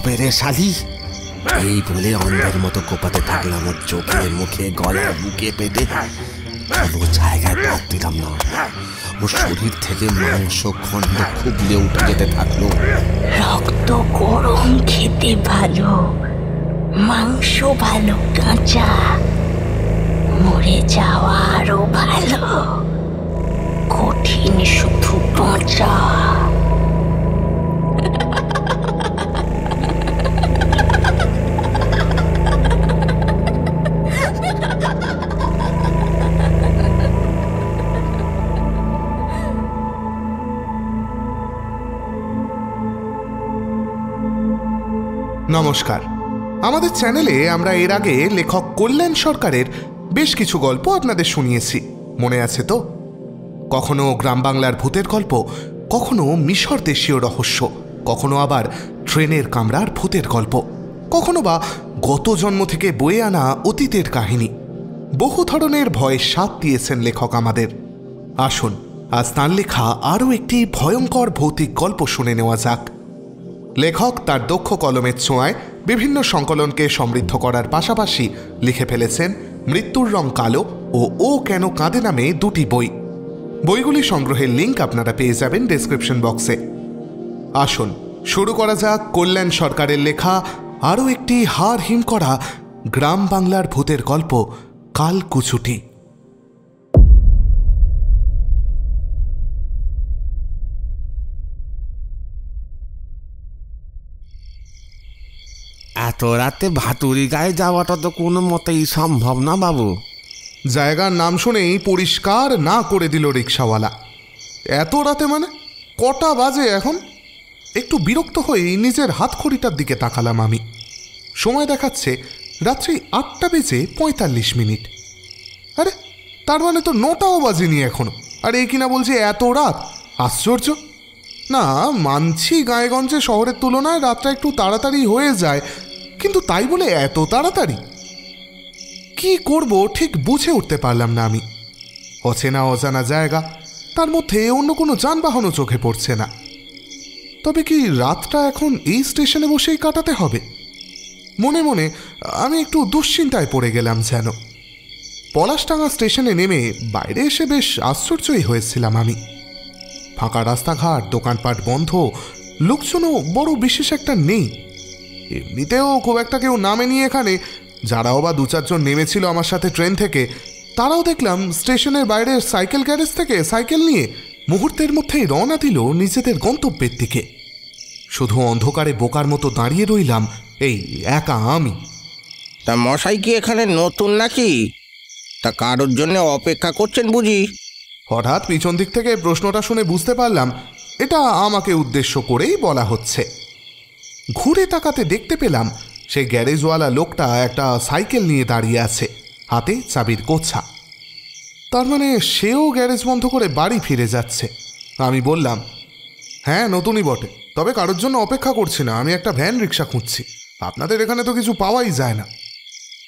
হবে রে শালি? এই বলে অন্ধের মতো কোপাতে থাকলাম ওর চোখে, মুখে, গলায়, বুকে, পেটে। কোনো জায়গায় বাদ দিলাম না। ওর শরীর থেকে মাংস, খণ্ড খুবলে উঠে যেতে থাকল। রক্ত গরম, খেতে ভালো, মাংস ভালো, কাঁচা, মরে যাওয়া আরও ভালো। কঠিন শুধু কাঁচা নমস্কার। আমাদের চ্যানেলে আমরা এর আগে লেখক কল্যাণ সরকারের বেশ কিছু গল্প আপনাদের শুনিয়েছি। মনে আছে তো? কখনো গ্রাম বাংলার ভূতের গল্প, কখনো মিশর দেশীয় রহস্য, কখনো আবার ট্রেনের কামরার ভূতের গল্প, কখনো বা গত জন্ম থেকে বয়ে আনা অতীতের কাহিনী। বহু ধরনের ভয়ের স্বাদ দিয়েছেন লেখক আমাদের। আসুন, আজ তাঁর লেখা আরও একটি ভয়ঙ্কর ভৌতিক গল্প শুনে নেওয়া যাক। লেখক তার দক্ষ কলমের ছোঁয়ায় বিভিন্ন সংকলনকে সমৃদ্ধ করার পাশাপাশি লিখে ফেলেছেন মৃত্যুর রং কালো ও ও কেন কাঁদে নামে দুটি বই। বইগুলি সংগ্রহের লিঙ্ক আপনারা পেয়ে যাবেন ডেসক্রিপশন বক্সে। আসুন, শুরু করা যাক কল্যাণ সরকারের লেখা আরও একটি হার হিম করা গ্রাম বাংলার ভূতের গল্প কালকুচুটি এত রাতে ভাতুরি গায়ে যাওয়াটা তো কোনো মতেই সম্ভব না, বাবু। জায়গার নাম শুনেই পরিষ্কার না করে দিল রিক্সাওয়ালা। এত রাতে মানে? কটা বাজে এখন? একটু বিরক্ত হয়েই নিজের হাতখড়িটার দিকে তাকালাম আমি। সময় দেখাচ্ছে রাত্রি আটটা বেজে পঁয়তাল্লিশ মিনিট। আরে, তার মানে তো নটাও বাজেনি এখনও। আর এই কিনা বলছে এত রাত? আশ্চর্য। না, মানছি গায়েগঞ্জে শহরের তুলনায় রাতটা একটু তাড়াতাড়ি হয়ে যায় কিন্তু তাই বলে এত তাড়াতাড়ি? কি করব ঠিক বুঝে উঠতে পারলাম না আমি। অচেনা অজানা জায়গা, তার মধ্যে অন্য কোনো যানবাহনও চোখে পড়ছে না। তবে কি রাতটা এখন এই স্টেশনে বসেই কাটাতে হবে? মনে মনে আমি একটু দুশ্চিন্তায় পড়ে গেলাম যেন। পলাশটাঙ্গা স্টেশনে নেমে বাইরে এসে বেশ আশ্চর্যই হয়েছিলাম আমি। ফাঁকা রাস্তাঘাট, দোকানপাট বন্ধ, লোকজনও বড় বিশেষ একটা নেই। এমনিতেও খুব একটা কেউ নামেনি এখানে। যারাও বা দু চারজন নেমেছিল আমার সাথে ট্রেন থেকে তারাও দেখলাম স্টেশনের বাইরে সাইকেল গ্যারেজ থেকে সাইকেল নিয়ে মুহূর্তের মধ্যেই রওনা দিল নিজেদের গন্তব্যের দিকে। শুধু অন্ধকারে বোকার মতো দাঁড়িয়ে রইলাম এই একা আমি। তা মশাই কি এখানে নতুন নাকি? তা কারোর জন্য অপেক্ষা করছেন বুঝি? হঠাৎ পিছন দিক থেকে প্রশ্নটা শুনে বুঝতে পারলাম এটা আমাকে উদ্দেশ্য করেই বলা হচ্ছে। ঘুরে তাকাতে দেখতে পেলাম সেই গ্যারেজওয়ালা লোকটা একটা সাইকেল নিয়ে দাঁড়িয়ে আছে, হাতে চাবির গোছা। তার মানে সেও গ্যারেজ বন্ধ করে বাড়ি ফিরে যাচ্ছে। আমি বললাম হ্যাঁ নতুনই বটে। তবে কারোর জন্য অপেক্ষা করছি না, আমি একটা ভ্যান রিক্সা খুঁজছি। আপনাদের এখানে তো কিছু পাওয়াই যায় না।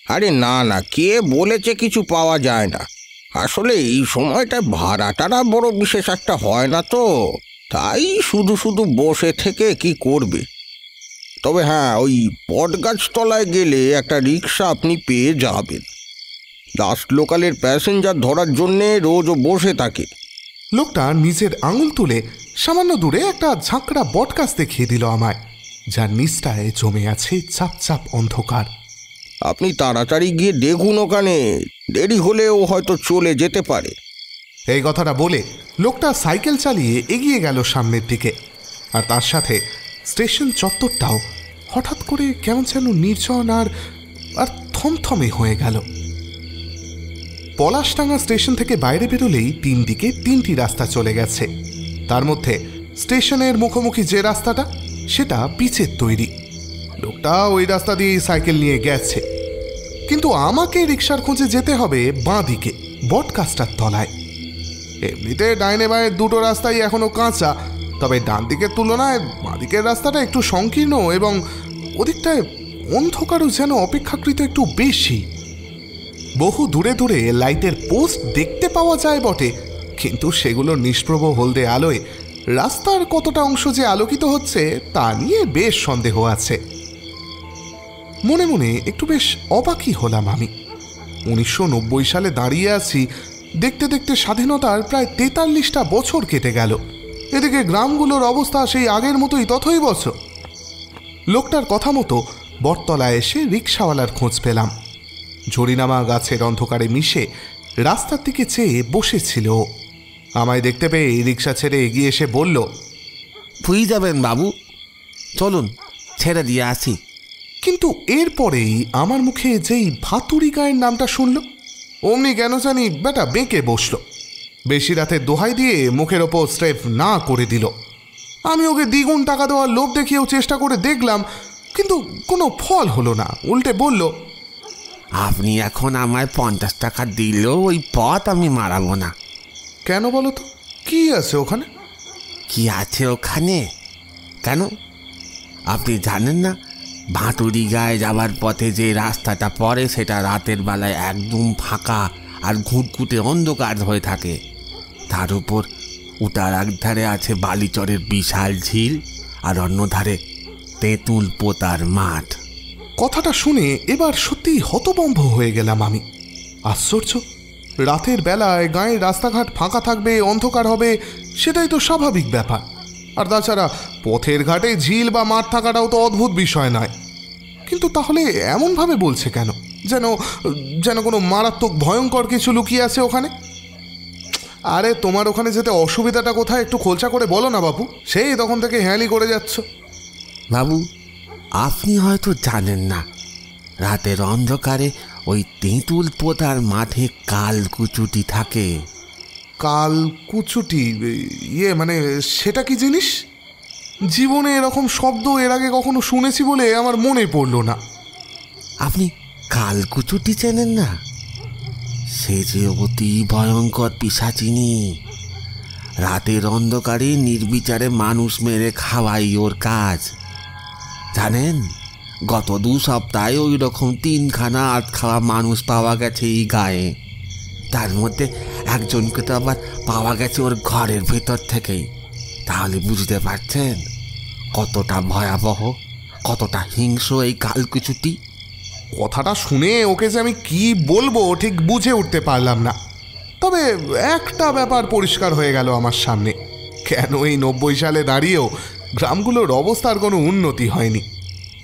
আরে না না, কে বলেছে কিছু পাওয়া যায় না? আসলে এই সময়টা ভাড়া টাড়া বড় বিশেষ একটা হয় না তো। তাই শুধু শুধু বসে থেকে কি করবে? তবে হ্যাঁ ওই বটগাছতলায় গেলে একটা রিক্সা আপনি পেয়ে যাবেন। লাস্ট লোকালের প্যাসেঞ্জার ধরার জন্যে রোজও বসে থাকে। লোকটা নিজের আঙুল তুলে সামান্য দূরে একটা ঝাঁকড়া বটগাছ দেখিয়ে দিল আমায় যার নিচটায় জমে আছে চাপ চাপ অন্ধকার। আপনি তাড়াতাড়ি গিয়ে দেখুন ওখানে দেরি হলেও হয়তো চলে যেতে পারে। এই কথাটা বলে লোকটা সাইকেল চালিয়ে এগিয়ে গেল সামনের দিকে আর তার সাথে স্টেশন চত্বরটাও হঠাৎ করে কেমন যেন নির্জন আর আর থমথমে হয়ে গেল। পলাশডাঙ্গা স্টেশন থেকে বাইরে বেরোলেই তিন দিকে তিনটি রাস্তা চলে গেছে। তার মধ্যে স্টেশনের মুখোমুখি যে রাস্তাটা, সেটা পিচের তৈরি। লোকটা ওই রাস্তা দিয়ে সাইকেল নিয়ে গেছে। কিন্তু আমাকে রিক্সার খোঁজে যেতে হবে বাঁ দিকে বটগাছটার তলায়। এমনিতে ডাইনে বাঁয়ের দুটো রাস্তাই এখনও কাঁচা। তবে ডান দিকের তুলনায় বাঁ দিকের রাস্তাটা একটু সংকীর্ণ এবং ওদিকটায় অন্ধকারও যেন অপেক্ষাকৃত একটু বেশি। বহু দূরে দূরে লাইটের পোস্ট দেখতে পাওয়া যায় বটে, কিন্তু সেগুলো নিষ্প্রভ হলদে আলোয় রাস্তার কতটা অংশ যে আলোকিত হচ্ছে তা নিয়ে বেশ সন্দেহ আছে। মনে মনে একটু বেশ অবাকই হলাম আমি। উনিশশো নব্বই সালে দাঁড়িয়ে আছি, দেখতে দেখতে স্বাধীনতার প্রায় তেতাল্লিশটা বছর কেটে গেল। এদিকে গ্রামগুলোর অবস্থা সেই আগের মতোই তথই বছর লোকটার কথা মতো বটতলায় এসে রিক্সাওয়ালার খোঁজ পেলাম। ঝরিনামা গাছের অন্ধকারে মিশে রাস্তার দিকে চেয়ে বসেছিল আমায় দেখতে পেয়ে রিক্সা ছেড়ে এগিয়ে এসে বলল বুঝে যাবেন বাবু। চলুন ছেড়ে দিয়ে আসি। কিন্তু এরপরেই আমার মুখে যেই ভাতুরি গায়ের নামটা শুনল অমনি কেন জানি বেটা বেঁকে বসল। বেশি রাতে দোহাই দিয়ে মুখের ওপর স্ট্রেপ না করে দিল। আমি ওকে দ্বিগুণ টাকা দেওয়ার লোভ দেখিয়েও চেষ্টা করে দেখলাম কিন্তু কোনো ফল হলো না। উল্টে বলল আপনি এখন আমায় পঞ্চাশ টাকা দিলেও ওই পথ আমি মারাবো না। কেন বলো তো? কি আছে ওখানে? কি আছে ওখানে? কেন? আপনি জানেন না ভাঁটুরি গায়ে যাবার পথে যে রাস্তাটা পড়ে সেটা রাতের বেলায় একদম ফাঁকা আর ঘুটঘুটে অন্ধকার হয়ে থাকে। তার উপর উটার একধারে আছে বালিচরের বিশাল ঝিল আর অন্য ধারে তেঁতুল পোতার মাঠ। কথাটা শুনে এবার সত্যিই হতবম্ব হয়ে গেলাম আমি। আশ্চর্য, রাতের বেলায় গায়ের রাস্তাঘাট ফাঁকা থাকবে, অন্ধকার হবে, সেটাই তো স্বাভাবিক ব্যাপার। আর তাছাড়া পথের ঘাটে ঝিল বা মাঠ থাকাটাও তো অদ্ভুত বিষয় নয়। কিন্তু তাহলে এমনভাবে বলছে কেন? যেন যেন কোনো মারাত্মক ভয়ঙ্কর কিছু লুকিয়ে আছে ওখানে? আরে তোমার ওখানে যেতে অসুবিধাটা কোথায়? একটু খোলসা করে বলো না বাবু। সেই তখন থেকে হ্যালি করে যাচ্ছ। বাবু আপনি হয়তো জানেন না রাতের অন্ধকারে ওই তেঁতুল পোতার মাঠে কাল কুচুটি থাকে। কাল কুচুটি ইয়ে মানে সেটা কি জিনিস? জীবনে এরকম শব্দ এর আগে কখনো শুনেছি বলে আমার মনে পড়ল না। আপনি কাল কুচুটি চেনেন না? সে যে অতি ভয়ঙ্কর পিসাচিনি। রাতের অন্ধকারে নির্বিচারে মানুষ মেরে খাওয়াই ওর কাজ। জানেন, গত দু সপ্তাহে ওই রকম তিনখানা আট খাওয়া মানুষ পাওয়া গেছে এই গায়ে। তার মধ্যে একজনকে তো আবার পাওয়া গেছে ওর ঘরের ভেতর থেকেই। তাহলে বুঝতে পারছেন কতটা ভয়াবহ, কতটা হিংস্র এই কালকুচুটি। কথাটা শুনে ওকে যে আমি কি বলব ঠিক বুঝে উঠতে পারলাম না। তবে একটা ব্যাপার পরিষ্কার হয়ে গেল আমার সামনে। কেন এই নব্বই সালে দাঁড়িয়েও গ্রামগুলোর অবস্থার কোনো উন্নতি হয়নি?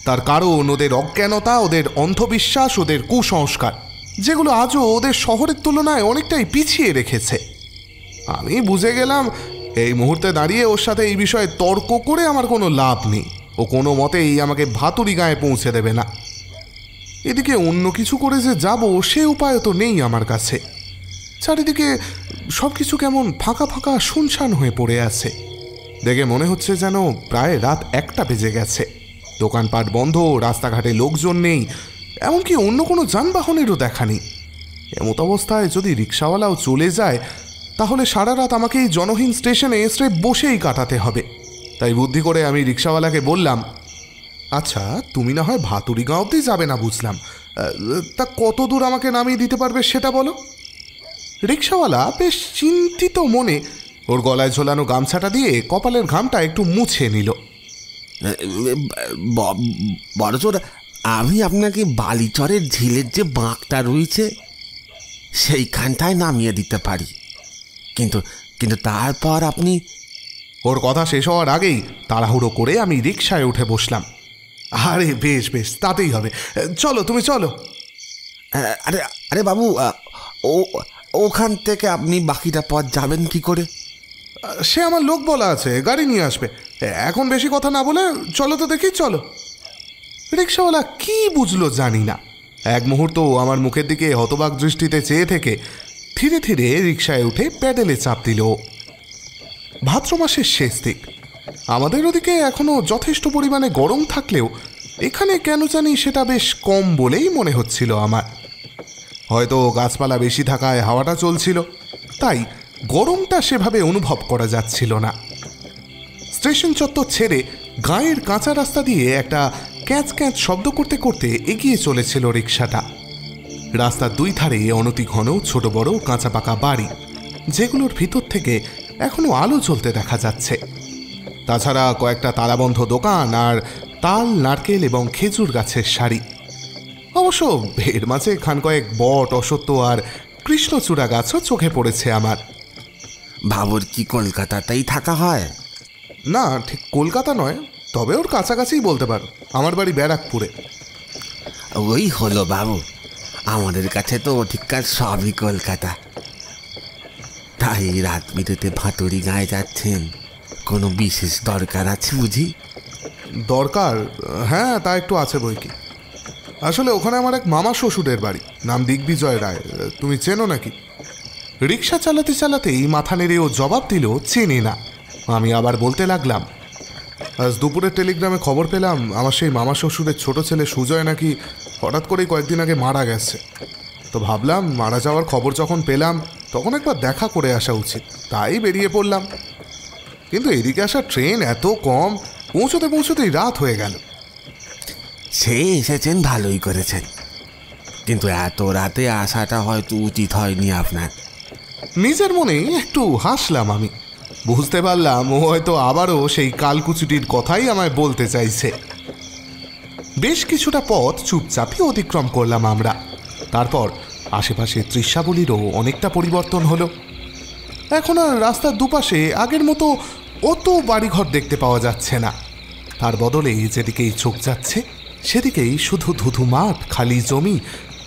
তার কারণ ওদের অজ্ঞানতা, ওদের অন্ধবিশ্বাস, ওদের কুসংস্কার, যেগুলো আজও ওদের শহরের তুলনায় অনেকটাই পিছিয়ে রেখেছে। আমি বুঝে গেলাম এই মুহূর্তে দাঁড়িয়ে ওর সাথে এই বিষয়ে তর্ক করে আমার কোনো লাভ নেই। ও কোনো মতেই আমাকে ভাতুরি গায়ে পৌঁছে দেবে না। এদিকে অন্য কিছু করে যে যাব, সে উপায় তো নেই আমার কাছে। চারিদিকে সব কিছু কেমন ফাঁকা ফাঁকা শুনশান হয়ে পড়ে আছে। দেখে মনে হচ্ছে যেন প্রায় রাত একটা বেজে গেছে। দোকানপাট বন্ধ, রাস্তাঘাটে লোকজন নেই, এমনকি অন্য কোনো যানবাহনেরও দেখা নেই। এমত অবস্থায় যদি রিক্সাওয়ালাও চলে যায়, তাহলে সারা রাত আমাকে এই জনহীন স্টেশনে স্রেফ বসেই কাটাতে হবে। তাই বুদ্ধি করে আমি রিক্সাওয়ালাকে বললাম আচ্ছা তুমি না হয় ভাতুরি গাঁও অব্দি যাবে না বুঝলাম। তা কত দূর আমাকে নামিয়ে দিতে পারবে সেটা বলো? রিক্সাওয়ালা বেশ চিন্তিত মনে ওর গলায় ঝোলানো গামছাটা দিয়ে কপালের ঘামটা একটু মুছে নিল। বড়জোর আমি আপনাকে বালিচরের ঝিলের যে বাঁকটা রয়েছে সেইখানটায় নামিয়ে দিতে পারি। কিন্তু কিন্তু তারপর আপনি ওর কথা শেষ হওয়ার আগেই তাড়াহুড়ো করে আমি রিক্সায় উঠে বসলাম। আরে বেশ বেশ তাতেই হবে। চলো তুমি চলো। আরে আরে বাবু ও ওখান থেকে আপনি বাকিটা পথ যাবেন কি করে? সে আমার লোক বলা আছে গাড়ি নিয়ে আসবে। এখন বেশি কথা না বলে চলো তো দেখি চলো। রিক্সাওয়ালা কি বুঝলো জানি না। এক মুহূর্ত আমার মুখের দিকে হতবাক দৃষ্টিতে চেয়ে থেকে ধীরে ধীরে রিক্সায় উঠে প্যাডেলে চাপ দিল। ভাদ্র মাসের শেষ দিক। আমাদের ওদিকে এখনও যথেষ্ট পরিমাণে গরম থাকলেও এখানে কেন জানি সেটা বেশ কম বলেই মনে হচ্ছিল আমার। হয়তো গাছপালা বেশি থাকায় হাওয়াটা চলছিল, তাই গরমটা সেভাবে অনুভব করা যাচ্ছিল না। স্টেশন চত্বর ছেড়ে গায়ের কাঁচা রাস্তা দিয়ে একটা ক্যাঁচ ক্যাঁচ শব্দ করতে করতে এগিয়ে চলেছিল রিক্সাটা রাস্তার দুই ধারে অনতি ঘন, ছোট বড়, কাঁচা পাকা বাড়ি, যেগুলোর ভিতর থেকে এখনও আলো জ্বলতে দেখা যাচ্ছে। তাছাড়া কয়েকটা তালাবন্ধ দোকান আর তাল নারকেল এবং খেজুর গাছের সারি। অবশ্য এর মাঝে খান কয়েক বট অসত্য আর কৃষ্ণচূড়া গাছও চোখে পড়েছে আমার। বাবুর কি কলকাতাতেই থাকা হয়? না ঠিক কলকাতা নয় তবে ওর কাছাকাছিই বলতে পারো। আমার বাড়ি ব্যারাকপুরে। ওই হলো বাবু আমাদের কাছে তো ঠিকঠাক সবই কলকাতা। তাই রাত বিরেতে ভাতুরি গায়ে যাচ্ছেন। কোনো বিশেষ দরকার আছে বুঝি? দরকার? হ্যাঁ তা একটু আছে বই কি। আসলে ওখানে আমার এক মামা শ্বশুরের বাড়ি, নাম দিগ্বিজয় রায়। তুমি চেনো নাকি? রিক্সা চালাতে চালাতেই মাথা নেড়ে ও জবাব দিল, চেনে না। আমি আবার বলতে লাগলাম, আজ দুপুরের টেলিগ্রামে খবর পেলাম, আমার সেই মামা শ্বশুরের ছোট ছেলে সুজয় নাকি হঠাৎ করেই কয়েকদিন আগে মারা গেছে। তো ভাবলাম, মারা যাওয়ার খবর যখন পেলাম, তখন একবার দেখা করে আসা উচিত। তাই বেরিয়ে পড়লাম। কিন্তু এদিকে আসা ট্রেন এত কম পৌঁছতে পৌঁছতেই রাত হয়ে গেল। সে এসেছেন ভালোই করেছেন। কিন্তু এত রাতে আসাটা হয়তো উচিত হয়নি আপনার। নিজের মনে একটু হাসলাম আমি। বুঝতে পারলাম ও হয়তো আবারও সেই কালকুচুটির কথাই আমায় বলতে চাইছে। বেশ কিছুটা পথ চুপচাপই অতিক্রম করলাম আমরা। তারপর আশেপাশে দৃশ্যাবলীরও অনেকটা পরিবর্তন হলো। এখন আর রাস্তার দুপাশে আগের মতো অত বাড়িঘর দেখতে পাওয়া যাচ্ছে না। তার বদলে যেদিকেই চোখ যাচ্ছে সেদিকেই শুধু ধুধু মাঠ খালি জমি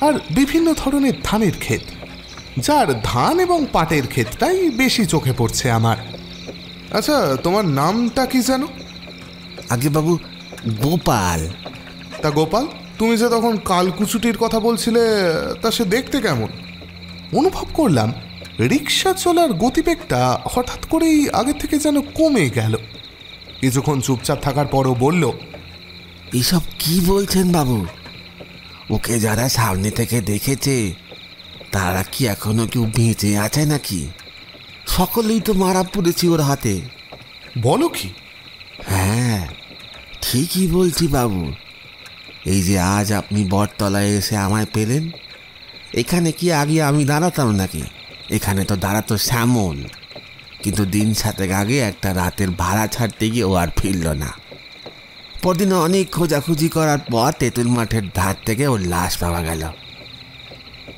আর বিভিন্ন ধরনের ধানের ক্ষেত। যার ধান এবং পাটের ক্ষেতটাই বেশি চোখে পড়ছে আমার। আচ্ছা তোমার নামটা কি জানো? আগে বাবু গোপাল। তা গোপাল তুমি যে তখন কালকুচুটির কথা বলছিলে তা সে দেখতে কেমন? অনুভব করলাম রিক্সা চলার গতিবেগটা হঠাৎ করেই আগের থেকে যেন কমে গেল। কিছুক্ষণ চুপচাপ থাকার পরও বলল এসব কি বলছেন বাবু? ওকে যারা সামনে থেকে দেখেছে তারা কি এখনও কেউ বেঁচে আছে নাকি? সকলেই তো মারা পড়েছি ওর হাতে। বলো কি? হ্যাঁ ঠিকই বলছি বাবু। এই যে আজ আপনি বটতলায় এসে আমায় পেলেন এখানে কি আগে আমি দাঁড়াতাম নাকি? এখানে তো দাঁড়াতো শ্যামল। কিন্তু দিন সাতেক আগে একটা রাতের ভাড়া ছাড়তে গিয়ে ও আর ফিরল না। পরদিন অনেক খোঁজাখুঁজি করার পর তেঁতুল মাঠের ধার থেকে ওর লাশ পাওয়া গেল।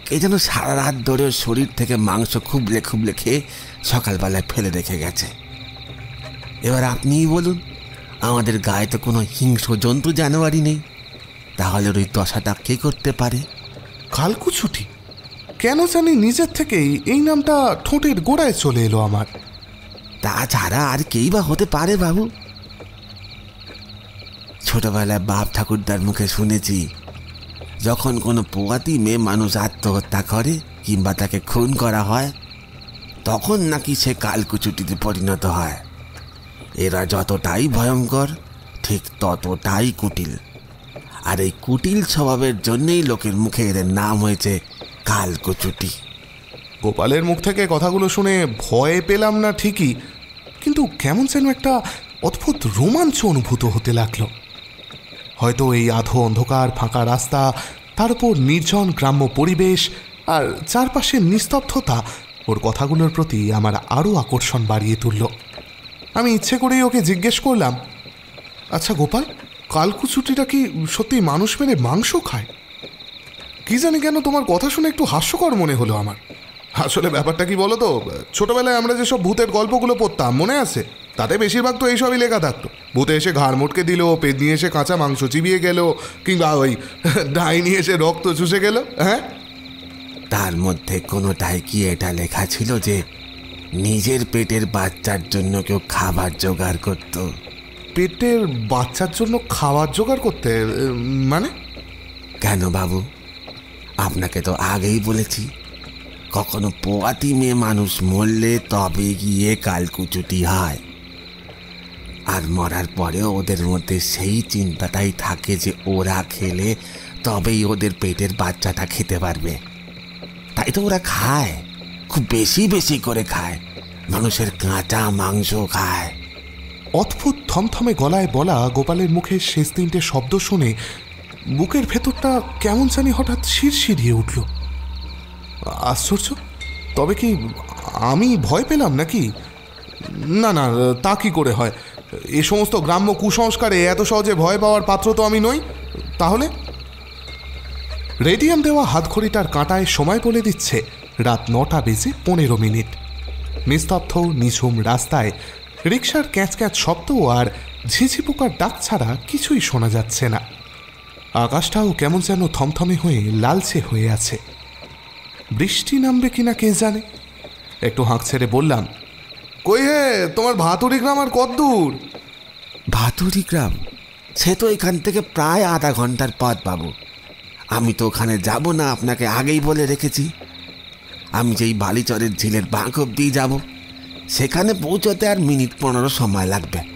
কে যেন সারা রাত ধরে ওর শরীর থেকে মাংস খুবলে খুবলে খেয়ে সকালবেলায় ফেলে রেখে গেছে। এবার আপনিই বলুন, আমাদের গায়ে তো কোনো হিংস্র জন্তু জানোয়ারই নেই। তাহলে ওই দশাটা কে করতে পারে? কালকুচুটি কেন জানি নিজের থেকেই এই নামটা ঠোঁটের গোড়ায় চলে এলো আমার। তাছাড়া আর কেই বা হতে পারে বাবু? ছোটবেলায় বাপ ঠাকুরদার মুখে শুনেছি, যখন কোনো পোয়াতি মেয়ে মানুষ আত্মহত্যা করে কিংবা তাকে খুন করা হয়, তখন নাকি সে কালকুচুটিতে পরিণত হয়। এরা যতটাই ভয়ঙ্কর, ঠিক ততটাই কুটিল। আর এই কুটিল স্বভাবের জন্যেই লোকের মুখে এদের নাম হয়েছে কালকুচুটি গোপালের মুখ থেকে কথাগুলো শুনে ভয় পেলাম না ঠিকই, কিন্তু কেমন যেন একটা অদ্ভুত রোমাঞ্চ অনুভূত হতে লাগল। হয়তো এই আধো অন্ধকার ফাঁকা রাস্তা, তার উপর নির্জন গ্রাম্য পরিবেশ আর চারপাশের নিস্তব্ধতা, ওর কথাগুলোর প্রতি আমার আরও আকর্ষণ বাড়িয়ে তুলল। আমি ইচ্ছে করেই ওকে জিজ্ঞেস করলাম আচ্ছা গোপাল কালকুচুটিটা কি সত্যি মানুষ মেরে মাংস খায়? কি জানি কেন তোমার কথা শুনে একটু হাস্যকর মনে হলো আমার। আসলে ব্যাপারটা কি বলো তো ছোটবেলায় আমরা যেসব ভূতের গল্পগুলো পড়তাম মনে আছে? তাতে বেশিরভাগ তো এইসবই লেখা থাকতো। ভূতে এসে ঘাড় মোটকে দিল পেদনি এসে কাঁচা মাংস চিবিয়ে গেল কিংবা ওই ডাইনি এসে রক্ত চুষে গেল হ্যাঁ? তার মধ্যে কোনোটাই কি এটা লেখা ছিল যে নিজের পেটের বাচ্চার জন্য কেউ খাবার জোগাড় করত? পেটের বাচ্চার জন্য খাবার জোগাড় করতে মানে? কেন বাবু? আপনাকে তো আগেই বলেছি, কখনো পোয়াতি মেয়ে মানুষ মরলে তবে গিয়ে কালকুচুটি হয়। আর মরার পরেও ওদের মধ্যে সেই চিন্তাটাই থাকে যে ওরা খেলে তবেই ওদের পেটের বাচ্চাটা খেতে পারবে। তাই তো ওরা খায়, খুব বেশি বেশি করে খায়, মানুষের কাঁচা মাংস খায়। অদ্ভুত থমথমে গলায় বলা গোপালের মুখে শেষ তিনটে শব্দ শুনে বুকের ভেতরটা কেমন জানি হঠাৎ শিরশিরিয়ে উঠল। আশ্চর্য, তবে কি আমি ভয় পেলাম নাকি? না না, তা কি করে হয়? এ সমস্ত গ্রাম্য কুসংস্কারে এত সহজে ভয় পাওয়ার পাত্র তো আমি নই। তাহলে? রেডিয়াম দেওয়া হাতঘড়িটার কাঁটায় সময় বলে দিচ্ছে, রাত নটা বেজে পনেরো মিনিট। নিস্তব্ধ, নিঝুম রাস্তায় রিক্সার ক্যাঁচ ক্যাঁচ শব্দ আর ঝিঝি পোকার ডাক ছাড়া কিছুই শোনা যাচ্ছে না। আকাশটাও কেমন যেন থমথমে হয়ে লালচে হয়ে আছে। বৃষ্টি নামবে কিনা কে জানে? একটু হাঁক ছেড়ে বললাম, কই হে, তোমার ভাতুরি গ্রাম আর কত দূর? ভাতুরি গ্রাম? সে তো এখান থেকে প্রায় আধা ঘণ্টার পথ, বাবু। আমি তো ওখানে যাব না, আপনাকে আগেই বলে রেখেছি। আমি যেই বালিচরের ঝিলের বাঁক অব্দি যাব, সেখানে পৌঁছতে আর মিনিট পনেরো সময় লাগবে।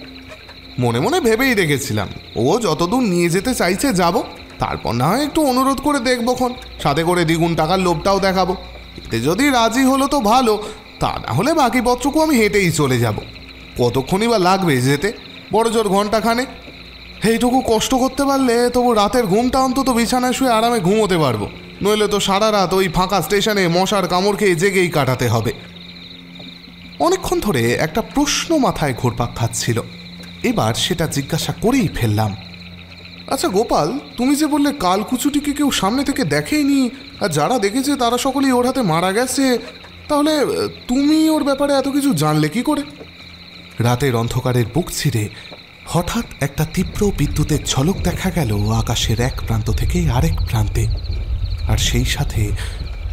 মনে মনে ভেবেই রেখেছিলাম ও যতদূর নিয়ে যেতে চাইছে যাব, তারপর না হয় একটু অনুরোধ করে দেখবখন সাথে করে দ্বিগুণ টাকার লোভটাও দেখাবো। এতে যদি রাজি হলো তো ভালো, তা না হলে বাকি পত্রকু আমি হেঁটেই চলে যাব। কতক্ষণই বা লাগবে যেতে, বড় জোর ঘন্টাখানে এইটুকু কষ্ট করতে পারলে তবু রাতের ঘুমটা অন্তত বিছানায় শুয়ে আরামে ঘুমোতে পারব। নইলে তো সারা রাত ওই ফাঁকা স্টেশনে মশার কামড় খেয়ে জেগেই কাটাতে হবে। অনেকক্ষণ ধরে একটা প্রশ্ন মাথায় ঘুরপাক খাচ্ছিল। এবার সেটা জিজ্ঞাসা করেই ফেললাম। আচ্ছা গোপাল, তুমি যে বললে কালকুচুটিকে কেউ সামনে থেকে দেখেইনি, আর যারা দেখেছে তারা সকলেই ওর হাতে মারা গেছে, তাহলে তুমি ওর ব্যাপারে এত কিছু জানলে কি করে? রাতের অন্ধকারের বুক ছিঁড়ে হঠাৎ একটা তীব্র বিদ্যুতের ঝলক দেখা গেল আকাশের এক প্রান্ত থেকে আরেক প্রান্তে। আর সেই সাথে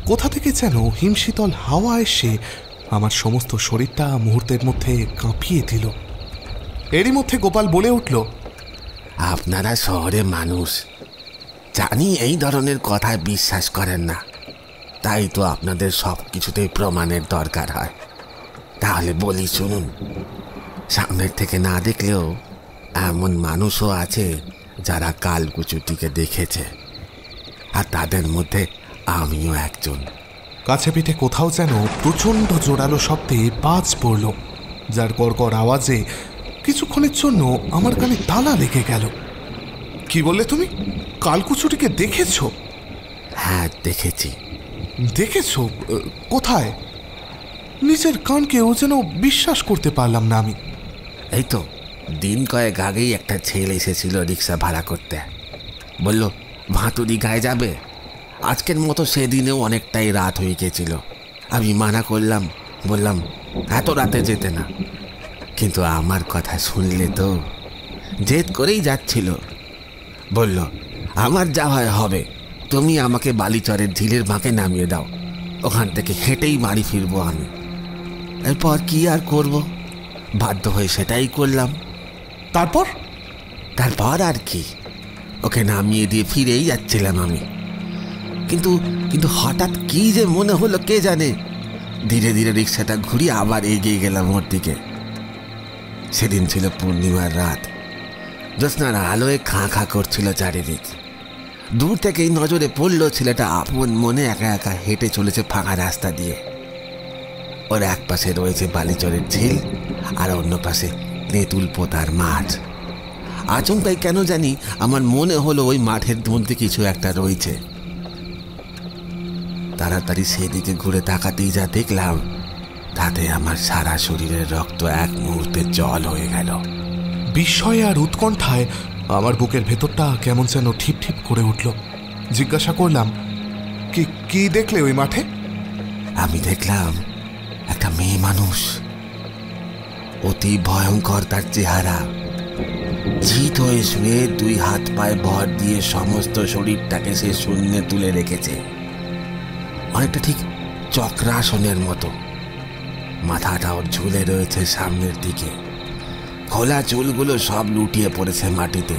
কোথা থেকে যেন হিমশীতল হাওয়া এসে আমার সমস্ত শরীরটা মুহূর্তের মধ্যে কাঁপিয়ে দিল। এরই মধ্যে গোপাল বলে উঠল, আপনারা শহরে মানুষ। জানি এই ধরনের কথায় বিশ্বাস করেন না। তাই তো আপনাদের সব কিছুতেই প্রমাণের দরকার হয়। তাহলে বলি, শুনুন, সামনের থেকে না দেখলেও এমন মানুষও আছে যারা কালকুচুটিকে দেখেছে। আর তাদের মধ্যে আমিও একজন। কাছে পিঠে কোথাও যেন প্রচণ্ড জোরালো শব্দে বাজ পড়ল, যার কড়কর আওয়াজে কিছুক্ষণের জন্য আমার কানে তালা লেগে গেল। কি বললে তুমি? কালকুচুরিকে দেখেছ? হ্যাঁ দেখেছি। দেখেছ? কোথায়? নিজের কানকে কানকেও যেন বিশ্বাস করতে পারলাম না আমি। এই তো দিন কয়েক আগেই একটা ছেলে এসেছিল রিক্সা ভাড়া করতে। বলল ভাতুরি গায়ে যাবে? আজকের মতো সেদিনেও অনেকটাই রাত হয়ে গেছিল। আমি মানা করলাম বললাম এত রাতে যেতে না। কিন্তু আমার কথা শুনলে তো জেদ করেই যাচ্ছিল। বলল আমার যা হয় হবে তুমি আমাকে বালিচরের ঝিলের বাঁকে নামিয়ে দাও। ওখান থেকে হেঁটেই বাড়ি ফিরবো আমি। এরপর কি আর করব? বাধ্য হয়ে সেটাই করলাম। তারপর? তারপর আর কি? ওকে নামিয়ে দিয়ে ফিরেই যাচ্ছিলাম আমি। কিন্তু কিন্তু হঠাৎ কি যে মনে হলো কে জানে? ধীরে ধীরে রিক্সাটা ঘুরিয়ে আবার এগিয়ে গেলাম ওর দিকে। সেদিন ছিল পূর্ণিমার রাত। জ্যোৎস্নার আলোয় খাঁ খাঁ করছিল চারিদিক। দূর থেকেই নজরে পড়ল ছেলেটা আপন মনে একা একা হেঁটে চলেছে ফাঁকা রাস্তা দিয়ে। ওর এক পাশে রয়েছে বালিচরের ঝিল, আর অন্য পাশে তেঁতুল পোতার মাঠ। আচমকাই কেন জানি আমার মনে হলো ওই মাঠের মধ্যে কিছু একটা রয়েছে। তাড়াতাড়ি সেদিকে ঘুরে তাকাতেই যা দেখলাম তাতে আমার সারা শরীরের রক্ত এক মুহূর্তে জল হয়ে গেল। বিস্ময় আর উৎকণ্ঠায় আমার বুকের ভেতরটা কেমন যেন ঠিপ ঠিপ করে উঠল। জিজ্ঞাসা করলাম কি কি দেখলে ওই মাঠে? আমি দেখলাম একটা মেয়ে মানুষ। অতি ভয়ঙ্কর তার চেহারা। জিত হয়ে শুয়ে দুই হাত পায়ে ভর দিয়ে সমস্ত শরীরটাকে সে শূন্যে তুলে রেখেছে। অনেকটা ঠিক চক্রাসনের মতো। মাথাটা ওর ঝুলে রয়েছে সামনের দিকে। খোলা চুলগুলো সব লুটিয়ে পড়েছে মাটিতে।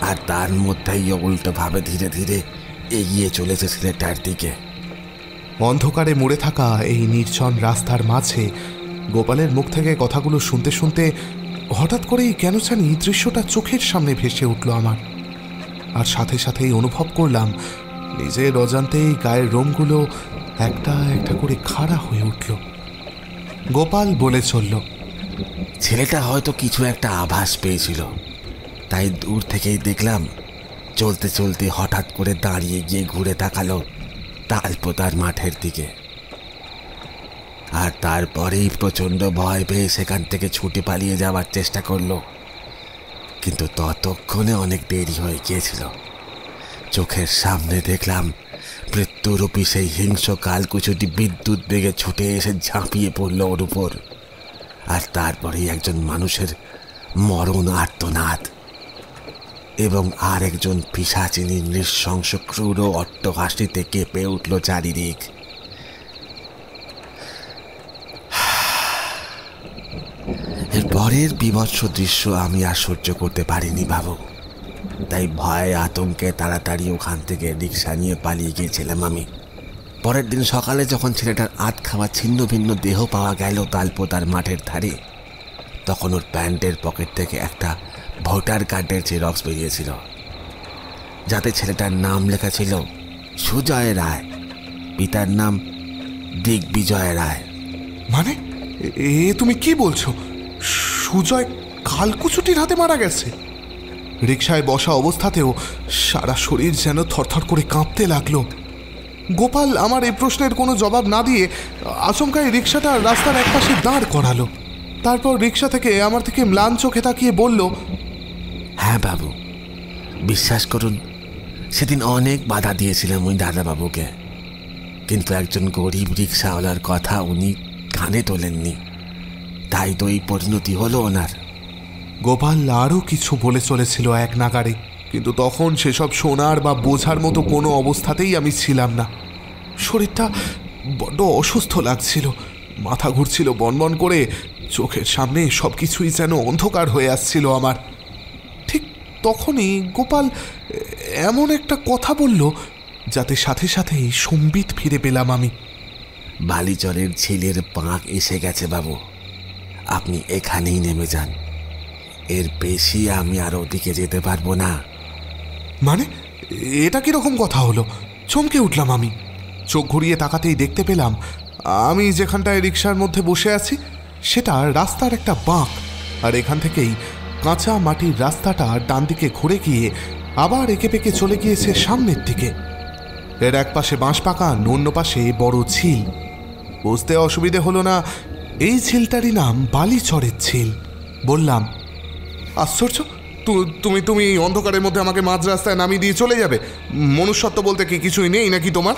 আর তার মধ্যেই উল্টোভাবে ধীরে ধীরে এগিয়ে চলেছে ছেলেটার দিকে। অন্ধকারে মরে থাকা এই নির্জন রাস্তার মাঝে গোপালের মুখ থেকে কথাগুলো শুনতে শুনতে হঠাৎ করেই কেন জানি দৃশ্যটা চোখের সামনে ভেসে উঠল আমার। আর সাথে সাথেই অনুভব করলাম, নিজের অজান্তেই গায়ের রোমগুলো একটা একটা করে খাড়া হয়ে উঠল। গোপাল বলে চলল, ছেলেটা হয়তো কিছু একটা আভাস পেয়েছিল। তাই দূর থেকেই দেখলাম, চলতে চলতে হঠাৎ করে দাঁড়িয়ে গিয়ে ঘুরে তাকালো তালপোতার মাঠের দিকে। আর তারপরেই প্রচণ্ড ভয় পেয়ে সেখান থেকে ছুটে পালিয়ে যাওয়ার চেষ্টা করল। কিন্তু ততক্ষণে অনেক দেরি হয়ে গিয়েছিল। চোখের সামনে দেখলাম মৃত্যুরূপী সেই হিংস্র কালকুচুটি বিদ্যুৎ বেগে ছুটে এসে ঝাঁপিয়ে পড়ল ওর উপর। আর তারপরেই একজন মানুষের মরণ আর্তনাদ এবং আর একজন পিসাচিনী নৃশংস ক্রূর অট্টহাসিতে কেঁপে উঠল চারিদিক। এর পরের বিভৎস দৃশ্য আমি আর সহ্য করতে পারিনি, বাবু। তাই ভয়ে, আতঙ্কে তাড়াতাড়ি ওখান থেকে রিক্সা নিয়ে পালিয়ে গিয়েছিলাম আমি। পরের দিন সকালে যখন ছেলেটার আধ খাওয়া ছিন্ন ভিন্ন দেহ পাওয়া গেল তালপোতার মাঠের ধারে, তখন ওর প্যান্টের পকেট থেকে একটা ভোটার কার্ডের জেরক্স বেরিয়েছিল, যাতে ছেলেটার নাম লেখা ছিল সুজয় রায়, পিতার নাম দিগ্বিজয় রায়। মানে? এ তুমি কি বলছো? সুজয় কালকুচুটির হাতে মারা গেছে? রিক্সায় বসা অবস্থাতেও সারা শরীর যেন থরথর করে কাঁপতে লাগল। গোপাল আমার এই প্রশ্নের কোনো জবাব না দিয়ে আচমকায় রিক্সাটা রাস্তার একপাশে দাঁড় করালো। তারপর রিক্সা থেকে আমার থেকে ম্লান চোখে তাকিয়ে বলল হ্যাঁ বাবু, বিশ্বাস করুন, সেদিন অনেক বাধা দিয়েছিলাম ওই দাদাবাবুকে। কিন্তু একজন গরিব রিক্সাওয়ালার কথা উনি কানে তোলেননি। তাই তো এই পরিণতি হলো ওনার। গোপাল আরও কিছু বলে চলেছিল এক নাগারে কিন্তু তখন সেসব শোনার বা বোঝার মতো কোনো অবস্থাতেই আমি ছিলাম না। শরীরটা বড্ড অসুস্থ লাগছিল, মাথা ঘুরছিল বনবন করে, চোখের সামনে সব কিছুই যেন অন্ধকার হয়ে আসছিল আমার। ঠিক তখনই গোপাল এমন একটা কথা বলল, যাতে সাথে সাথেই সম্বিত ফিরে পেলাম আমি। বালিচরের ছেলের পাঁক এসে গেছে বাবু। আপনি এখানেই নেমে যান। এর বেশি আমি আর ওদিকে যেতে পারব না। মানে এটা কীরকম কথা হলো? চমকে উঠলাম আমি। চোখ ঘুরিয়ে তাকাতেই দেখতে পেলাম, আমি যেখানটায় রিক্সার মধ্যে বসে আছি, সেটা রাস্তার একটা বাঁক। আর এখান থেকেই কাঁচা মাটির রাস্তাটা ডান দিকে ঘুরে গিয়ে আবার এঁকে পেকে চলে গিয়েছে সামনের দিকে। এর এক পাশে বাঁশ পাকান অন্য পাশে বড় ঝিল। বুঝতে অসুবিধে হলো না, এই ঝিলটারই নাম বালিচরের ঝিল। বললাম আশ্চর্য? তুমি তুমি এই অন্ধকারের মধ্যে আমাকে মাঝ রাস্তায় নামিয়ে দিয়ে চলে যাবে? মনুষ্যত্ব বলতে কি কিছুই নেই নাকি তোমার?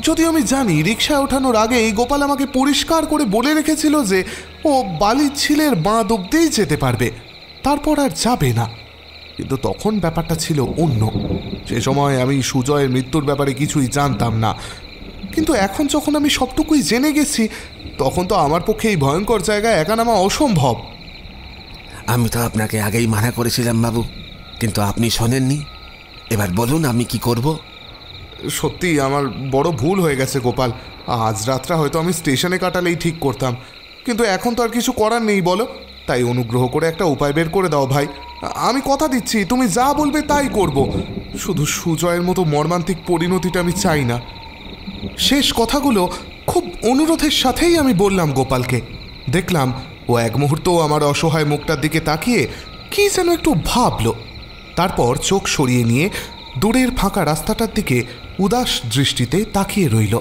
যদিও আমি জানি রিক্সায় ওঠানোর আগে এই গোপাল আমাকে পরিষ্কার করে বলে রেখেছিল যে ও বালির ছিলের বাঁধ অব্দিই যেতে পারবে। তারপর আর যাবে না। কিন্তু তখন ব্যাপারটা ছিল অন্য। সে সময় আমি সুজয়ের মৃত্যুর ব্যাপারে কিছুই জানতাম না। কিন্তু এখন যখন আমি সবটুকুই জেনে গেছি, তখন তো আমার পক্ষে এই ভয়ঙ্কর জায়গায় একা নামা অসম্ভব। আমি তো আপনাকে আগেই মানা করেছিলাম বাবু, কিন্তু আপনি শোনেননি। এবার বলুন আমি কি করব? সত্যি, আমার বড় ভুল হয়ে গেছে গোপাল। আজ রাতটা হয়তো আমি স্টেশনে কাটালেই ঠিক করতাম। কিন্তু এখন তো আর কিছু করার নেই, বলো। তাই অনুগ্রহ করে একটা উপায় বের করে দাও ভাই। আমি কথা দিচ্ছি, তুমি যা বলবে তাই করব। শুধু সুজয়ের মতো মর্মান্তিক পরিণতিটা আমি চাই না। শেষ কথাগুলো খুব অনুরোধের সাথেই আমি বললাম গোপালকে। দেখলাম ও এক মুহূর্ত আমার অসহায় মুখটার দিকে তাকিয়ে কি যেন একটু ভাবলো। তারপর চোখ সরিয়ে নিয়ে দূরের ফাঁকা রাস্তাটার দিকে উদাস দৃষ্টিতে তাকিয়ে রইল।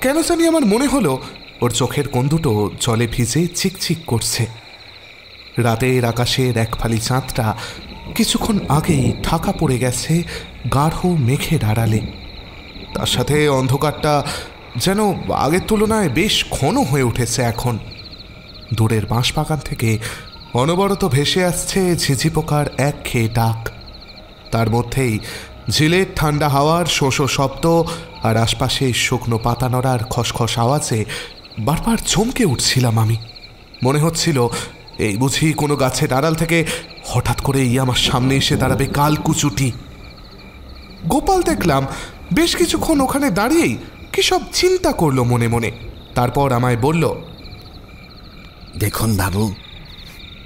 কেন জানি আমার মনে হলো ওর চোখের কোন দুটো জলে ভিজে চিকচিক করছে। রাতের আকাশের এক ফালি চাঁদটা কিছুক্ষণ আগেই ঢাকা পড়ে গেছে গাঢ় মেঘের দাঁড়ালে তার সাথে অন্ধকারটা যেন আগের তুলনায় বেশ ঘন হয়ে উঠেছে এখন। দূরের বাঁশবাগান থেকে অনবরত ভেসে আসছে ঝিঝি পোকার এক খেয়ে ডাক। তার মধ্যেই ঝিলের ঠান্ডা হাওয়ার শোষো শব্দ আর আশপাশে শুকনো পাতা নড়ার খসখস আওয়াজে বারবার চমকে উঠছিলাম আমি। মনে হচ্ছিল, এই বুঝি কোনো গাছের আড়াল থেকে হঠাৎ করে করেই আমার সামনে এসে দাঁড়াবে কালকুচুটি গোপাল দেখলাম, বেশ কিছুক্ষণ ওখানে দাঁড়িয়েই কি সব চিন্তা করল মনে মনে? তারপর আমায় বলল দেখুন বাবু,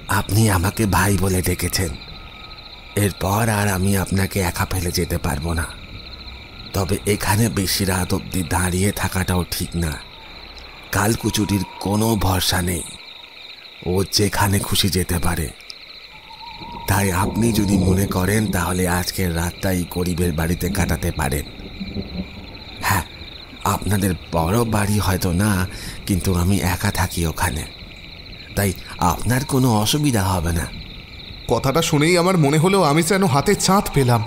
আপনি আমাকে ভাই বলে ডেকেছেন। এরপর আর আমি আপনাকে একা ফেলে যেতে পারব না। তবে এখানে বেশি রাত অবধি দাঁড়িয়ে থাকাটাও ঠিক না। কালকুচুরির কোনো ভরসা নেই। ও যেখানে খুশি যেতে পারে। তাই আপনি যদি মনে করেন, তাহলে আজকের রাতটাই গরিবের বাড়িতে কাটাতে পারেন। হ্যাঁ আপনাদের বড় বাড়ি হয়তো না, কিন্তু আমি একা থাকি ওখানে। তাই আপনার কোনো অসুবিধা হবে না। কথাটা শুনেই আমার মনে হলো আমি যেন হাতে চাঁদ পেলাম।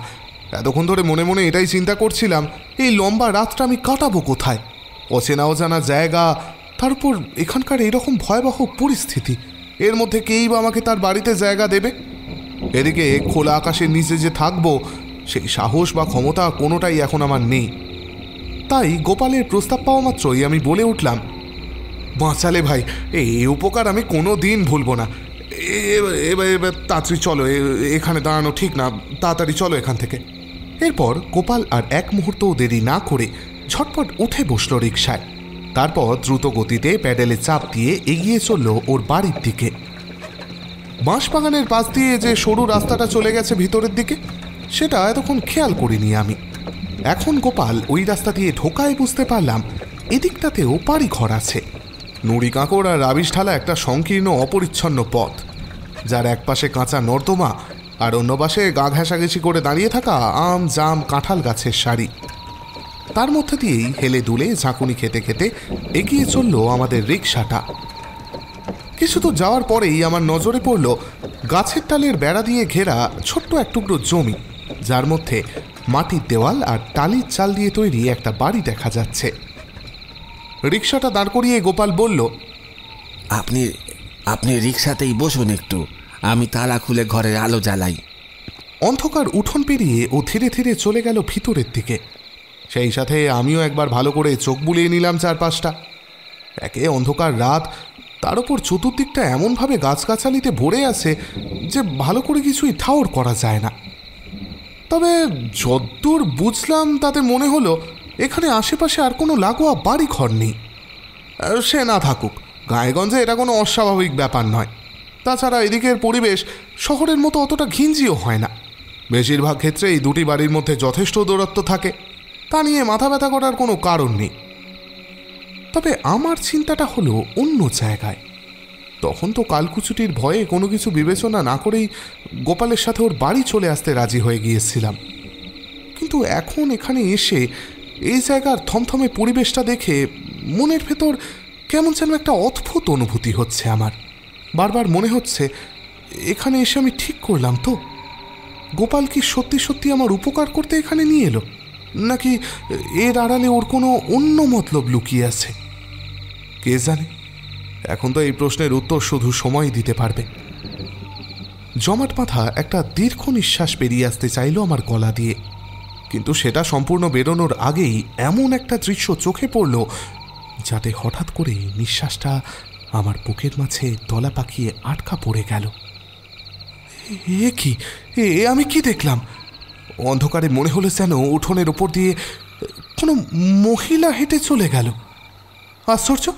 এতক্ষণ ধরে মনে মনে এটাই চিন্তা করছিলাম, এই লম্বা রাতটা আমি কাটাবো কোথায়? অচেনা অজানা জায়গা তারপর এখানকার এরকম ভয়াবহ পরিস্থিতি। এর মধ্যে কেই বা আমাকে তার বাড়িতে জায়গা দেবে? এদিকে খোলা আকাশের নিচে যে থাকব, সেই সাহস বা ক্ষমতা কোনোটাই এখন আমার নেই। তাই গোপালের প্রস্তাব পাওয়া মাত্রই আমি বলে উঠলাম বাঁচালে ভাই, এই উপকার আমি কোনো দিন ভুলবো না। এবার এবার এবার তাড়াতাড়ি চলো এখানে দাঁড়ানো ঠিক না, তাড়াতাড়ি চলো এখান থেকে। এরপর গোপাল আর এক মুহূর্তও দেরি না করে ঝটপট উঠে বসল রিক্সায় তারপর দ্রুত গতিতে প্যাডেলে চাপ দিয়ে এগিয়ে চলল ওর বাড়ির দিকে। বাঁশবাগানের পাশ দিয়ে যে সরু রাস্তাটা চলে গেছে ভিতরের দিকে, সেটা এতক্ষণ খেয়াল করিনি আমি। এখন গোপাল ওই রাস্তা দিয়ে ঢোকায় বুঝতে পারলাম, এদিকটাতেও বাড়ি ঘর আছে। নুড়ি কাঁকড় আর রাবিশ ঢালা একটা সংকীর্ণ অপরিচ্ছন্ন পথ, যার এক পাশে কাঁচা নর্দমা আর অন্য পাশে গা ঘেঁষাঘেঁষি করে দাঁড়িয়ে থাকা আম, জাম, কাঁঠাল গাছের সারি। তার মধ্যে দিয়েই হেলে দুলে ঝাঁকুনি খেতে খেতে এগিয়ে চলল আমাদের রিক্সাটা কিছু তো যাওয়ার পরেই আমার নজরে পড়ল গাছের টালের বেড়া দিয়ে ঘেরা ছোট্ট এক টুকরো জমি, যার মধ্যে মাটির দেওয়াল আর টালির চাল দিয়ে তৈরি একটা বাড়ি দেখা যাচ্ছে। রিক্সাটা দাঁড় করিয়ে গোপাল বলল আপনি আপনি রিক্সাতেই বসুন একটু। আমি তালা খুলে ঘরের আলো জ্বালাই। অন্ধকার উঠোন পেরিয়ে ও ধীরে ধীরে চলে গেল ভিতরের দিকে। সেই সাথে আমিও একবার ভালো করে চোখ বুলিয়ে নিলাম চারপাশটা। একে অন্ধকার রাত তার উপর চতুর্দিকটা এমনভাবে গাছগাছালিতে ভরে আছে যে ভালো করে কিছুই ঠাউর করা যায় না। তবে যদ্দূর বুঝলাম তাতে মনে হলো এখানে আশেপাশে আর কোনো লাগোয়া বাড়ি ঘর নেই সে না থাকুক, গায়েগঞ্জে এটা কোনো অস্বাভাবিক ব্যাপার নয়। তাছাড়া এদিকের পরিবেশ শহরের মতো অতটা ঘিঞ্জিও হয় না। বেশিরভাগ ক্ষেত্রে এই দুটি বাড়ির মধ্যে যথেষ্ট দূরত্ব থাকে। তা নিয়ে মাথা ব্যথা করার কোনো কারণ নেই। তবে আমার চিন্তাটা হলো অন্য জায়গায়। তখন তো কালকুচুটির ভয়ে কোনো কিছু বিবেচনা না করেই গোপালের সাথে ওর বাড়ি চলে আসতে রাজি হয়ে গিয়েছিলাম। কিন্তু এখন এখানে এসে এই জায়গার থমথমে পরিবেশটা দেখে মনের ভেতর কেমন যেন একটা অদ্ভুত অনুভূতি হচ্ছে আমার। বারবার মনে হচ্ছে, এখানে এসে আমি ঠিক করলাম তো। গোপাল কি সত্যি সত্যি আমার উপকার করতে এখানে নিয়ে এলো? নাকি এর আড়ালে ওর কোনো অন্য মতলব লুকিয়ে আছে? কে জানে? এখন তো এই প্রশ্নের উত্তর শুধু সময় দিতে পারবে। জমাট মাথা একটা দীর্ঘ নিঃশ্বাস বেরিয়ে আসতে চাইলো আমার গলা দিয়ে। কিন্তু সেটা সম্পূর্ণ বেরোনোর আগেই এমন একটা দৃশ্য চোখে পড়ল, যাতে হঠাৎ করে নিঃশ্বাসটা আমার বুকের মাঝে দলা পাকিয়ে আটকা পড়ে গেল। এ কি? এ আমি কি দেখলাম? অন্ধকারে মনে হলো যেন উঠোনের ওপর দিয়ে কোনো মহিলা হেঁটে চলে গেল। আশ্চর্য!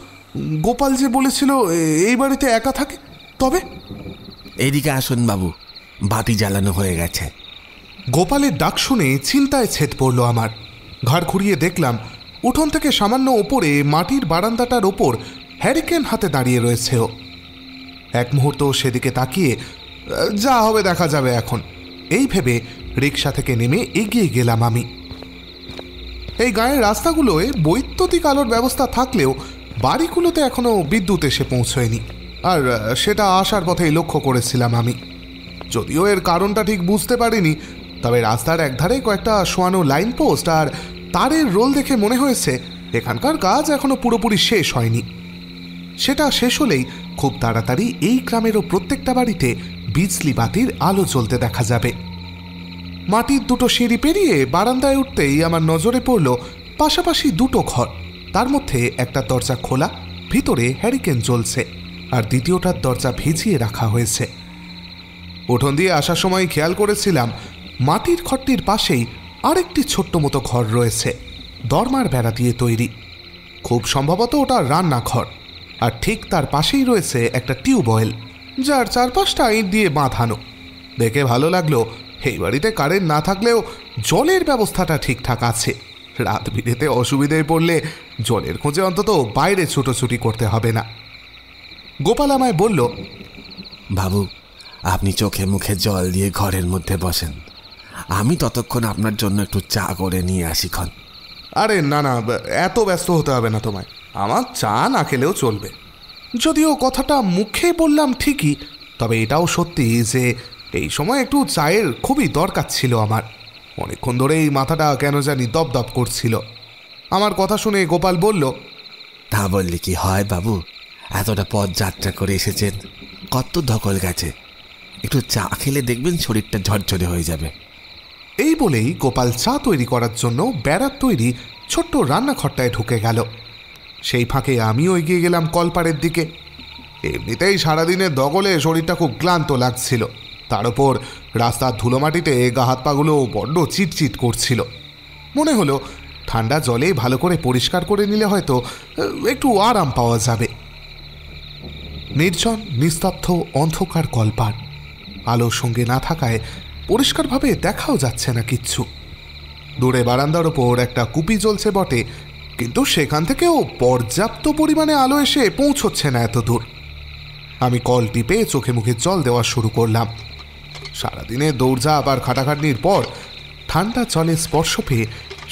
গোপাল যে বলেছিল এই বাড়িতে একা থাকে, তবে? এদিকে আসুন বাবু, বাতি জ্বালানো হয়ে গেছে। গোপালের ডাক শুনে চিন্তায় ছেদ পড়ল আমার। ঘাড় ঘুরিয়ে দেখলাম, উঠোন থেকে সামান্য ওপরে মাটির বারান্দাটার ওপর হ্যারিকেন হাতে দাঁড়িয়ে রয়েছে ও। এক মুহূর্ত সেদিকে তাকিয়ে, যা হবে দেখা যাবে এখন। এই ভেবে রিক্সা থেকে নেমে এগিয়ে গেলাম আমি। এই গায়ের রাস্তাগুলোয় বৈদ্যুতিক আলোর ব্যবস্থা থাকলেও বাড়িগুলোতে এখনও বিদ্যুৎ এসে পৌঁছয়নি। আর সেটা আসার পথেই লক্ষ্য করেছিলাম আমি। যদিও এর কারণটা ঠিক বুঝতে পারিনি তবে রাস্তার একধারে কয়েকটা শোয়ানো লাইন পোস্ট আর তারের রোল দেখে মনে হয়েছে, এখানকার কাজ এখনও পুরোপুরি শেষ হয়নি। সেটা শেষ হলেই খুব তাড়াতাড়ি এই গ্রামেরও প্রত্যেকটা বাড়িতে বিজলি বাতির আলো জ্বলতে দেখা যাবে। মাটির দুটো সিঁড়ি পেরিয়ে বারান্দায় উঠতেই আমার নজরে পড়ল পাশাপাশি দুটো ঘর। তার মধ্যে একটা দরজা খোলা, ভিতরে হ্যারিকেন জ্বলছে আর দ্বিতীয়টার দরজা ভিজিয়ে রাখা হয়েছে। উঠোন দিয়ে আসার সময় খেয়াল করেছিলাম মাটির ঘরটির পাশেই আরেকটি ছোট্ট মতো ঘর রয়েছে, দরমার বেড়া দিয়ে তৈরি। খুব সম্ভবত ওটা রান্নাঘর, আর ঠিক তার পাশেই রয়েছে একটা টিউবওয়েল যার চারপাশটা ইট দিয়ে বাঁধানো। দেখে ভালো লাগল, এই বাড়িতে কারেন্ট না থাকলেও জলের ব্যবস্থাটা ঠিকঠাক আছে। রাত বিরেতে অসুবিধায় পড়লে জলের খোঁজে অন্তত বাইরে ছুটোছুটি করতে হবে না। গোপাল আমায় বলল, বাবু, আপনি চোখে মুখে জল দিয়ে ঘরের মধ্যে বসেন। আমি ততক্ষণ আপনার জন্য একটু চা করে নিয়ে আসি ক্ষণ আরে না না এত ব্যস্ত হতে হবে না তোমায়। আমার চা না খেলেও চলবে। যদিও কথাটা মুখে বললাম ঠিকই তবে এটাও সত্যি যে এই সময় একটু চায়ের খুবই দরকার ছিল আমার। অনেকক্ষণ ধরে এই মাথাটা কেন জানি দপদপ করছিল। আমার কথা শুনে গোপাল বলল তা বললে কি হয় বাবু? এতটা পথ যাত্রা করে এসেছেন কত ধকল গেছে। একটু চা খেলে দেখবেন শরীরটা ঝরঝরে হয়ে যাবে। এই বলেই গোপাল চা তৈরি করার জন্য বেড়ার তৈরি ছোট্ট রান্নাঘরটায় ঢুকে গেল। সেই ফাঁকে আমিও এগিয়ে গেলাম কলপাড়ের দিকে। এমনিতেই সারাদিনের দগলে শরীরটা খুব ক্লান্ত লাগছিল। তার উপর রাস্তার ধুলোমাটিতে গা হাত পাগুলো বড্ড চিটচিট করছিল। মনে হলো ঠান্ডা জলে ভালো করে পরিষ্কার করে নিলে হয়তো একটু আরাম পাওয়া যাবে। নির্জন, নিস্তব্ধ, অন্ধকার কলপাড়। আলোর সঙ্গে না থাকায় পরিষ্কারভাবে দেখাও যাচ্ছে না কিচ্ছু। দূরে বারান্দার ওপর একটা কুপি জ্বলছে বটে, কিন্তু সেখান থেকেও পর্যাপ্ত পরিমাণে আলো এসে পৌঁছচ্ছে না এত দূর। আমি কল টিপে চোখে মুখে জল দেওয়া শুরু করলাম। সারাদিনে দৌড়ঝাঁপ আর খাটাখাটনির পর ঠান্ডা জলে স্পর্শ পেয়ে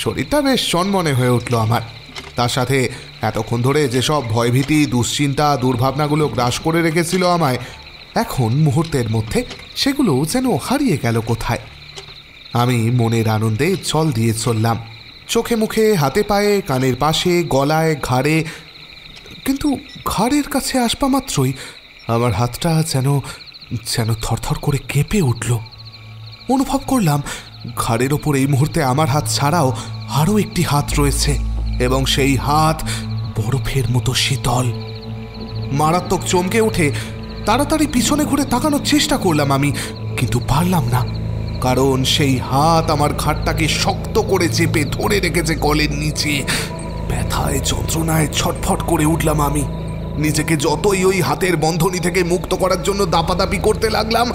শরীরটা বেশ চনমনে হয়ে উঠল আমার। তার সাথে এতক্ষণ ধরে যেসব ভয়ভীতি, দুশ্চিন্তা, দুর্ভাবনাগুলো গ্রাস করে রেখেছিল আমায় এখন মুহূর্তের মধ্যে সেগুলো যেন হারিয়ে গেল কোথায়। আমি মনের আনন্দে জল দিয়ে চললাম। চোখে মুখে, হাতে পায়ে, কানের পাশে, গলায়, ঘাড়ে। কিন্তু ঘাড়ের কাছে আসবা মাত্রই আমার হাতটা যেন যেন থরথর করে কেঁপে উঠল। অনুভব করলাম ঘাড়ের ওপর এই মুহূর্তে আমার হাত ছাড়াও আরও একটি হাত রয়েছে এবং সেই হাত বরফের মতো শীতল। মারাত্মক চমকে উঠে তাড়াতাড়ি পিছনে ঘুরে তাকানোর চেষ্টা করলাম আমি, কিন্তু পারলাম না। কারণ সেই হাত আমার ঘাটটাকে শক্ত করে চেপে ধরে রেখেছে কলের নিচে। ব্যথায়, যন্ত্রণায় ছটফট করে উঠলাম আমি। নিজেকে যতই ওই হাতের বন্ধনী থেকে মুক্ত করার জন্য দাপাদাপি করতে লাগলাম,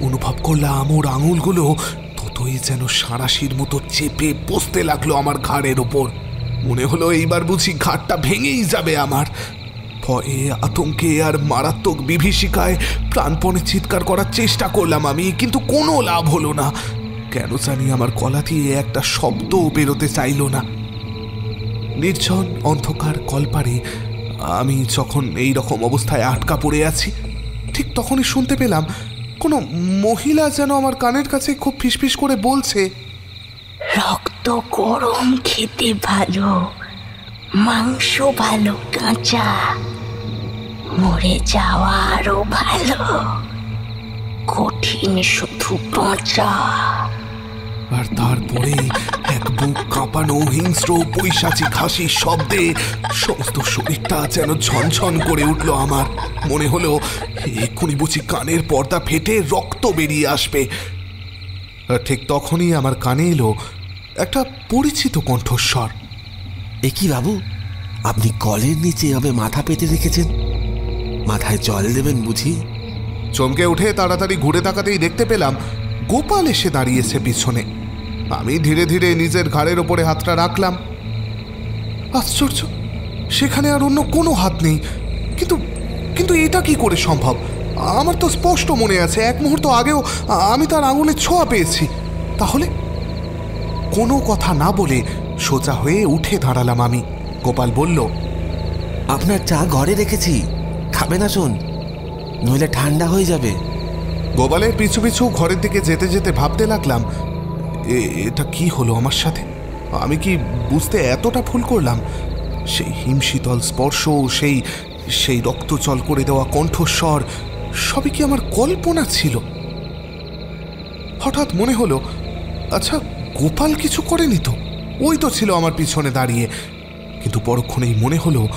অনুভব করলাম ওর আঙুলগুলো ততই যেন সাঁড়াশির মতো চেপে বসতে লাগল আমার ঘাড়ের ওপর। মনে হলো এইবার বুঝি ঘাটটা ভেঙেই যাবে আমার। ভয়ে আতঙ্কে আর মারাত্মক বিভীষিকায় প্রাণপণে চিৎকার করার চেষ্টা করলাম আমি, কিন্তু কোনো লাভ হলো না। কেন জানি আমার গলা দিয়ে একটা শব্দও বেরোতে চাইলো না। নির্জন অন্ধকার কলপারে আমি যখন এই রকম অবস্থায় আটকা পড়ে আছি, ঠিক তখনই শুনতে পেলাম, কোনো মহিলা যেন আমার কানের কাছে খুব ফিসফিস করে বলছে, রক্ত গরম, খেতে ভালো। মাংস ভালো, কাঁচা। মরে যাওয়া আরও ভালো। কঠিন শুধু পচা আর তারপরে এক বুক কাঁপানো, হিংস্র পৈশাচি হাসির শব্দে সমস্ত শরীরটা যেন ঝনঝন করে উঠল আমার। মনে হলো, এক্ষুনি বুঝি কানের পর্দা ফেটে রক্ত বেরিয়ে আসবে। ঠিক তখনই আমার কানে এলো একটা পরিচিত কণ্ঠস্বর। এ কি বাবু? আপনি কলের নিচে এভাবে মাথা পেতে রেখেছেন মাথায় জল দেবেন বুঝি? চমকে উঠে তাড়াতাড়ি ঘুরে তাকাতেই দেখতে পেলাম গোপাল এসে দাঁড়িয়েছে পিছনে। আমি ধীরে ধীরে নিজের ঘাড়ের ওপরে হাতটা রাখলাম। আশ্চর্য! সেখানে আর অন্য কোনো হাত নেই। কিন্তু কিন্তু এটা কি করে সম্ভব? আমার তো স্পষ্ট মনে আছে, এক মুহূর্ত আগেও আমি তার আঙুলের ছোঁয়া পেয়েছি। তাহলে কোনো কথা না বলে সোজা হয়ে উঠে দাঁড়ালাম আমি। গোপাল বলল, আপনার চা ঘরে রেখেছি, খাবেন আসুন, নইলে ঠান্ডা হয়ে যাবে। গোপালের পিছু পিছু ঘরের দিকে যেতে যেতে ভাবতে লাগলাম এটা কি হলো আমার সাথে? আমি কি বুঝতে এতটা ভুল করলাম? সেই হিমশীতল স্পর্শ, সেই সেই রক্তচল করে দেওয়া কণ্ঠস্বর, সবই কি আমার কল্পনা ছিল? হঠাৎ মনে হলো আচ্ছা গোপাল কিছু করেনি তো? ওই তো ছিল আমার পিছনে দাঁড়িয়ে। কিন্তু পরক্ষণেই মনে হলো,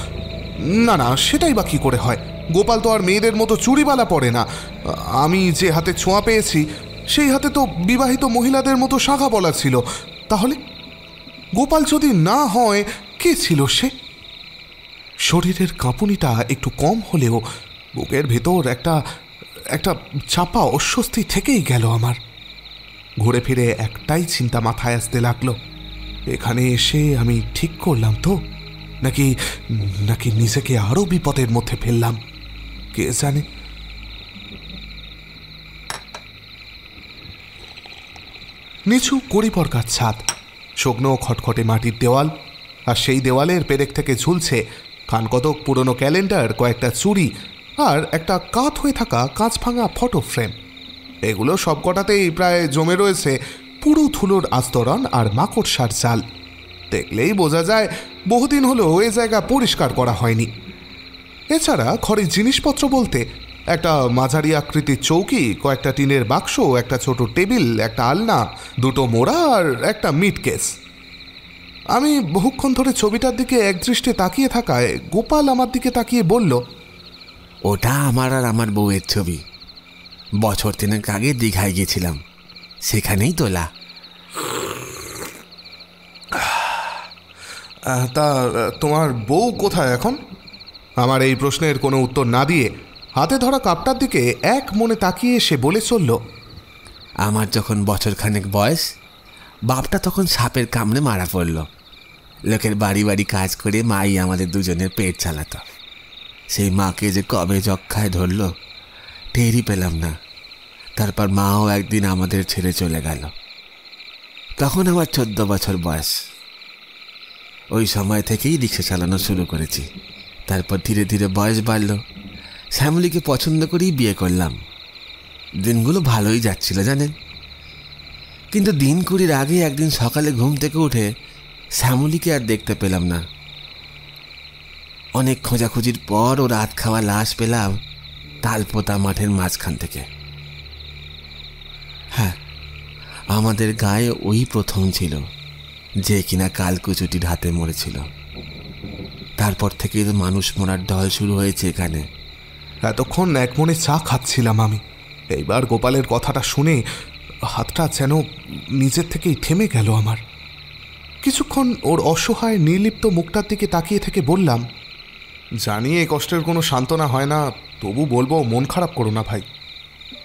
না না, সেটাই বা কি করে হয়? গোপাল তো আর মেয়েদের মতো চুরিবালা পড়ে না। আমি যে হাতে ছোঁয়া পেয়েছি, সেই হাতে তো বিবাহিত মহিলাদের মতো শাখা বলা ছিল। তাহলে গোপাল যদি না হয়, কে ছিল সে? শরীরের কাঁপুনিটা একটু কম হলেও বুকের ভেতর একটা একটা চাপা অস্বস্তি থেকেই গেল আমার। ঘুরে ফিরে একটাই চিন্তা মাথায় আসতে লাগল। এখানে এসে আমি ঠিক করলাম তো। নাকি নাকি নিজেকে আরও বিপদের মধ্যে ফেললাম? কে জানে? নিচু কড়িপরকার ছাদ, শুকনো খটখটে মাটির দেওয়াল, আর সেই দেওয়ালের পেরেক থেকে ঝুলছে খানকতক পুরনো ক্যালেন্ডার, কয়েকটা চুড়ি, আর একটা কাত হয়ে থাকা কাঁচ ভাঙা ফটো ফ্রেম। এগুলো সবকটাতেই প্রায় জমে রয়েছে পুরো ধুলোর আস্তরণ আর মাকড়সার চাল। দেখলেই বোঝা যায়, বহুদিন হলো এ জায়গা পরিষ্কার করা হয়নি। এছাড়া ঘরের জিনিসপত্র বলতে, একটা মাঝারি আকৃতির চৌকি, কয়েকটা টিনের বাক্স, একটা ছোট টেবিল, একটা আলনা, দুটো মোড়া আর একটা মিট কেস। আমি বহুক্ষণ ধরে ছবিটার দিকে একদৃষ্টে তাকিয়ে থাকায় গোপাল আমার দিকে তাকিয়ে বলল, ওটা আমার আর আমার বউয়ের ছবি। বছর তিনেক আগে দীঘায় গেছিলাম। সেখানেই তোলা। তা তোমার বউ কোথায় এখন? আমার এই প্রশ্নের কোনো উত্তর না দিয়ে হাতে ধরা কাপটার দিকে এক মনে তাকিয়ে সে বলে চলল, আমার যখন বছরখানেক বয়স, বাপটা তখন সাপের কামড়ে মারা পড়ল। লোকের বাড়ি বাড়ি কাজ করে মাই আমাদের দুজনের পেট চালাতো। সেই মাকে যে কবে যক্ষায় ধরল, টেরই পেলাম না। তারপর মাও একদিন আমাদের ছেড়ে চলে গেল। তখন আমার চোদ্দ বছর বয়স। ওই সময় থেকেই রিক্সা চালানো শুরু করেছি। তারপর ধীরে ধীরে বয়স বাড়ল। শ্যামলীকে পছন্দ করেই বিয়ে করলাম। দিনগুলো ভালোই যাচ্ছিল, জানেন? কিন্তু দিন কুড়ির আগে একদিন সকালে ঘুম থেকে উঠে শ্যামলীকে আর দেখতে পেলাম না। অনেক খোঁজাখুঁজির পর ও রাত খাওয়া লাশ পেলাম তালপোতা মাঠের মাঝখান থেকে। হ্যাঁ আমাদের গায়ে ওই প্রথম ছিল, যে কিনা কালকুচুটির হাতে মরেছিল। তারপর থেকে মানুষ মরার দল শুরু হয়েছে এখানে। এতক্ষণ এক মনে চা খাচ্ছিলাম আমি। এইবার গোপালের কথাটা শুনে হাতটা যেন নিজের থেকেই থেমে গেল আমার। কিছুক্ষণ ওর অসহায় নির্লিপ্ত মুখটার দিকে তাকিয়ে থেকে বললাম, জানি এই কষ্টের কোনো সান্ত্বনা হয় না, তবু বলব মন খারাপ করো না ভাই।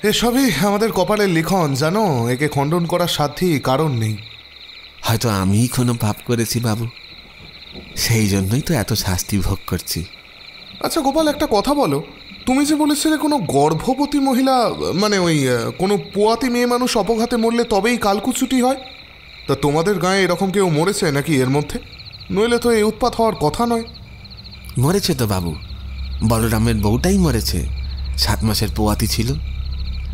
এসবই আমাদের কপালের লিখন জানো? একে খণ্ডন করার সাধ্যই কারণ নেই। হয়তো আমিই কোনো পাপ করেছি বাবু। সেই জন্যই তো এত শাস্তি ভোগ করছি। আচ্ছা গোপাল একটা কথা বলো। তুমি যে বলেছিলে কোনো গর্ভবতী মহিলা মানে ওই কোনো পোয়াতি মেয়ে মানুষ অপঘাতে মরলে তবেই কালকুচুটি হয়? তা তোমাদের গায়ে এরকম কেউ মরেছে নাকি এর মধ্যে? নইলে তো এই উৎপাত হওয়ার কথা নয়। মরেছে তো বাবু। বলরামের বউটাই মরেছে। সাত মাসের পোয়াতি ছিল।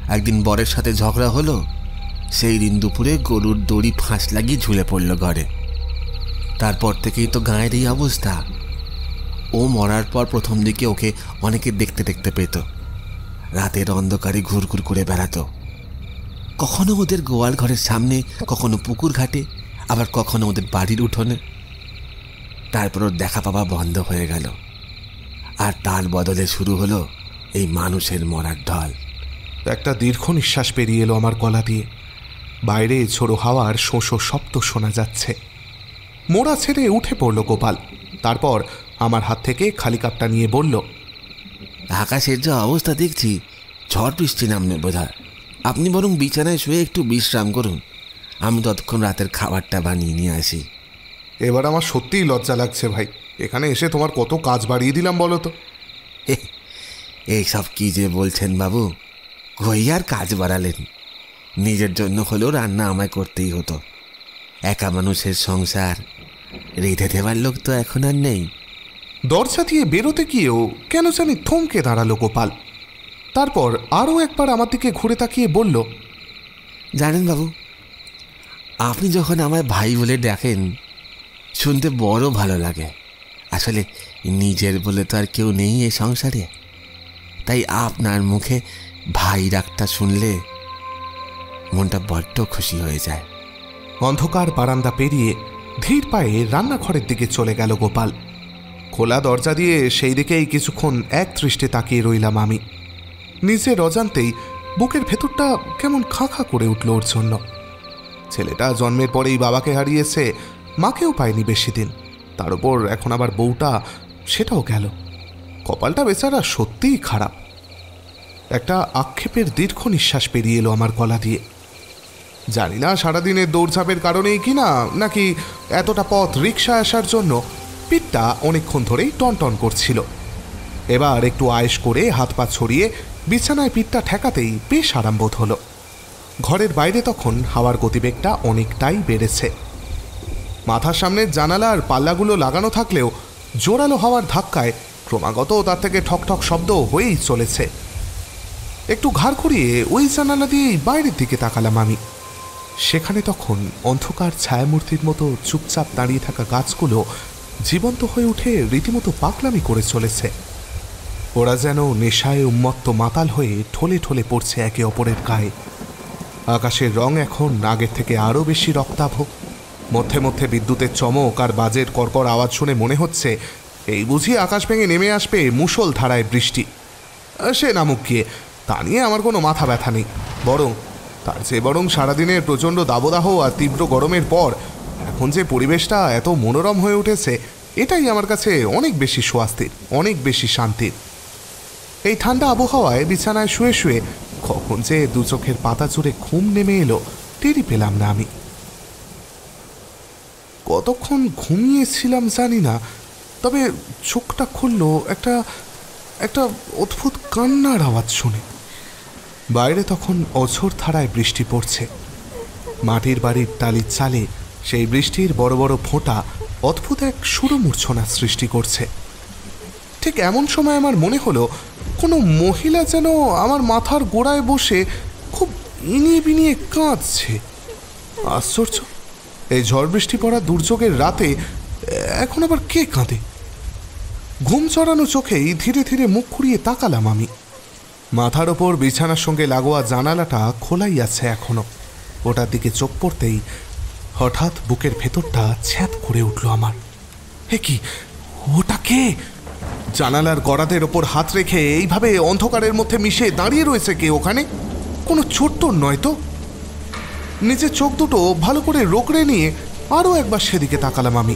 একদিন বরের সাথে ঝগড়া হলো, সেই দিন দুপুরে গরুর দড়ি ফাঁস লাগিয়ে ঝুলে পড়ল ঘরে। তারপর থেকেই তো গায়ের এই অবস্থা। ও মরার পর প্রথম দিকে ওকে অনেকে দেখতে দেখতে পেত। রাতের অন্ধকারে ঘুরঘুর করে বেড়াতো। কখনো ওদের গোয়াল ঘরের সামনে, কখনো পুকুর ঘাটে, আবার কখনো ওদের বাড়ির উঠোনে। তারপর ওর দেখা পাওয়া বন্ধ হয়ে গেল। আর তার বদলে শুরু হলো এই মানুষের মরার ঢল। একটা দীর্ঘ নিঃশ্বাস পেরিয়ে এলো আমার গলা দিয়ে। বাইরে ঝোড়ো হাওয়ার শোঁ শব্দ শোনা যাচ্ছে। মোড়া ছেড়ে উঠে পড়ল গোপাল। তারপর আমার হাত থেকে খালি কাপটা নিয়ে বলল আকাশের যা অবস্থা দেখছি ঝড় বৃষ্টি বোধ হয় আপনি বরং বিছানায় শুয়ে একটু বিশ্রাম করুন। আমি ততক্ষণ রাতের খাবারটা বানিয়ে নিয়ে আসি। এবার আমার সত্যিই লজ্জা লাগছে ভাই। এখানে এসে তোমার কত কাজ বাড়িয়ে দিলাম বলো তো। এইসব কি যে বলছেন বাবু? কই আর কাজ বাড়ালেন। নিজের জন্য হলেও রান্না আমায় করতেই হতো। একা মানুষের সংসার রেঁধে দেওয়ার লোক তো এখন আর নেই। দরজা দিয়ে বেরোতে গিয়েও কেন জানি থমকে দাঁড়াল গোপাল। তারপর আরও একবার আমার দিকে ঘুরে তাকিয়ে বলল জানেন বাবু আপনি যখন আমায় ভাই বলে ডাকেন শুনতে বড় ভালো লাগে। আসলে নিজের বলে তো আর কেউ নেই এ সংসারে। তাই আপনার মুখে ভাই ডাকটা শুনলে মনটা বড্ড খুশি হয়ে যায়। অন্ধকার বারান্দা পেরিয়ে ধীর পায়ে রান্নাঘরের দিকে চলে গেল গোপাল। খোলা দরজা দিয়ে সেই দিকেই কিছুক্ষণ এক দৃষ্টে তাকিয়ে রইলাম আমি। নিজের অজান্তেই বুকের ভেতরটা কেমন খাঁ খাঁ করে উঠল ওর জন্য। ছেলেটা জন্মের পরেই বাবাকে হারিয়েছে, মাকেও পায়নি বেশি দিন। তার উপর এখন আবার বউটা, সেটাও গেল। কপালটা বেচারা সত্যিই খারাপ। একটা আক্ষেপের দীর্ঘ নিঃশ্বাস পেরিয়ে এলো আমার গলা দিয়ে। জানি না সারাদিনের দৌড়ঝাঁপের কারণেই কিনা নাকি এতটা পথ রিক্সা আসার জন্য পিঠটা অনেকক্ষণ ধরেই টনটন করছিল। এবার একটু আয়েস করে হাত পা ছড়িয়ে বিছানায় পিঠটা ঠেকাতেই বেশ আরাম বোধ হলো। ঘরের বাইরে তখন হাওয়ার গতিবেগটা অনেকটাই বেড়েছে। মাথার সামনে জানালা আর পাল্লাগুলো লাগানো থাকলেও জোরালো হাওয়ার ধাক্কায় ক্রমাগত তার থেকে ঠকঠক শব্দ হয়েই চলেছে। একটু ঘাড় করিয়ে ওই জানালা দিয়েই বাইরের দিকে তাকালাম আমি। সেখানে তখন অন্ধকার ছায়ামূর্তির মতো চুপচাপ দাঁড়িয়ে থাকা গাছগুলো জীবন্ত হয়ে উঠে রীতিমতো পাকলামি করে চলেছে। ওরা যেন নেশায় উন্মত্ত মাতাল হয়ে ঠলে ঠলে পড়ছে একে অপরের গায়ে। আকাশের রং এখন আগের থেকে আরও বেশি রক্তাভ মধ্যে মধ্যে বিদ্যুতের চমক আর বাজের কর্কর আওয়াজ শুনে মনে হচ্ছে, এই বুঝি আকাশ ভেঙে নেমে আসবে মুষল ধারায় বৃষ্টি। সে নামুক গিয়ে তা নিয়ে আমার কোনো মাথা ব্যথা নেই। বরং তার চেয়ে বরং সারাদিনের প্রচণ্ড দাবদাহ আর তীব্র গরমের পর এখন যে পরিবেশটা এত মনোরম হয়ে উঠেছে, এটাই আমার কাছে অনেক বেশি স্বাস্থ্যের অনেক বেশি শান্তির। এই ঠান্ডা আবহাওয়ায় বিছানায় শুয়ে শুয়ে কখন যে দু চোখের পাতা চুড়ে ঘুম নেমে এলো টেরি পেলাম না আমি। কতক্ষণ ঘুমিয়েছিলাম জানি না, তবে চোখটা খুললো একটা একটা অদ্ভুত কান্নার আওয়াজ শুনে। বাইরে তখন অঝোর ধারায় বৃষ্টি পড়ছে। মাটির বাড়ির টালির চালে সেই বৃষ্টির বড় বড় ফোঁটা অদ্ভুত এক সুরমূর্ছনা সৃষ্টি করছে। ঠিক এমন সময় আমার মনে হলো, কোনো মহিলা যেন আমার মাথার গোড়ায় বসে খুব ইনিয়ে বিনিয়ে কাঁদছে। আশ্চর্য, এই ঝড় বৃষ্টি পড়া দুর্যোগের রাতে, এখন আবার কে কাঁদে? ঘুম চড়ানো চোখেই ধীরে ধীরে মুখ খুঁড়িয়ে তাকালাম আমি। মাথার ওপর বিছানার সঙ্গে লাগোয়া জানালাটা খোলাই আছে এখনও। ওটার দিকে চোখ পড়তেই হঠাৎ বুকের ভেতরটা ছ্যাত করে উঠল আমার। হে কি? ওটা কে? জানালার গড়াদের ওপর হাত রেখে এইভাবে অন্ধকারের মধ্যে মিশে দাঁড়িয়ে রয়েছে কে ওখানে? কোনো ছোট্ট নয় তো? নিজের চোখ দুটো ভালো করে রোকড়ে নিয়ে আরও একবার সেদিকে তাকালাম আমি।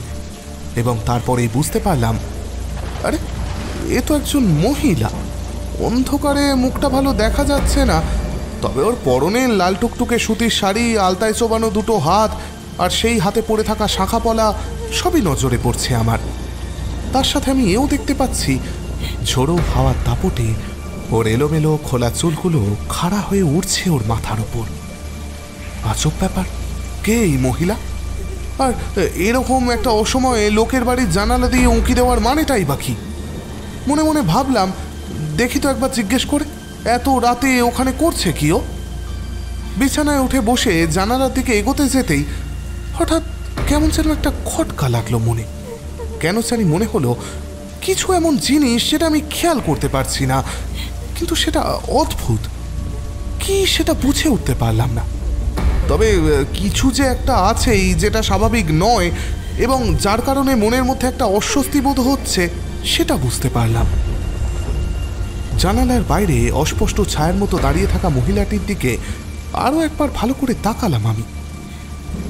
এবং তারপরেই বুঝতে পারলাম, আরে, এ তো একজন মহিলা। অন্ধকারে মুখটা ভালো দেখা যাচ্ছে না। তবে ওর পরনে লাল টুকটুকে সুতির শাড়ি, আলতায় চোবানো দুটো হাত আর সেই হাতে পড়ে থাকা শাঁখাপলা সবই নজরে পড়ছে আমার। তার সাথে আমি এও দেখতে পাচ্ছি, ঝোড়ো হাওয়ার দাপটে ওর এলোমেলো খোলা চুলগুলো খাড়া হয়ে উঠছে ওর মাথার ওপর। আচক ব্যাপার, কে এই মহিলা? আর এরকম একটা অসময়ে লোকের বাড়ির জানালা দিয়ে উঁকি দেওয়ার মানেটাই বাকি মনে মনে ভাবলাম দেখি তো একবার জিজ্ঞেস করে। এত রাতে ওখানে করছে কি ও? বিছানায় উঠে বসে জানালার দিকে এগোতে যেতেই হঠাৎ কেমন যেন একটা খটকা লাগল মনে। কেন জানি মনে হলো, কিছু এমন জিনিস সেটা আমি খেয়াল করতে পারছি না, কিন্তু সেটা অদ্ভুত। কি সেটা বুঝে উঠতে পারলাম না। তবে কিছু যে একটা আছেই যেটা স্বাভাবিক নয়, এবং যার কারণে মনের মধ্যে একটা অস্বস্তি বোধ হচ্ছে, সেটা বুঝতে পারলাম। জানালার বাইরে অস্পষ্ট ছায়ার মতো দাঁড়িয়ে থাকা মহিলাটির দিকে আরও একবার ভালো করে তাকালাম আমি।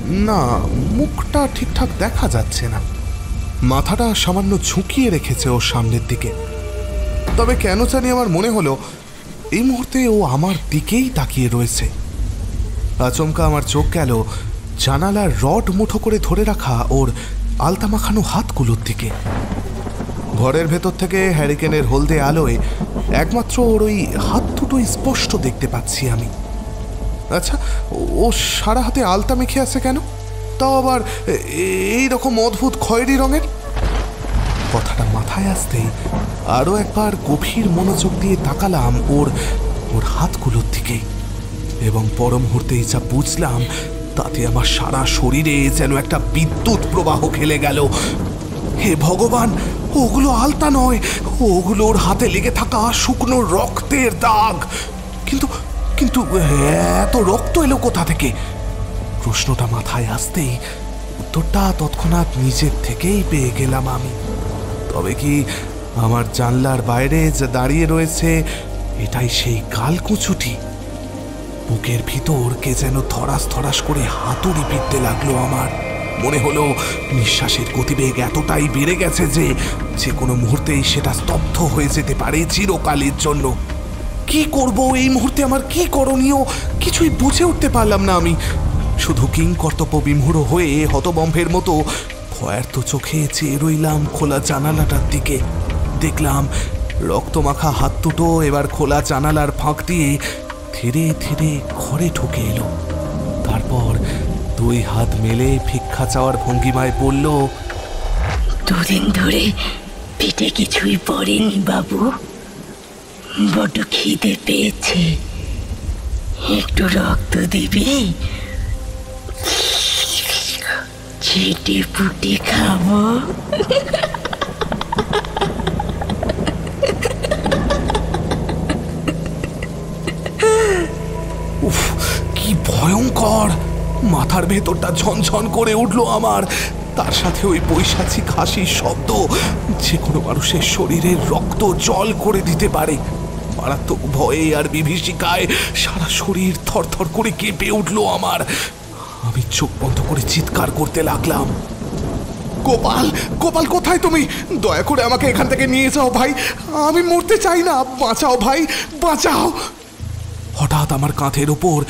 না, মুখটা ঠিকঠাক দেখা যাচ্ছে না। মাথাটা সামান্য ঝুঁকিয়ে রেখেছে ওর সামনের দিকে। তবে কেন জানি আমার মনে হলো, এই মুহূর্তে ও আমার দিকেই তাকিয়ে রয়েছে। আচমকা আমার চোখ গেল, জানালার রড মুঠো করে ধরে রাখা ওর আলতা মাখানো হাতগুলোর দিকে। ঘরের ভেতর থেকে হ্যারিকেনের হলদে আলোয় একমাত্র ওর ওই হাত দুটোই স্পষ্ট দেখতে পাচ্ছি আমি। আচ্ছা ও- ও সারা হাতে আলতা মেখে আছে কেন? তাও আবার এই রকম অদ্ভুত খয়েরি রঙের? কথাটা মাথায় আসতেই আরও একবার গভীর মনোযোগ দিয়ে তাকালাম ওর ওর হাতগুলোর দিকে এবং পর মুহূর্তেই যা বুঝলাম, তাতে আমার সারা শরীরে যেন একটা বিদ্যুৎ প্রবাহ খেলে গেল। হে ভগবান, ওগুলো আলতা নয়। ওগুলো ওর হাতে লেগে থাকা শুকনো রক্তের দাগ। কিন্তু কিন্তু, এত রক্ত এলো কোথা থেকে? প্রশ্নটা মাথায় আসতেই উত্তরটা তৎক্ষণাৎ নিজের থেকেই পেয়ে গেলাম আমি। তবে কি আমার জানলার বাইরে যে দাঁড়িয়ে রয়েছে, এটাই সেই কালকুচুটি। বুকের ভিতর কে যেন থরাস থরাস করে হাতুড়ি পিটতে লাগল আমার। মনে হলো নিঃশ্বাসের গতিবেগ এতটাই বেড়ে গেছে যে যে কোনো মুহূর্তেই সেটা স্তব্ধ হয়ে যেতে পারে চিরকালের জন্য। কি করব এই মুহূর্তে আমার কি করণীয়? কিছুই বুঝে উঠতে পারলাম না আমি। শুধু কিং কর্তব্য হয়ে হতবম্ভের মতো ভয়ার্ত চোখে চেয়ে রইলাম খোলা জানালাটার দিকে। দেখলাম রক্তমাখা হাত দুটো এবার খোলা জানালার ফাঁক দিয়ে ধীরে ধীরে ঘরে ঢুকে এলো। দুই হাত মেলে ভিক্ষা চাওয়ার ভঙ্গিমায় বলল দুদিন ধরে পেটে কিছুই পড়েনি বাবু। বড্ড খিদে পেয়েছে। একটু রক্ত দিবি? ছেটে পুটে খাব। উফ কি ভয়ঙ্কর! মাথার ভেতরটা ঝনঝন করে উঠল আমার। তার সাথে ওই বৈশাখী খাসির শব্দ যে কোনো মানুষের শরীরের রক্ত জল করে দিতে পারে। মারাত্মক ভয়ে আর বিভীষিকায় সারা শরীর থরথর করে কেঁপে উঠল আমার। আমি চোখ বন্ধ করে চিৎকার করতে লাগলাম। গোপাল গোপাল, কোথায় তুমি? দয়া করে আমাকে এখান থেকে নিয়ে যাও ভাই। আমি মরতে চাই না। বাঁচাও ভাই, বাঁচাও। হঠাৎ আমার কাঁধের ওপর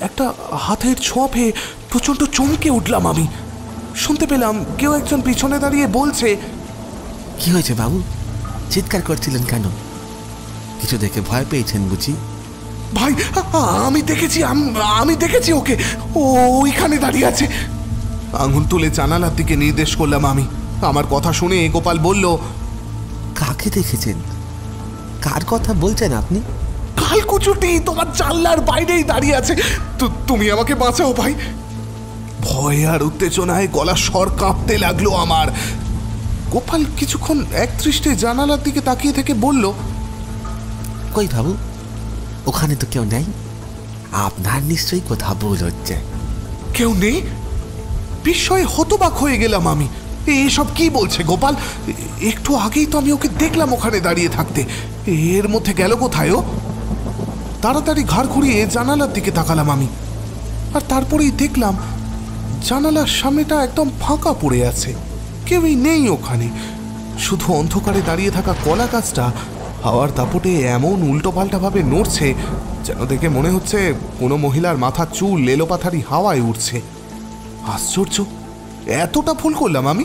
একটা হাতের ছোঁয়া পেয়ে প্রচণ্ড চমকে উঠলাম আমি। শুনতে পেলাম কেউ একজন পিছনে দাঁড়িয়ে বলছে কি হয়েছে বাবু? চিৎকার করছিলেন কেন? কিছু দেখে ভয় পেয়েছেন বুঝি? ভাই আমি দেখেছি আমি দেখেছি ওকে। ও ওইখানে দাঁড়িয়ে আছে। আঙুল তুলে জানালার দিকে নির্দেশ করলাম আমি। আমার কথা শুনে গোপাল বলল কাকে দেখেছেন? কার কথা বলছেন আপনি? কাল কুচুটি তোমার জানলার বাইরেই দাঁড়িয়ে আছে। তুমি আমাকে বাঁচাও ভাই। ভয় আর উত্তেজনায় গলা স্বর কাঁপতে লাগল আমার। গোপাল কিছুক্ষণ একদৃষ্টে জানালার দিকে তাকিয়ে থেকে বলল কই বাবু ওখানে তো কেউ নেই। আপনার নিশ্চয়ই কোথাও ভুল হচ্ছে। কেউ নেই? বিস্ময়ে হতবাক হয়ে গেলাম আমি। এসব কি বলছে গোপাল? একটু আগেই তো আমি ওকে দেখলাম ওখানে দাঁড়িয়ে থাকতে। এর মধ্যে গেল কোথায় ও? তাড়াতাড়ি ঘাড় ঘুরিয়ে জানালার দিকে তাকালাম আমি। আর তারপরেই দেখলাম, জানালার সামনেটা একদম ফাঁকা পড়ে আছে। কেউই নেই ওখানে। শুধু অন্ধকারে দাঁড়িয়ে থাকা কলা গাছটা হাওয়ার দাপটে এমন উল্টোপাল্টাভাবে নড়ছে যেন দেখে মনে হচ্ছে কোনো মহিলার মাথার চুল লেলোপাথারি হাওয়ায় উঠছে আশ্চর্য, এতটা ভুল করলাম আমি?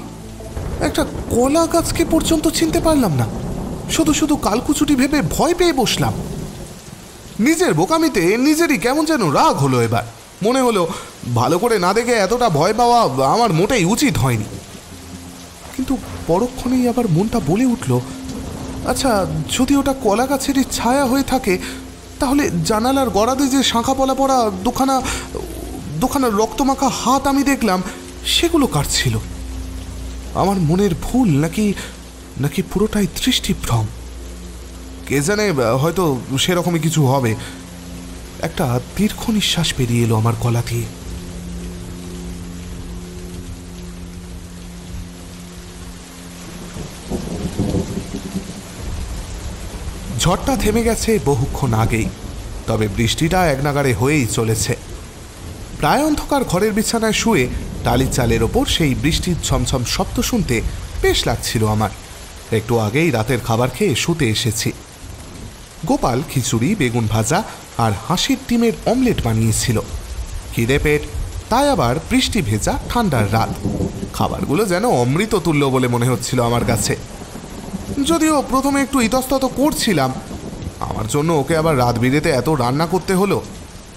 একটা কলা গাছকে পর্যন্ত চিনতে পারলাম না। শুধু শুধু কালকুচুটি ভেবে ভয় পেয়ে বসলাম। নিজের বোকামিতে নিজেরই কেমন যেন রাগ হলো এবার। মনে হলো, ভালো করে না দেখে এতটা ভয় পাওয়া আমার মোটেই উচিত হয়নি। কিন্তু পরক্ষণেই আবার মনটা বলে উঠল আচ্ছা যদি ওটা কলা গাছেরই ছায়া হয়ে থাকে, তাহলে জানালার গড়াতে যে শাঁখা পলা পড়া দুখানা দুখানা রক্তমাখা হাত আমি দেখলাম, সেগুলো কার ছিল? আমার মনের ভুল নাকি নাকি পুরোটাই দৃষ্টিভ্রম? কে জানে হয়তো সেরকমই কিছু হবে। একটা দীর্ঘ নিঃশ্বাস বেরিয়ে এলো আমার গলা দিয়ে ঝড়টা থেমে গেছে বহুক্ষণ আগেই, তবে বৃষ্টিটা এক নাগারে হয়েই চলেছে। প্রায় অন্ধকার ঘরের বিছানায় শুয়ে টালির চালের ওপর সেই বৃষ্টির ছমছম শব্দ শুনতে বেশ লাগছিল আমার। একটু আগেই রাতের খাবার খেয়ে শুতে এসেছি। গোপাল খিচুড়ি, বেগুন ভাজা আর হাঁসের ডিমের অমলেট বানিয়েছিল। খিদে পেট, তাই আবার বৃষ্টি ভেজা ঠান্ডার রাত। খাবারগুলো যেন অমৃত তুল্য বলে মনে হচ্ছিল আমার কাছে। যদিও প্রথমে একটু ইতস্তত করছিলাম, আমার জন্য ওকে আবার রাত বিরেতে এত রান্না করতে হলো,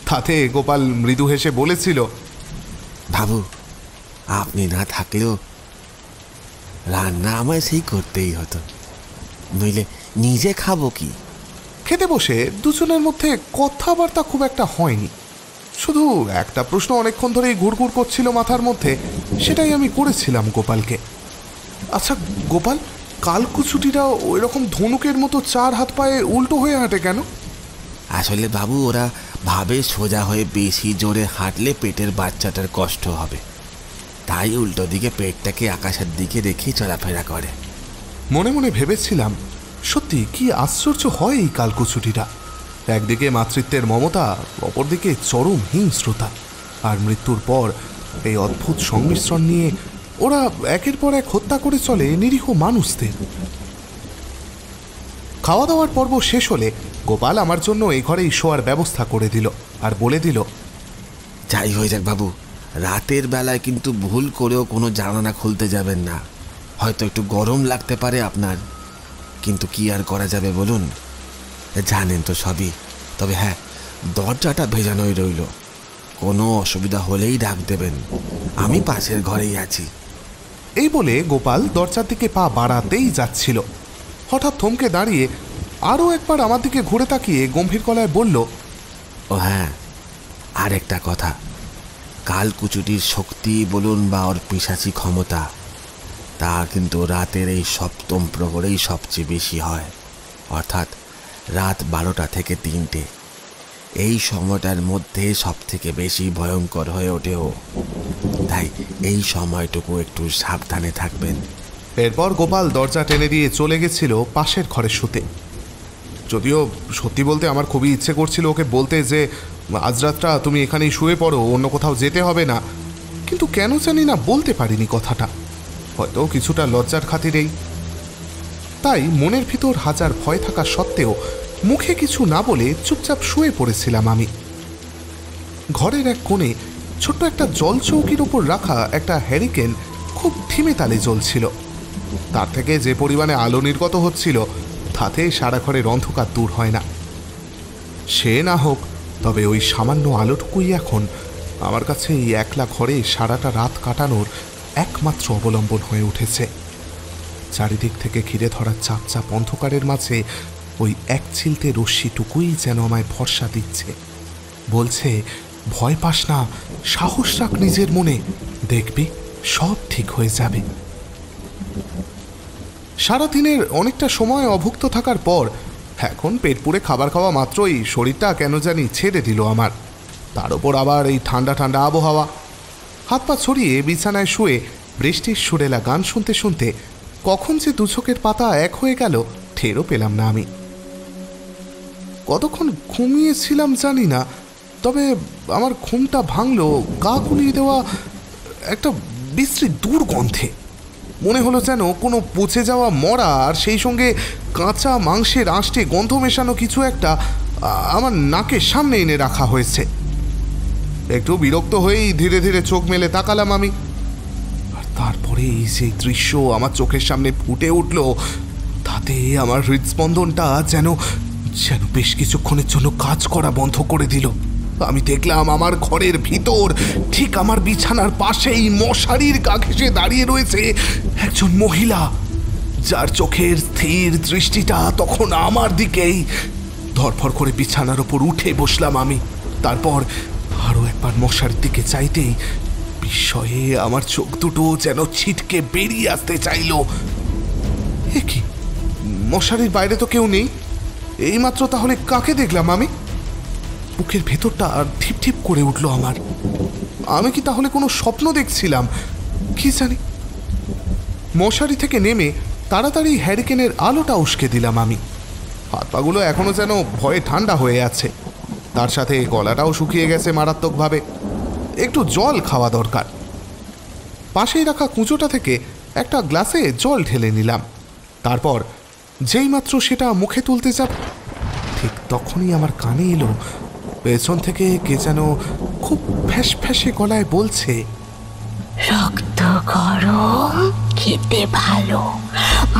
তাতে গোপাল মৃদু হেসে বলেছিল, বাবু, আপনি না থাকলেও রান্না আমায় সেই করতেই হতো। নইলে নিজে খাব কি? খেতে বসে দুজনের মধ্যে কথাবার্তা খুব একটা হয়নি। শুধু একটা প্রশ্ন অনেকক্ষণ ধরেই ঘুরঘুর করছিল মাথার মধ্যে সেটাই আমি করেছিলাম গোপালকে। আচ্ছা গোপাল কালকুচুটিরা ওই রকম ধনুকের মতো চার হাত পায়ে উল্টো হয়ে হাঁটে কেন? আসলে বাবু ওরা ভাবে সোজা হয়ে বেশি জোরে হাঁটলে পেটের বাচ্চাটার কষ্ট হবে। তাই উল্টো দিকে পেটটাকে আকাশের দিকে রেখেই চলাফেরা করে। মনে মনে ভেবেছিলাম সত্যি কি আশ্চর্য হয় এই কালকুচুটিরা একদিকে মাতৃত্বের মমতা, অপরদিকে চরম হিংস্রতা। আর মৃত্যুর পর এই অদ্ভুত সংমিশ্রণ নিয়ে ওরা একের পর এক হত্যা করে চলে নিরীহ মানুষদের। খাওয়া দাওয়ার পর্ব শেষ হলে গোপাল আমার জন্য এই ঘরেই শোয়ার ব্যবস্থা করে দিল আর বলে দিল, যাই হয়ে যাক বাবু, রাতের বেলায় কিন্তু ভুল করেও কোনো জানানা খুলতে যাবেন না। হয়তো একটু গরম লাগতে পারে আপনার। কিন্তু কি আর করা যাবে বলুন? জানেন তো সবই। তবে হ্যাঁ দরজাটা ভেজানোই রইল। কোনো অসুবিধা হলেই ডাক দেবেন। আমি পাশের ঘরেই আছি। এই বলে গোপাল দরজার দিকে পা বাড়াতেই যাচ্ছিল। হঠাৎ থমকে দাঁড়িয়ে আরও একবার আমার দিকে ঘুরে তাকিয়ে গম্ভীর গলায় বলল ও হ্যাঁ আর একটা কথা কালকুচুটির শক্তি বলুন বা ওর পিসাচি ক্ষমতা তা কিন্তু রাতের এই সপ্তম প্রহরেই সবচেয়ে বেশি হয়, অর্থাৎ রাত বারোটা থেকে তিনটে। এই সময়টার মধ্যে সব থেকে বেশি ভয়ঙ্কর হয়ে ওঠেও তাই এই সময়টুকু একটু সাবধানে থাকবেন। এরপর গোপাল দরজা টেনে দিয়ে চলে গেছিল পাশের ঘরে শুতে যদিও সত্যি বলতে আমার খুবই ইচ্ছে করছিল ওকে বলতে যে, আজ রাতটা তুমি এখানেই শুয়ে পড়ো, অন্য কোথাও যেতে হবে না। কিন্তু কেন জানি না বলতে পারিনি কথাটা। হয়তো কিছুটা লজ্জার খাতিরেই। তাই মনের ভিতর হাজার ভয় থাকা সত্ত্বেও মুখে কিছু না বলে চুপচাপ শুয়ে পড়েছিলাম আমি। ঘরের এক কোণে ছোট্ট একটা জল চৌকির ওপর রাখা একটা হ্যারিকেন খুব থিমে তালে জ্বলছিল। তার থেকে যে পরিমাণে আলো নির্গত হচ্ছিল, তাতে সারা ঘরের অন্ধকার দূর হয় না। সে না হোক, তবে ওই সামান্য আলোটুকুই এখন। আমার কাছে এই একলা ঘরে সারাটা রাত কাটানোর একমাত্র অবলম্বন হয়ে উঠেছে। চারিদিক থেকে ঘিরে ধরা চাপ চাপ অন্ধকারের মাঝে ওই এক চিলতে রশ্মিটুকুই যেন আমায় ভরসা দিচ্ছে। বলছে, ভয় পাস না, সাহস রাখ নিজের মনে, দেখবি, সব ঠিক হয়ে যাবে। সারাদিনের অনেকটা সময় অভুক্ত থাকার পর, এখন পেট পুড়ে খাবার খাওয়া মাত্রই শরীরটা কেন জানি ছেড়ে দিল আমার। তার ওপর আবার এই ঠান্ডা ঠান্ডা আবহাওয়া। হাত পা ছড়িয়ে বিছানায় শুয়ে বৃষ্টির সুরেলা গান শুনতে শুনতে কখন যে দুচোখের পাতা এক হয়ে গেল, ঠেরও পেলাম না আমি। কতক্ষণ ঘুমিয়েছিলাম জানি না, তবে আমার ঘুমটা ভাঙলো, গা কুলিয়ে দেওয়া একটা বিশ্রী দুর্গন্ধে। মনে হলো যেন কোনো পচে যাওয়া মরা আর সেই সঙ্গে কাঁচা মাংসের আঁশটে গন্ধ মেশানো কিছু একটা আমার নাকের সামনে এনে রাখা হয়েছে। একটু বিরক্ত হয়েই ধীরে ধীরে চোখ মেলে তাকালাম আমি। আর তারপরে এই সেই দৃশ্য আমার চোখের সামনে ফুটে উঠল। তাতে আমার হৃদস্পন্দনটা যেন যেন বেশ কিছুক্ষণের জন্য কাজ করা বন্ধ করে দিল। আমি দেখলাম আমার ঘরের ভিতর, ঠিক আমার বিছানার পাশেই মশারির গা ঘেসে দাঁড়িয়ে রয়েছে একজন মহিলা, যার চোখের স্থির দৃষ্টিটা তখন আমার দিকেই। ধরফর করে বিছানার ওপর উঠে বসলাম আমি। তারপর আরও একবার মশারির দিকে চাইতেই বিস্ময়ে আমার চোখ দুটো যেন ছিটকে বেরিয়ে আসতে চাইলো। কি? মশারির বাইরে তো কেউ নেই। এইমাত্র তাহলে কাকে দেখলাম আমি? বুকের ভেতরটা ঠিপ ঠিপ করে উঠল আমার। আমি কি তাহলে কোনো স্বপ্ন দেখছিলাম? কি জানি? মশারি থেকে নেমে তাড়াতাড়ি হ্যারিকেনের আলোটা উস্কে দিলাম আমি। হাত পাগুলো এখনও যেন ভয়ে ঠান্ডা হয়ে আছে। তার সাথে গলাটাও শুকিয়ে গেছে মারাত্মকভাবে। একটু জল খাওয়া দরকার। পাশেই রাখা কুঁচোটা থেকে একটা গ্লাসে জল ঢেলে নিলাম। তারপর যেইমাত্র সেটা মুখে তুলতে যাব, ঠিক তখনই আমার কানে এলো, পেছন থেকে কে যেন খুব ফ্যাস ফ্যাসে গলায় বলছে, রক্ত গরম, খেতে ভালো,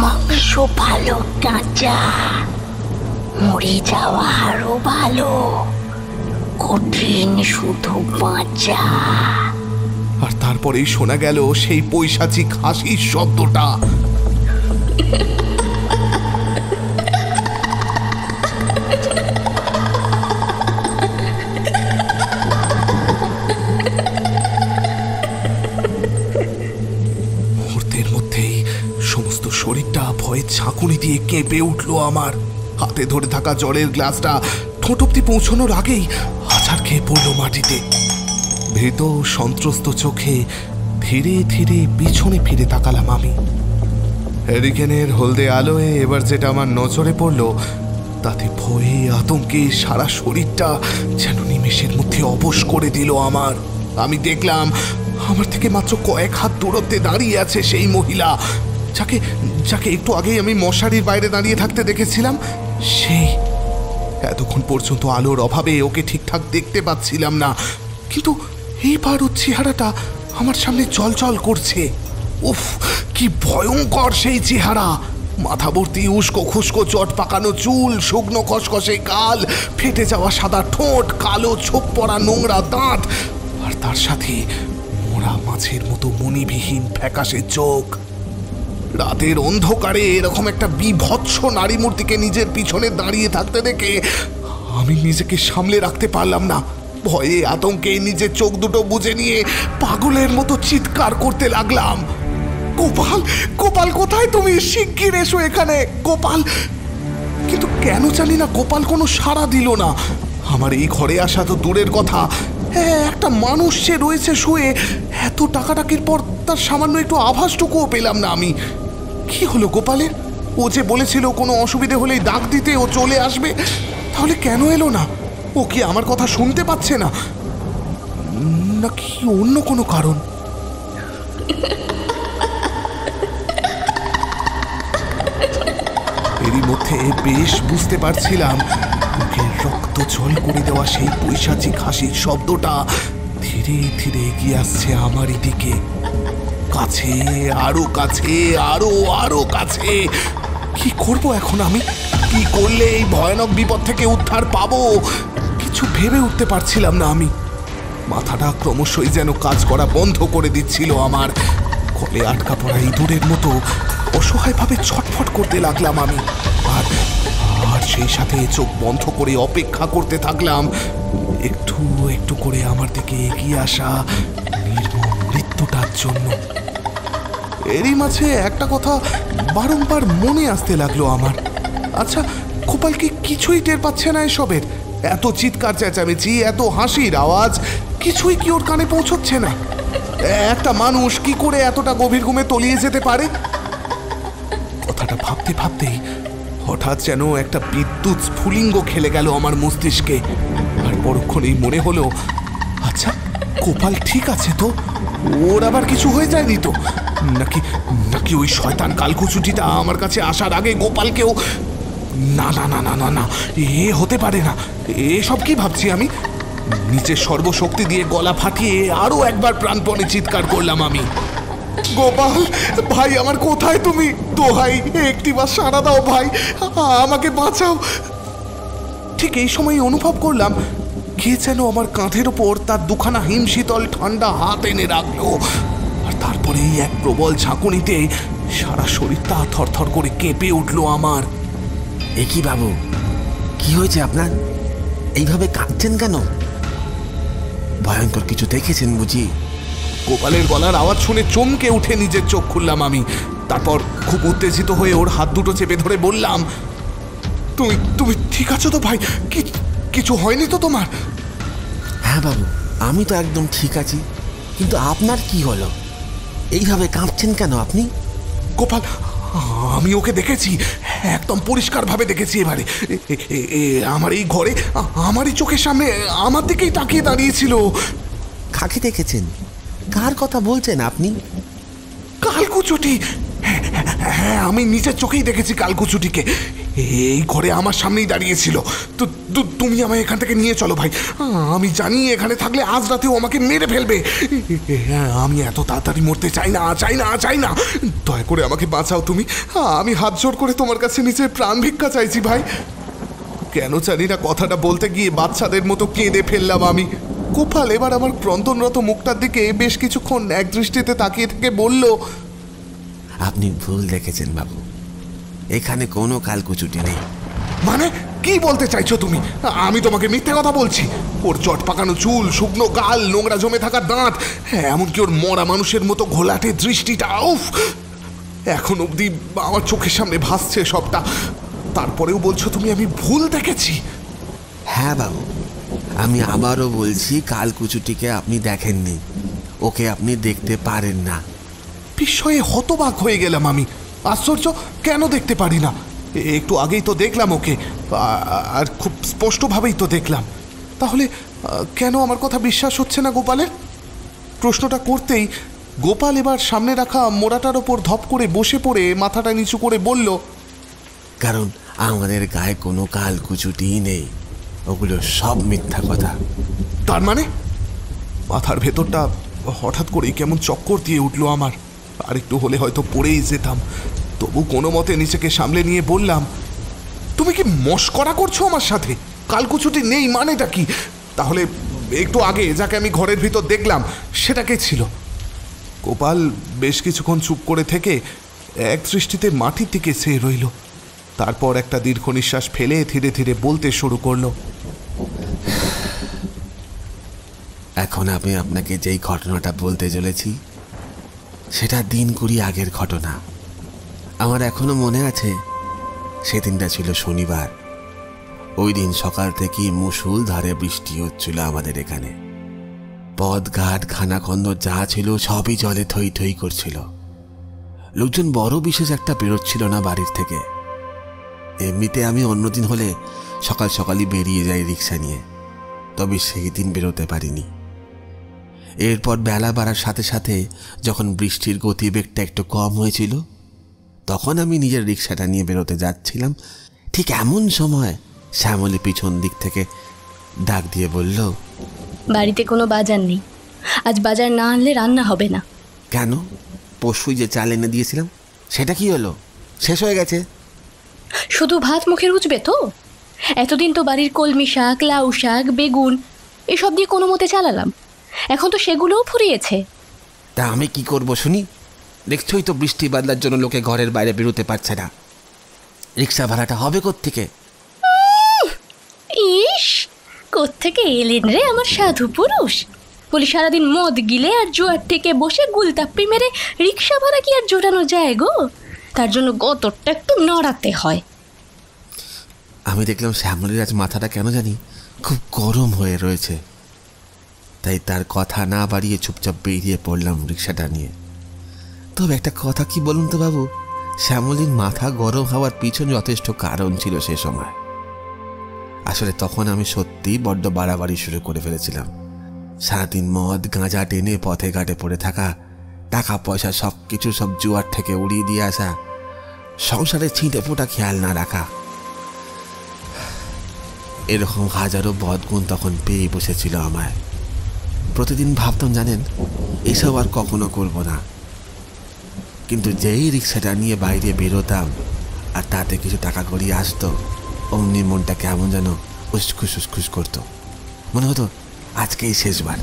মাংস ভালো, কাঁচা, মরে যাওয়া আরও ভালো। কঠিন শুধু বাঁচা। আর তারপরেই শোনা গেল সেই পৈশাচিক হাসির শব্দটা। মুহূর্তের মধ্যেই সমস্ত শরীরটা ভয়ে ঝাঁকুনি দিয়ে কেঁপে উঠল আমার। হাতে ধরে থাকা জলের গ্লাসটা ঠোঁট অব্দি পৌঁছানোর আগেই পড়ল মাটিতে। ভীত সন্ত্রস্ত চোখে ধীরে ধীরে পিছনে ফিরে তাকালাম আমি। হ্যারিকেনের হলদে আলোয় এবার যেটা আমার নজরে পড়ল, তাতে ভয়ে আতঙ্কে সারা শরীরটা যেন নিমেষের মধ্যে অবশ করে দিল আমার। আমি দেখলাম, আমার থেকে মাত্র কয়েক হাত দূরত্বে দাঁড়িয়ে আছে সেই মহিলা, যাকে যাকে একটু আগেই আমি মশারির বাইরে দাঁড়িয়ে থাকতে দেখেছিলাম, সেই এতক্ষণ পর্যন্ত আলোর অভাবে ওকে ঠিকঠাক দেখতে পাচ্ছিলাম না। কিন্তু এইবার ওর চেহারাটা আমার সামনে চলচল করছে। উফ, কি ভয়ঙ্কর সেই চেহারা। মাথা ভর্তি উস্কো খুস্কো চট পাকানো চুল, শুকনো খসখসে গাল, ফেটে যাওয়া সাদা ঠোঁট, কালো ছোপ পড়া নোংরা দাঁত, আর তার সাথে মোড়া মাছের মতো মনিবিহীন ফ্যাকাশে চোখ। রাতের অন্ধকারে এরকম একটা বিভৎস নারী মূর্তিকে নিজের পিছনে দাঁড়িয়ে থাকতে দেখে আমি নিজেকে সামলে রাখতে পারলাম না। ভয়ে আতঙ্কে নিজের চোখ দুটো বুঝে নিয়ে পাগলের মতো চিৎকার করতে লাগলাম। গোপাল গোপাল, কোথায় তুমি? শিগগির এসো এখানে, গোপাল। কিন্তু কেন জানি না গোপাল কোনো সাড়া দিল না। আমার এই ঘরে আসা তো দূরের কথা। হ্যাঁ একটা মানুষ সে রয়েছে শুয়ে। এত টাকাটাকির পর তার সামান্য একটু আভাসটুকুও পেলাম না আমি। কি হলো গোপালের? ও যে বলেছিল কোনো অসুবিধে হলেই ডাক দিতে ও চলে আসবে, তাহলে কেন এলো না? ও কি আমার কথা শুনতে পাচ্ছে না? নাকি অন্য কোনো কারণ? এরই মধ্যে বেশ বুঝতে পারছিলাম মুখের রক্ত জল করে দেওয়া সেই পৈশাচিক হাসির শব্দটা ধীরে ধীরে এগিয়ে আসছে আমারই দিকে। কাছে, আরও কাছে, আরও আরও কাছে। কি করব এখন আমি? কি করলে এই ভয়ানক বিপদ থেকে উদ্ধার পাবো? কিছু ভেবে উঠতে পারছিলাম না আমি। মাথাটা ক্রমশই যেন কাজ করা বন্ধ করে দিচ্ছিল আমার। কলে আটকা পড়া ইঁদুরের মতো অসহায়ভাবে ছটফট করতে লাগলাম আমি। আর আর সেই সাথে চোখ বন্ধ করে অপেক্ষা করতে থাকলাম। একটু একটু করে আমার দিকে এগিয়ে আসা নির্মম মৃত্যুটার জন্য। এরই মাঝে একটা কথা বারংবার মনে আসতে লাগল আমার। আচ্ছা গোপাল কি কিছুই টের পাচ্ছে না এসবের। এত চিৎকার চেঁচামেচি, এত হাসির আওয়াজ, কিছুই কি ওর কানে পৌঁছচ্ছে না? একটা মানুষ কি করে এতটা গভীর ঘুমে তলিয়ে যেতে পারে? কথাটা ভাবতে ভাবতেই হঠাৎ যেন একটা বিদ্যুৎ স্ফুলিঙ্গ খেলে গেল আমার মস্তিষ্কে। আর পরক্ষণেই মনে হলো আচ্ছা গোপাল ঠিক আছে তো? ওর আবার কিছু হয়ে যায়নি তো? নাকি নাকি ওই শয়তান কালকুচুটিটা আমার কাছে আসার আগে গোপালকেও না না না না না না, এ হতে পারে না। এসব কি ভাবছি আমি? নিচের সর্বশক্তি দিয়ে গলা ফাটিয়ে আরও একবার প্রাণপণে চিৎকার করলাম আমি। গোপাল, ভাই, আমার কোথায় তুমি? দোহাই, একটি বার সাড়া দাও, ভাই, আমাকে বাঁচাও। ঠিক এই সময় অনুভব করলাম, কে যেন আমার কাঁধের ওপর তার দুখানা হিমশীতল ঠান্ডা হাত এনে রাখল। তারপরেই এক প্রবল ঝাঁকুনিতে সারা শরীরটা থরথর করে কেঁপে উঠল আমার। এ কি বাবু? কি হয়েছে আপনার? এইভাবে কাঁদছেন কেন? ভয়ঙ্কর কিছু দেখেছেন বুঝি? গোপালের গলার আওয়াজ শুনে চমকে উঠে নিজের চোখ খুললাম আমি। তারপর খুব উত্তেজিত হয়ে ওর হাত দুটো চেপে ধরে বললাম তুমি তুমি ঠিক আছো তো ভাই? কি কিছু হয়নি তো তোমার? হ্যাঁ বাবু আমি তো একদম ঠিক আছি। কিন্তু আপনার কি হলো? এইভাবে কাঁদছেন কেন আপনি? গোপাল আমি ওকে দেখেছি। একদম পরিষ্কারভাবে দেখেছি এবারে। আমার এই ঘরে আমারই চোখের সামনে আমার দিকেই তাকিয়ে দাঁড়িয়েছিল। কাকে দেখেছেন? কার কথা বলছেন আপনি? কালকুচুটি। হ্যাঁ, হ্যাঁ আমি নিজের চোখেই দেখেছি কালকুচুটিকে। এই ঘরে আমার সামনেই দাঁড়িয়েছিল তো তুমি আমায় এখান থেকে নিয়ে চলো ভাই। আমি জানি এখানে থাকলে আজ রাতেও আমাকে মেরে ফেলবে। হ্যাঁ, আমি এত তাড়াতাড়ি মরতে চাই না চাই না চাই না। দয়া করে আমাকে বাঁচাও তুমি। আমি হাত জোর করে তোমার কাছে নিচে প্রাণ ভিক্ষা চাইছি ভাই। কেন জানি না কথাটা বলতে গিয়ে বাচ্চাদের মতো কেঁদে ফেললাম আমি। কোপাল এবার আমার ক্রন্দনরত মুখটার দিকে বেশ কিছুক্ষণ এক দৃষ্টিতে তাকিয়ে থেকে বলল আপনি ভুল দেখেছেন বাবু। এখানে কোনো কালকুচুটি নেই। মানে কি বলতে চাইছো তুমি? আমি তোমাকে মিথ্যে কথা বলছি। ওর চট পাকানো চুল শুকনো গাল নোংরা জমে থাকা দাঁত হ্যাঁ, এমনকি ওর মরা মানুষের মতো ঘোলাটে দৃষ্টিটা উফ! এখন অবধি আমার চোখের সামনে ভাসছে সবটা। তারপরেও বলছো তুমি আমি ভুল দেখেছি? হ্যাঁ বাবু আমি আবারও বলছি কালকুচুটিকে আপনি দেখেননি। ওকে আপনি দেখতে পারেন না। বিস্ময়ে হতবাক হয়ে গেলাম আমি। আশ্চর্য কেন দেখতে পারি না? একটু আগেই তো দেখলাম ওকে। আর খুব স্পষ্টভাবেই তো দেখলাম। তাহলে কেন আমার কথা বিশ্বাস হচ্ছে না গোপালের? প্রশ্নটা করতেই গোপাল এবার সামনে রাখা মোড়াটার ওপর ধপ করে বসে পড়ে মাথাটা নিচু করে বলল কারণ আমাদের গায়ে কোনো কালকুচুটিই নেই। ওগুলো সব মিথ্যা কথা। তার মানে? মাথার ভেতরটা হঠাৎ করেই কেমন চক্কর দিয়ে উঠল আমার। আর একটু হলে হয়তো পড়েই যেতাম। তবু কোনো মতে নিজেকে সামলে নিয়ে বললাম, তুমি কি মস্করা করছ আমার সাথে? কালকুচুটি নেই মানেটা কি? তাহলে একটু আগে যাকে আমি ঘরের ভিতর দেখলাম, সেটা কে ছিল? গোপাল বেশ কিছুক্ষণ চুপ করে থেকে এক দৃষ্টিতে মাটির দিকে চেয়ে রইল। তারপর একটা দীর্ঘ নিঃশ্বাস ফেলে ধীরে ধীরে বলতে শুরু করল, এখন আমি আপনাকে যেই ঘটনাটা বলতে চলেছি সেটা দিন কুড়ি আগের ঘটনা। আমার এখনও মনে আছে, সেদিনটা ছিল শনিবার। ওই দিন সকাল থেকেই মুসুল ধারে বৃষ্টি হচ্ছিল আমাদের এখানে। পথ, ঘাট খানাখন্দ যা ছিল সবই জলে থই থই করছিল। লোকজন বড় বিশেষ একটা বেরোচ্ছিল না বাড়ির থেকে। এমনিতে আমি অন্যদিন হলে সকাল সকালই বেরিয়ে যাই রিক্সা নিয়ে, তবে সেই দিন বেরোতে পারিনি। এরপর বেলা বাড়ার সাথে সাথে যখন বৃষ্টির গতিবেগটা একটু কম হয়েছিল তখন আমি নিজের রিক্সাটা নিয়ে বেরোতে যাচ্ছিলাম। ঠিক এমন সময় শ্যামলী পিছন দিক থেকে ডাক দিয়ে বলল বাড়িতে কোনো বাজার নেই। আজ বাজার না আনলে রান্না হবে না। কেন? পরশুই যে চাল এনে দিয়েছিলাম সেটা কি হলো? শেষ হয়ে গেছে। শুধু ভাত মুখে রুচবে তো? এতদিন তো বাড়ির কলমি শাক লাউ শাক বেগুন এসব দিয়ে কোনো মতে চালালাম। এখন তো সেগুলোও ফুরিয়েছে। তা আমি কি করব শুনি? দেখছই তো বৃষ্টি বাদলার জন্য লোকে ঘরের বাইরে বেরোতে পারছে না। রিক্সা ভাড়াটা হবে থেকে ইস কোত্থেকে এলেন রে আমার সাধু পুরুষ? বলি সারাদিন মদ গিলে আর জোয়ার থেকে বসে গুলতাপ্পি মেরে রিক্সা ভাড়া কি আর জোটানো যায় গো? তার জন্য গতরটা একটু নড়াতে হয়। আমি দেখলাম শ্যামলীর আজ মাথাটা কেন জানি খুব গরম হয়ে রয়েছে। তাই তার কথা না বাড়িয়ে চুপচাপ বেরিয়ে পড়লাম রিক্সাটা নিয়ে। তবে একটা কথা কি বলুন তো বাবু? শ্যামলীর মাথা গরম হওয়ার পিছনে যথেষ্ট কারণ ছিল সে সময়। আসলে তখন আমি সত্যিই বড্ড বাড়াবাড়ি শুরু করে ফেলেছিলাম। সারাদিন মদ, গাঁজা টেনে পথে ঘাটে পড়ে থাকা, টাকা, পয়সা সব কিছু সব জুয়ার থেকে উড়িয়ে দিয়ে আসা সংসারে ছিঁটে ফোটা খেয়াল না রাখা। এরকম হাজারো বদগুণ তখন পেয়ে বসেছিল আমায়। প্রতিদিন ভাবতাম, জানেন, এসব আর কখনো করব না। কিন্তু যেই রিক্সাটা নিয়ে বাইরে বেরোতাম আর তাতে কিছু টাকা করিয়ে আসতো, অমনি মনটা কেমন যেন উসখুস উসখুস করতো। মনে হতো, আজকেই শেষবার।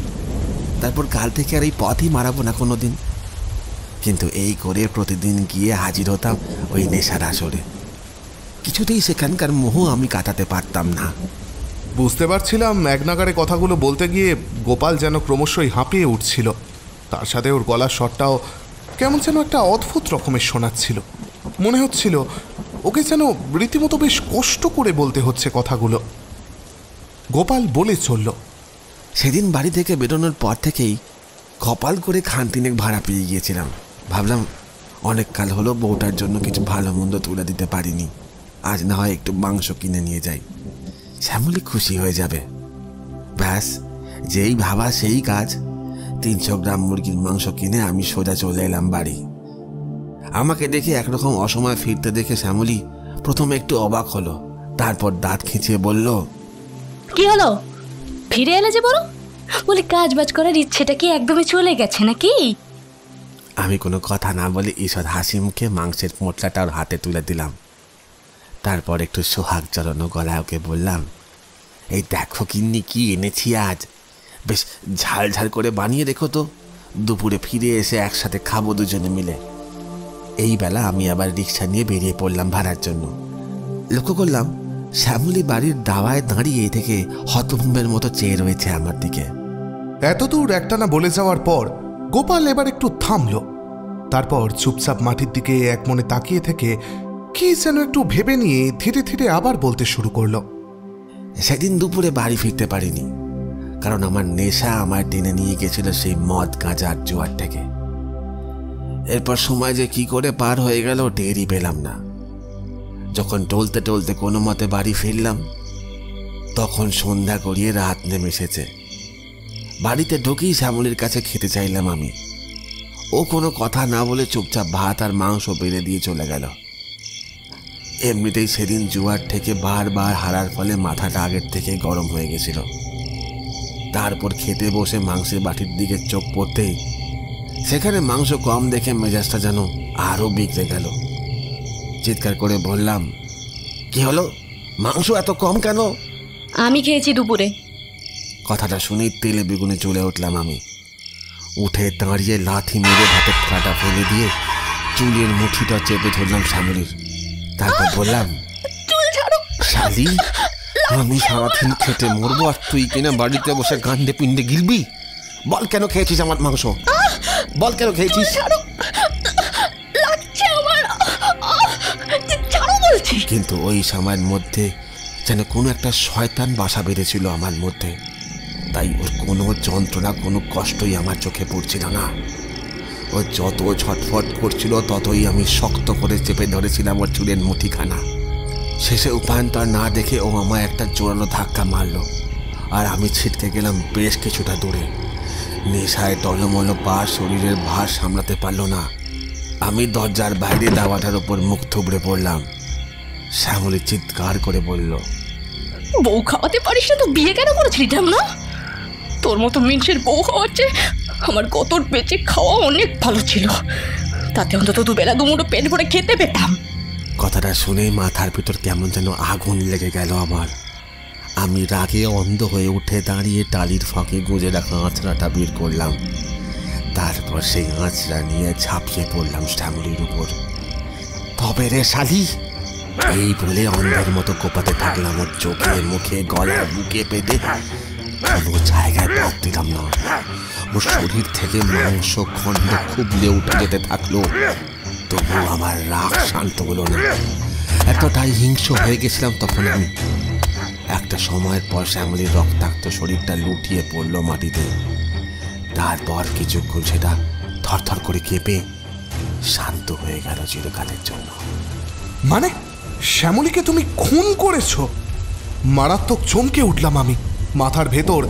তারপর কাল থেকে আর এই পথই মারাবো না কোনো দিন কিন্তু এই করে প্রতিদিন গিয়ে হাজির হতাম ওই নেশার আসরে। কিছুতেই সেখানকার মোহ আমি কাটাতে পারতাম না। বুঝতে পারছিলাম এক নাগারে কথাগুলো বলতে গিয়ে গোপাল যেন ক্রমশই হাঁপিয়ে উঠছিল। তার সাথে ওর গলার স্বরটাও কেমন যেন একটা অদ্ভুত রকমের শোনাচ্ছিল। মনে হচ্ছিল ওকে যেন রীতিমতো বেশ কষ্ট করে বলতে হচ্ছে কথাগুলো। গোপাল বলে চলল, সেদিন বাড়ি থেকে বেরোনোর পর থেকেই কপাল করে খান তিনেক ভাড়া পেয়ে গিয়েছিলাম। ভাবলাম অনেক কাল হলো বউটার জন্য কিছু ভালো মন্দ তুলে দিতে পারিনি। আজ না হয় একটু মাংস কিনে নিয়ে যাই। শ্যামলি খুশি হয়ে যাবে। ব্যাস যেই ভাবা সেই কাজ। তিনশো গ্রাম মুরগির মাংস কিনে আমি সোজা চলে এলাম বাড়ি। আমাকে দেখে একরকম অসময় ফিরতে দেখে শ্যামলি প্রথমে একটু অবাক হলো তারপর দাঁত খিঁচিয়ে বলল কি হলো? ফিরে এলে যে বলো বলি কাজ বাজ করার ইচ্ছেটা কি একদমই চলে গেছে নাকি? আমি কোনো কথা না বলে ঈষৎ হাসি মুখে মাংসের মোটলাটা ওর হাতে তুলে দিলাম। তারপর একটু সোহাগ চরণ গলায় ওকে বললাম, এই দেখো কিন্নি কি এনেছি আজ। বেশ ঝাল ঝাল করে বানিয়ে রেখো তো। দুপুরে ফিরে এসে একসাথে খাব দুজনে মিলে। এই বেলা আমি আবার রিক্সা নিয়ে বেরিয়ে পড়লাম ভাড়ার জন্য। লক্ষ্য করলাম শ্যামলী বাড়ির দাওয়ায় দাঁড়িয়ে থেকে হতভম্বের মতো চেয়ে রয়েছে আমার দিকে। এতদূর একটানা বলে যাওয়ার পর গোপাল এবার একটু থামল। তারপর চুপচাপ মাটির দিকে এক মনে তাকিয়ে থেকে কি যেন একটু ভেবে নিয়ে ধীরে ধীরে আবার বলতে শুরু করল। সেদিন দুপুরে বাড়ি ফিরতে পারিনি, কারণ আমার নেশা আমার টেনে নিয়ে গেছিল সেই মদ গাঁজার জোয়ার থেকে। এরপর সময় যে কি করে পার হয়ে গেল, টেরই পেলাম না। যখন টলতে টলতে কোনো মতে বাড়ি ফিরলাম, তখন সন্ধ্যা করিয়ে রাত নেমে এসেছে। বাড়িতে ঢুকেই শ্যামলির কাছে খেতে চাইলাম আমি। ও কোনো কথা না বলে চুপচাপ ভাত আর মাংস বেড়ে দিয়ে চলে গেল। এমনিতেই সেদিন জুয়ার থেকে বারবার হারার ফলে মাথাটা আগের থেকে গরম হয়ে গেছিল। তারপর খেতে বসে মাংসের বাটির দিকে চোখ পড়তেই সেখানে মাংস কম দেখে মেজাজটা যেন আরও বিগড়ে গেল। চিৎকার করে বললাম কি হলো? মাংস এত কম কেন? আমি খেয়েছি দুপুরে। কথাটা শুনেই তেলে বেগুনে চলে উঠলাম আমি। উঠে দাঁড়িয়ে লাথি মেরে ভাতের থালাটা ফেলে দিয়ে চুলের মুঠিটা চেপে ধরলাম শ্যামলির তারপর বললাম শালি আমি সারাদিন খেতে মরবো আর তুই কিনা বাড়িতে বসে গান্ডে পিণ্ডে গিলবি? বল কেন খেয়েছিস আমার মাংস? বল কেন খেয়েছিস? কিন্তু ওই সময়ের মধ্যে যেন কোনো একটা শয়তান বাসা বেঁধেছিল আমার মধ্যে। তাই ওর কোনো যন্ত্রণা কোনো কষ্টই আমার চোখে পড়ছিল না। ও যত ছটফট করছিল, ততই আমি শক্ত করে চেপে ধরেছিলাম ওর চুলের মুঠিখানা। শেষে উপায়ন্তর না দেখে ও আমায় একটা জোরালো ধাক্কা মারলো, আর আমি ছিটকে গেলাম বেশ কিছুটা দূরে। নেশায় টলমলো পা শরীরের ভার সামলাতে পারল না। আমি দরজার বাইরে দাওয়াটার ওপর মুখ থুবড়ে পড়লাম। শ্যামলী চিৎকার করে বলল, বউ খাওয়াতে পারিস না তো, বিয়ে কেন করেছিলি না তোর মতো মিনসের বউ হওয়ার চেয়ে আমার গতর বেঁচে খাওয়া অনেক ভালো ছিল। তাতে অন্তত দুবেলা দুমুটো পেট ভরে খেতে পেতাম। কথাটা শুনেই মাথার ভিতর কেমন যেন আগুন লেগে গেল আমার। আমি রাগে অন্ধ হয়ে উঠে দাঁড়িয়ে টালির ফাঁকে গুঁজে রাখা আঁচড়াটা বের করলাম। তারপর সেই আঁচড়া নিয়ে ঝাঁপিয়ে পড়লাম শ্যামলির উপর। তবে রে শালি, এই বলে অন্ধের মতো কোপাতে থাকলাম ওর চোখে, মুখে, গলায়, বুকে পেতে কোনো জায়গায় পথ দিলাম না। ওর শরীর থেকে মাংস, খণ্ড খুবলে উঠে যেতে থাকল। তবু আমার রাগ শান্ত হলো না। এতটাই হিংস্র হয়ে গেছিলাম তখন আমি। একটা সময়ের পর শ্যামলির রক্তাক্ত শরীরটা লুটিয়ে পড়ল মাটিতে। তারপর কিছুক্ষণ সেটা থরথর করে কেঁপে শান্ত হয়ে গেল চিরকালের জন্য। মানে শ্যামলীকে তুমি খুন করেছ? মারাত্মক চমকে উঠলাম আমি। মাথার ভেতর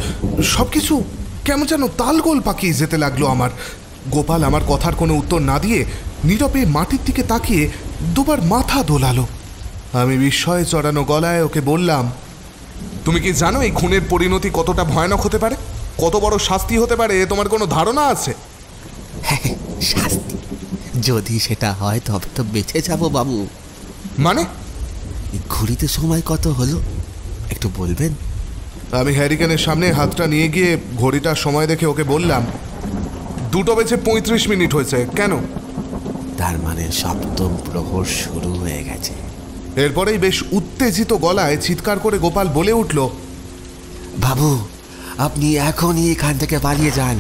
সব কিছু কেমন যেন তালগোল পাকিয়ে যেতে লাগল আমার। গোপাল আমার কথার কোনো উত্তর না দিয়ে নীরবে মাটির দিকে তাকিয়ে দুবার মাথা দোলালো। আমি বিস্ময়ে চড়ানো গলায় ওকে বললাম তুমি কি জানো এই খুনের পরিণতি কতটা ভয়ানক হতে পারে? কত বড় শাস্তি হতে পারে তোমার কোনো ধারণা আছে? শাস্তি। যদি সেটা হয় তবে তো বেঁচে যাব বাবু। মানে? ঘড়িতে সময় কত হলো? একটু বলবেন? আমি হ্যারিকেনের সামনে হাতটা নিয়ে গিয়ে ঘড়িটার সময় দেখে ওকে বললাম দুটো বেজে পঁয়ত্রিশ মিনিট হয়েছে কেন? তার মানে সপ্তম প্রহর শুরু হয়ে গেছে। এরপরেই বেশ উত্তেজিত গলায় চিৎকার করে গোপাল বলে উঠল বাবু আপনি এখনই এখান থেকে পালিয়ে যান।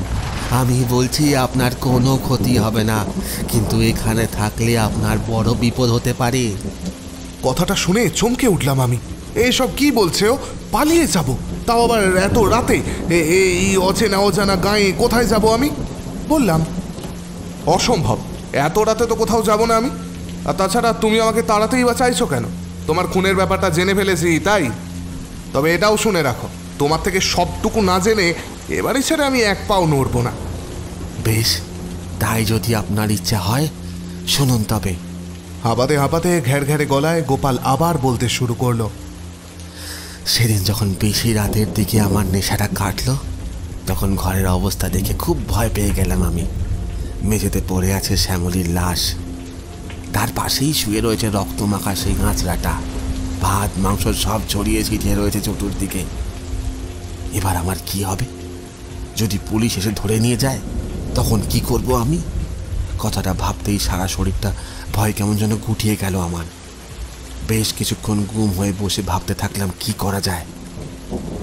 আমি বলছি আপনার কোনো ক্ষতি হবে না কিন্তু এখানে থাকলে আপনার বড় বিপদ হতে পারে। কথাটা শুনে চমকে উঠলাম আমি। এইসব কি বলছে ও? পালিয়ে যাব। তাও আবার এত রাতে? এই অচেনা অজানা গায়ে কোথায় যাব আমি? বললাম অসম্ভব এত রাতে তো কোথাও যাব না আমি। আর তাছাড়া তুমি আমাকে তাড়াতেই বা চাইছো কেন? তোমার খুনের ব্যাপারটা জেনে ফেলেছি তাই? তবে এটাও শুনে রাখো তোমার থেকে সবটুকু না জেনে এবারে ছেড়ে আমি এক পাও নড়বো না। বেশ তাই যদি আপনার ইচ্ছা হয় শুনুন তবে। হাঁপাতে হাঁপাতে ঘ্যার ঘ্যারে গলায় গোপাল আবার বলতে শুরু করল সেদিন যখন বেশি রাতের দিকে আমার নেশাটা কাটলো, তখন ঘরের অবস্থা দেখে খুব ভয় পেয়ে গেলাম আমি। মেঝেতে পড়ে আছে শ্যামলীর লাশ। তার পাশেই শুয়ে রয়েছে রক্ত মাখা সেই গাঁচড়াটা ভাত, মাংস সব ছড়িয়ে ছিটিয়ে রয়েছে চতুর্দিকে। এবার আমার কি হবে? যদি পুলিশ এসে ধরে নিয়ে যায়, তখন কি করব আমি? কথাটা ভাবতেই সারা শরীরটা ভয় কেমন যেন গুটিয়ে গেল আমার। বেশ কিছুক্ষণ গুম হয়ে বসে ভাবতে থাকলাম, কি করা যায়?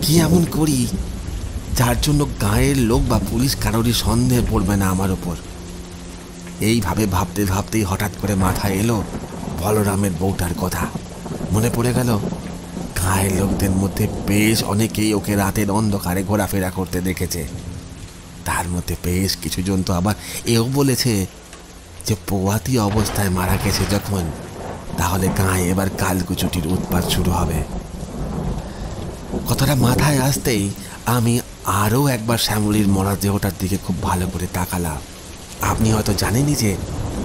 কি এমন করি যার জন্য গায়ের লোক বা পুলিশ কারোরই সন্দেহ পড়বে না আমার ওপর এইভাবে ভাবতে ভাবতেই হঠাৎ করে মাথায় এলো বলরামের বউটার কথা। মনে পড়ে গেল, গায়ের লোকদের মধ্যে বেশ অনেকেই ওকে রাতের অন্ধকারে ঘোরাফেরা করতে দেখেছে। তার মধ্যে বেশ কিছুজন তো আবার এও বলেছে যে পোয়াতি অবস্থায় মারা গেছে যখন তাহলে গায়ে এবার কালকুচুটির উৎপাত শুরু হবে। কথাটা মাথায় আসতেই আমি আরও একবার শ্যামলির মরা দেহটার দিকে খুব ভালো করে তাকালাম। আপনি হয়তো জানেনই যে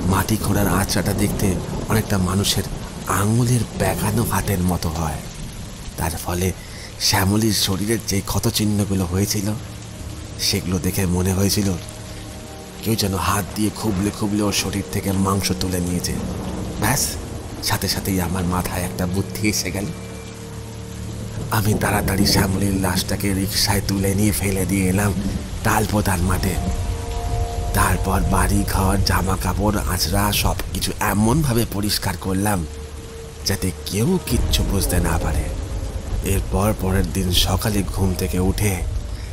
মাটি খোঁড়ার আঁচড়াটা দেখতে অনেকটা মানুষের আঙুলের বেগানো হাতের মতো হয়। তার ফলে শ্যামলির শরীরের যে ক্ষতচিহ্নগুলো হয়েছিল, সেগুলো দেখে মনে হয়েছিল কেউ যেন হাত দিয়ে খুবলে খুবলে ওর শরীর থেকে মাংস তুলে নিয়েছে। ব্যাস। সাথে সাথেই আমার মাথায় একটা বুদ্ধি এসে গেল। আমি তাড়াতাড়ি শ্যামলির লাশটাকে রিক্সায় তুলে নিয়ে ফেলে দিয়ে এলাম তালপোতার মাঠে। তারপর বাড়ি, ঘর জামা কাপড় আঁচড়া সব কিছু এমনভাবে পরিষ্কার করলাম যাতে কেউ কিচ্ছু বুঝতে না পারে। এরপর পরের দিন সকালে ঘুম থেকে উঠে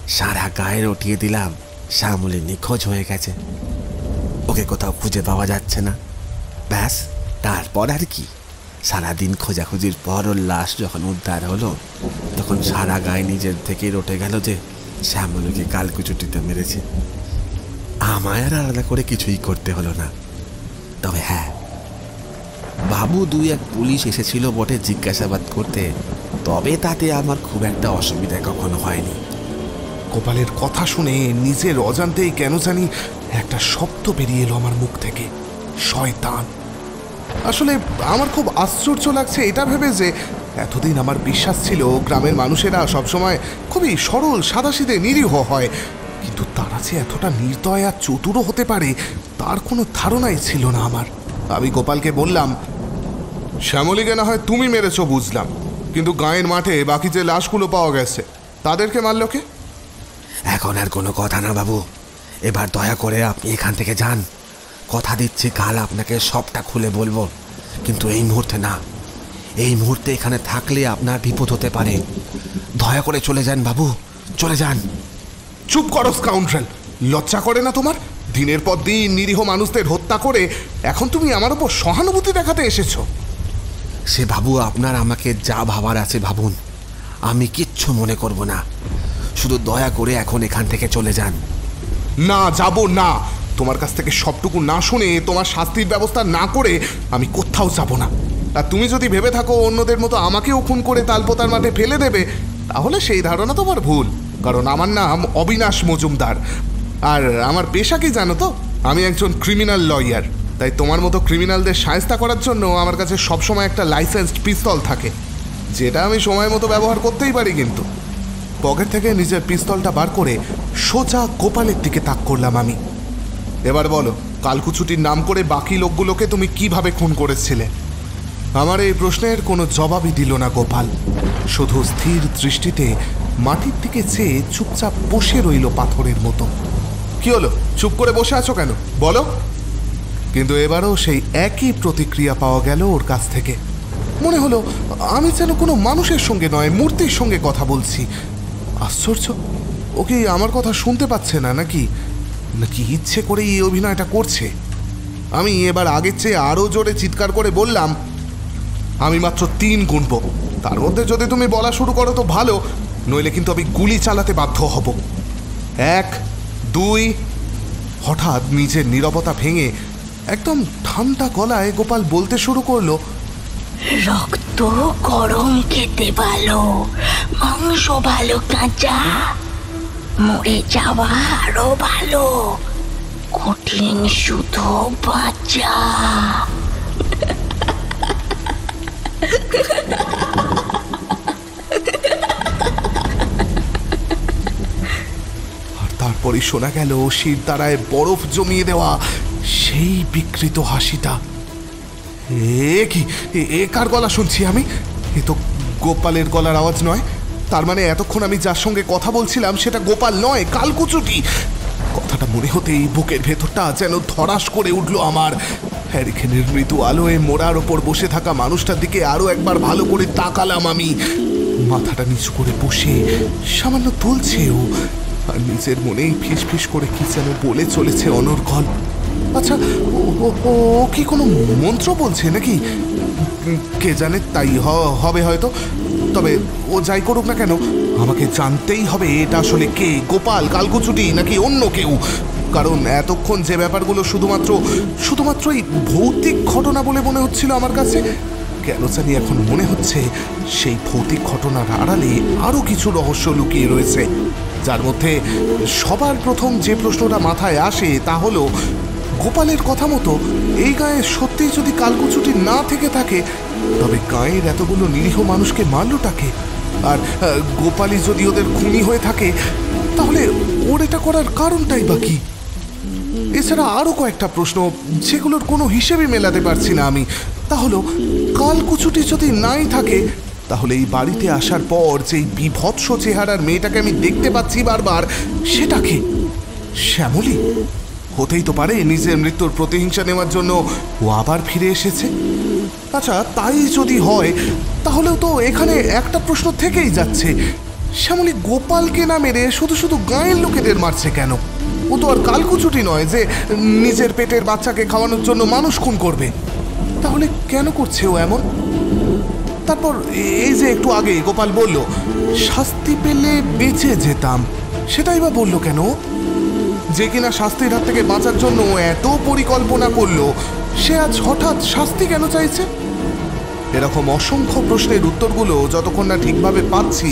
সারা গায়ে উঠিয়ে দিলাম, শ্যামলী নিখোঁজ হয়ে গেছে। ওকে কোথাও খুঁজে পাওয়া যাচ্ছে না। ব্যাস। তারপর আর কি? সারাদিন খোঁজাখুঁজির পর ওর লাশ যখন উদ্ধার হলো, তখন সারা গায়ে নিজের থেকেই রটে গেল যে শ্যামলীকে কালকুচুটিতে মেরেছে। আমায় আর আলাদা করে কিছুই করতে হলো না। তবে হ্যাঁ বাবু দুই এক পুলিশ এসেছিল বটে জিজ্ঞাসাবাদ করতে, তবে তাতে আমার খুব একটা অসুবিধা কখনো হয়নি। গোপালের কথা শুনে নিজের অজান্তেই কেন জানি একটা শব্দ বেরিয়ে এলো আমার মুখ থেকে। শয়তান। আসলে আমার খুব আশ্চর্য লাগছে এটা ভেবে যে এতদিন আমার বিশ্বাস ছিল গ্রামের মানুষেরা সবসময় খুবই সরল, সাদাসিধে, নিরীহ হয়। কিন্তু তারা যে এতটা নির্দয় আর চতুরও হতে পারে, তার কোনো ধারণাই ছিল না আমার। আমি গোপালকে বললাম, শ্যামলীকে না হয় তুমি মেরেছ বুঝলাম। কিন্তু গায়ের মাঠে বাকি যে লাশগুলো পাওয়া গেছে, তাদেরকে মারল কে? এখন আর কোনো কথা না বাবু। এবার দয়া করে আপনি এখান থেকে যান। কথা দিচ্ছি কাল আপনাকে সবটা খুলে বলব। কিন্তু এই মুহূর্তে না। এই মুহূর্তে এখানে থাকলে আপনার বিপদ হতে পারে। দয়া করে চলে যান বাবু চলে যান। চুপ করো স্কাউন্ড্রেল লজ্জা করে না তোমার? দিনের পর দিন নিরীহ মানুষদের হত্যা করে এখন তুমি আমার উপর সহানুভূতি দেখাতে এসেছ। সে বাবু আপনার আমাকে যা ভাবার আছে ভাবুন। আমি কিচ্ছু মনে করব না। শুধু দয়া করে এখন এখান থেকে চলে যান। না যাব না। তোমার কাছ থেকে সবটুকু না শুনে তোমার শাস্তির ব্যবস্থা না করে আমি কোথাও যাব না। আর তুমি যদি ভেবে থাকো অন্যদের মতো আমাকেও খুন করে তালপোতার মাঠে ফেলে দেবে, তাহলে সেই ধারণা তোমার ভুল, কারণ আমার নাম অবিনাশ মজুমদার। আর আমার পেশা কি জানো তো? আমি একজন ক্রিমিনাল লয়ার তাই তোমার মতো ক্রিমিনালদের সায়স্তা করার জন্য আমার কাছে সবসময় একটা লাইসেন্সড পিস্তল থাকে, যেটা আমি সময় মতো ব্যবহার করতেই পারি কিন্তু। পকেট থেকে নিজের পিস্তলটা বার করে সোজা গোপালের দিকে তাক করলাম আমি। এবার বলো, কালকুচুটির নাম করে বাকি লোকগুলোকে তুমি কীভাবে খুন করেছিলে? আমার এই প্রশ্নের কোনো জবাবই দিল না গোপাল। শুধু স্থির দৃষ্টিতে মাটির দিকে চেয়ে চুপচাপ বসে রইল পাথরের মতো। কি হলো? চুপ করে বসে আছো কেন? বলো। কিন্তু এবারও সেই একই প্রতিক্রিয়া পাওয়া গেল ওর কাছ থেকে। মনে হলো, আমি যেন কোনো মানুষের সঙ্গে নয়, মূর্তির সঙ্গে কথা বলছি। আশ্চর্য, ও কি আমার কথা শুনতে পাচ্ছে না নাকি? নাকি ইচ্ছে করেই এই অভিনয়টা করছে? আমি এবার আগের চেয়ে আরও জোরে চিৎকার করে বললাম, আমি মাত্র তিন গুনব তার মধ্যে যদি তুমি বলা শুরু করো তো ভালো, নইলে কিন্তু আমি গুলি চালাতে বাধ্য হব। এক, দুই, হঠাৎ নিজের নীরবতা ভেঙে একদম ঠান্ডা গলায় গোপাল বলতে শুরু করল, রক্ত গরম খেতে ভালো মাংস ভালো কাঁচা। মরে যাওয়া আরও ভালো। কঠিন শুধু বাচ্চা আর তারপরে শোনা গেল শির দ্বারায় বরফ জমিয়ে দেওয়া সেই বিকৃত হাসিটা। এ কি? এ- কার গলা শুনছি আমি? এ তো গোপালের গলার আওয়াজ নয়। তার মানে এতক্ষণ আমি যার সঙ্গে কথা বলছিলাম সেটা গোপাল নয়, কালকুচুটি। কথাটা মনে হতেই বুকের ভেতরটা যেন ধরাস করে উঠল আমার। হ্যারিকেনের মৃদু আলোয় মোড়ার ওপর বসে থাকা মানুষটার দিকে আরও একবার ভালো করে তাকালাম আমি। মাথাটা নিচু করে বসে সামান্য তুলছেও, আর নিজের মনেই ফিস ফিস করে কি যেন বলে চলেছে অনর্গল। আচ্ছা ও- কি কোনো মন্ত্র বলছে নাকি? কে জানে, তাই হবে হয়তো। তবে ও যাই করুক না কেন, আমাকে জানতেই হবে এটা আসলে কে, গোপাল, কালকুচুটি নাকি অন্য কেউ। কারণ এতক্ষণ যে ব্যাপারগুলো শুধুমাত্র, শুধুমাত্রই ভৌতিক ঘটনা বলে মনে হচ্ছিল আমার কাছে, কেন জানি এখন মনে হচ্ছে সেই ভৌতিক ঘটনার আড়ালে আরও কিছু রহস্য লুকিয়ে রয়েছে। যার মধ্যে সবার প্রথম যে প্রশ্নটা মাথায় আসে তা হলো গোপালের কথা মতো এই গায়ে সত্যিই যদি কালকুচুটি না থেকে থাকে, তবে গায়ের এতগুলো নিরীহ মানুষকে মারলটাকে আর গোপালই যদি ওদের খুনি হয়ে থাকে, তাহলে ওর এটা করার কারণটাই বা কি? এছাড়া আরও কয়েকটা প্রশ্ন যেগুলোর কোনো হিসেবে মেলাতে পারছি না আমি। তা হলো কালকুচুটি যদি নাই থাকে, তাহলে এই বাড়িতে আসার পর যেই বিভৎস চেহারার মেয়েটাকে আমি দেখতে পাচ্ছি বারবার সেটাকে শ্যামলী? হতেই তো পারে নিজের মৃত্যুর প্রতিহিংসা নেওয়ার জন্য ও আবার ফিরে এসেছে। আচ্ছা তাই যদি হয়, তাহলেও তো এখানে একটা প্রশ্ন থেকেই যাচ্ছে। শ্যামলি গোপালকে না মেরে শুধু শুধু গায়ের লোকেদের মারছে কেন? ও তো আর কালকুচুটি নয় যে নিজের পেটের বাচ্চাকে খাওয়ানোর জন্য মানুষ খুন করবে। তাহলে কেন করছে ও এমন? তারপর এই যে একটু আগে গোপাল বলল, শাস্তি পেলে বেঁচে যেতাম। সেটাই বা বলল কেন? যে কিনা শাস্তির হাত থেকে বাঁচার জন্য এত পরিকল্পনা করল, সে আজ হঠাৎ শাস্তি কেন চাইছে? এরকম অসংখ্য প্রশ্নের উত্তরগুলো যতক্ষণ না ঠিকভাবে পাচ্ছি,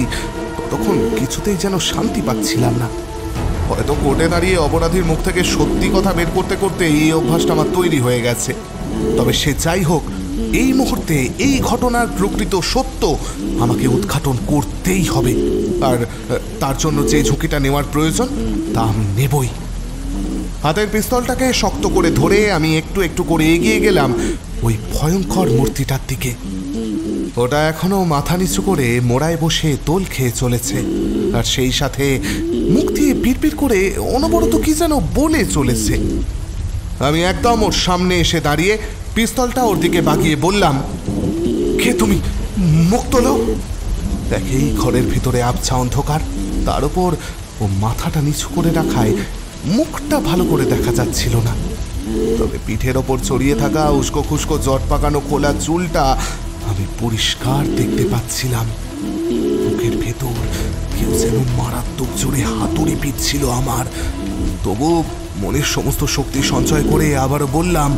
ততক্ষণ কিছুতেই যেন শান্তি পাচ্ছিলাম না। হয়তো কোর্টে দাঁড়িয়ে অপরাধীর মুখ থেকে সত্যি কথা বের করতে করতে এই অভ্যাসটা আমার তৈরি হয়ে গেছে। তবে সে যাই হোক, এই মুহূর্তে এই ঘটনার প্রকৃত সত্য আমাকে উদ্ঘাটন করতেই হবে। আর তার জন্য যে ঝুঁকিটা নেওয়ার প্রয়োজন, তা আমি নেবই। হাতের পিস্তলটাকে শক্ত করে ধরে আমি একটু একটু করে এগিয়ে গেলাম। ওই ভয়ঙ্কর মূর্তিটার দিকে। ওটা এখনও মাথা নিচু করে মোড়ায় বসে দোল খেয়ে চলেছে। আর সেই সাথে মুখ দিয়ে পিড়পিড় করে অনবরত কি যেন বলে চলেছে। আমি একদম ওর সামনে এসে দাঁড়িয়ে পিস্তলটা ওর দিকে বাগিয়ে বললাম, কে তুমি? মুখ তোলো। দেখে এই ঘরের ভিতরে আবছা অন্ধকার। তার উপর ও মাথাটা নিচু করে রাখায় মুখটা ভালো করে দেখা যাচ্ছিল না। তবে পিঠের ওপর ছড়িয়ে থাকা উস্কো খুস্কো জট পাকানো খোলা চুলটা আমি পরিষ্কার দেখতে পাচ্ছিলাম। বুকের ভেতর কেউ যেন মারাত্মক জোরে হাতুড়ি পিচ্ছিল আমার। তবু মনের সমস্ত শক্তি সঞ্চয় করে আবারও বললাম,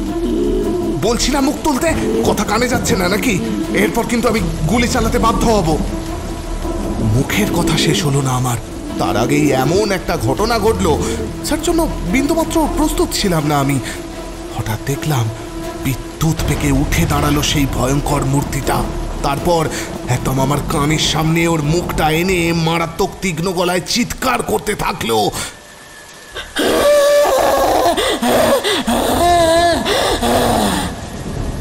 বলছি না মুখ তুলতে? কথা কানে যাচ্ছে না নাকি? এরপর কিন্তু আমি গুলি চালাতে বাধ্য হব। মুখের কথা শেষ হলো না আমার। তার আগেই এমন একটা ঘটনা ঘটলো, যার জন্য বিন্দুমাত্র প্রস্তুত ছিলাম না আমি। হঠাৎ দেখলাম বিদ্যুৎ পেকে উঠে দাঁড়াল সেই ভয়ঙ্কর মূর্তিটা। তারপর একদম আমার কানের সামনে ওর মুখটা এনে মারাত্মক তীক্ষ্ণ গলায় চিৎকার করতে থাকল।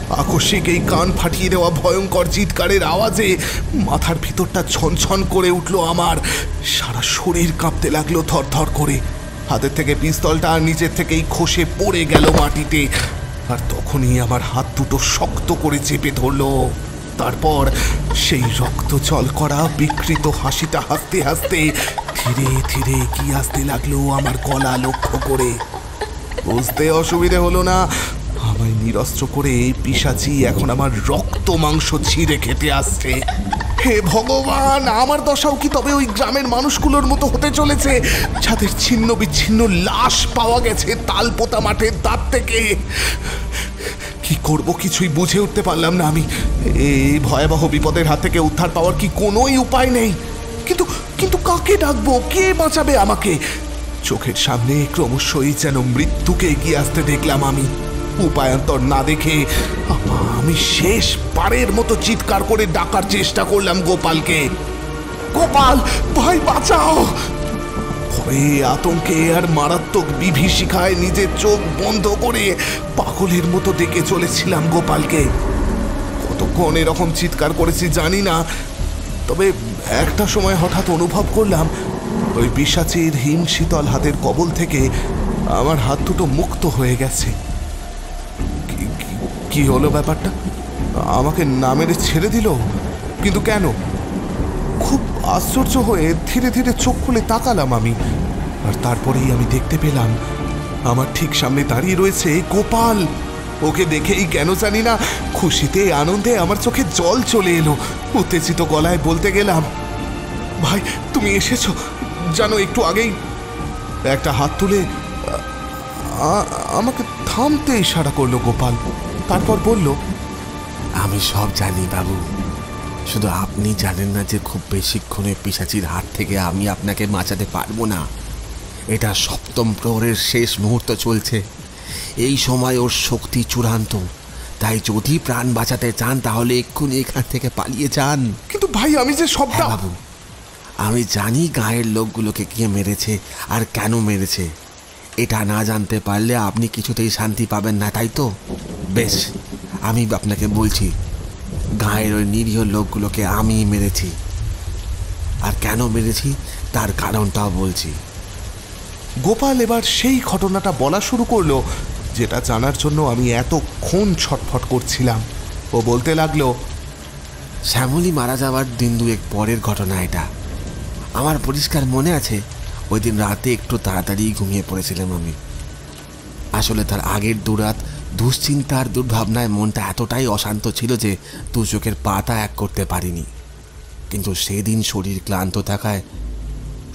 আকস্মিক এই কান ফাটিয়ে দেওয়া ভয়ঙ্কর চিৎকারের আওয়াজে মাথার ভিতরটা ছনছন করে উঠল আমার। সারা শরীর কাঁপতে লাগল থরথর করে। হাতের থেকে পিস্তলটা আর নিজের থেকেই খসে পড়ে গেল মাটিতে। আর তখনই আমার হাত দুটো শক্ত করে চেপে ধরলো। তারপর সেই রক্ত জল করা বিকৃত হাসিটা হাসতে হাসতে ধীরে ধীরে এগিয়ে আসতে লাগল আমার গলা লক্ষ্য করে। বুঝতে অসুবিধে হলো না আমায় নিরস্ত্র করে এই পিসাচি এখন আমার রক্ত মাংস ছিঁড়ে খেতে আসছে। হে ভগবান, আমার দশাও কি তবে ওই গ্রামের মানুষগুলোর মতো হতে চলেছে? যাদের ছিন্ন বিচ্ছিন্ন লাশ পাওয়া গেছে তালপোতা মাঠের দাঁত থেকে। কি করব কিছুই বুঝে উঠতে পারলাম না আমি। এই ভয়াবহ বিপদের হাত থেকে উদ্ধার পাওয়ার কি কোনোই উপায় নেই? কিন্তু কিন্তু কাকে ডাকবো? কে বাঁচাবে আমাকে? চোখের সামনে ক্রমশই যেন মৃত্যুকে এগিয়ে আসতে দেখলাম আমি। উপায়ন্তর না দেখে আমি শেষ পারের মতো চিৎকার করে ডাকার চেষ্টা করলাম গোপালকে। গোপাল ভাই বাঁচাও ভয়ে আতঙ্কে আর মারাত্মক বিভীষিকায় নিজের চোখ বন্ধ করে পাগলের মতো ডেকে চলেছিলাম গোপালকে। কতক্ষণ এরকম চিৎকার করেছি জানি না, তবে একটা সময় হঠাৎ অনুভব করলাম, ওই পিসাচির হিম শীতল হাতের কবল থেকে আমার হাত দুটো মুক্ত হয়ে গেছে। কি- হলো ব্যাপারটা? আমাকে না মেরে ছেড়ে দিল? কিন্তু কেন? খুব আশ্চর্য হয়ে ধীরে ধীরে চোখ খুলে তাকালাম আমি। আর তারপরেই আমি দেখতে পেলাম, আমার ঠিক সামনে দাঁড়িয়ে রয়েছে গোপাল। ওকে দেখেই কেন জানি না, খুশিতে, আনন্দে আমার চোখে জল চলে এলো। উত্তেজিত গলায় বলতে গেলাম, ভাই, তুমি এসেছ। জানো, একটু আগেই একটা হাত তুলে আমাকে থামতে ইশারা করল গোপাল। তারপর বলল আমি সব জানি বাবু। শুধু আপনি জানেন না যে খুব বেশিক্ষণে পিসাচির হাত থেকে আমি আপনাকে বাঁচাতে পারব না। এটা সপ্তম প্রহরের শেষ মুহূর্ত চলছে। এই সময় ওর শক্তি চূড়ান্ত। তাই যদি প্রাণ বাঁচাতে চান তাহলে এক্ষুনি এখান থেকে পালিয়ে যান। কিন্তু ভাই আমি যে সবটা হ্যাঁ বাবু। আমি জানি গায়ের লোকগুলোকে কে মেরেছে আর কেন মেরেছে। এটা না জানতে পারলে আপনি কিছুতেই শান্তি পাবেন না তাই তো? বেশ আমি আপনাকে বলছি গাঁয়ের ওই নিরীহ লোকগুলোকে আমি মেরেছি। আর কেন মেরেছি? তার কারণটাও বলছি। গোপাল এবার সেই ঘটনাটা বলা শুরু করল যেটা জানার জন্য আমি এতক্ষণ ছটফট করছিলাম। ও বলতে লাগল শ্যামলী মারা যাওয়ার দিন দুয়েক পরের ঘটনা এটা। আমার পরিষ্কার মনে আছে ওই দিন রাতে একটু তাড়াতাড়ি ঘুমিয়ে পড়েছিলাম আমি আসলে তার আগের দুরাত দুশ্চিন্তার দুর্ভাবনায় মনটা এতটাই অশান্ত ছিল যে দু চোখের পাতা এক করতে পারিনি। কিন্তু সেদিন শরীর ক্লান্ত থাকায়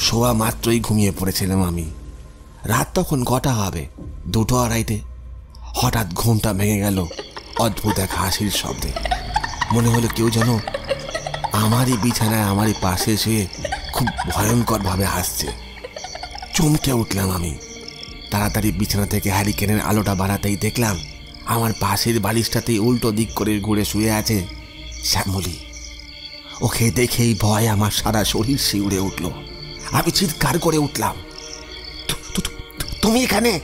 শোয়া মাত্রই ঘুমিয়ে পড়েছিলাম আমি। রাত তখন কটা হবে? দুটো আড়াইটে। হঠাৎ ঘুমটা ভেঙে গেল অদ্ভুত এক হাসির শব্দে। মনে হলো কেউ যেন আমারই বিছানায় আমারই পাশে শুয়ে খুব ভয়ঙ্করভাবে হাসছে। চমকে উঠলাম আমি। তাড়াতাড়ি বিছানা থেকে হ্যারিকেনের আলোটা বাড়াতেই দেখলাম, আমার পাশের বালিশটাতেই উল্টো দিক করে ঘুরে শুয়ে আছে শ্যামলি। ওকে দেখেই ভয় আমার সারা শরীর শিউরে উঠল। আমি চিৎকার করে উঠলাম, "তু- তু- তু- তু- তুমি এখানে?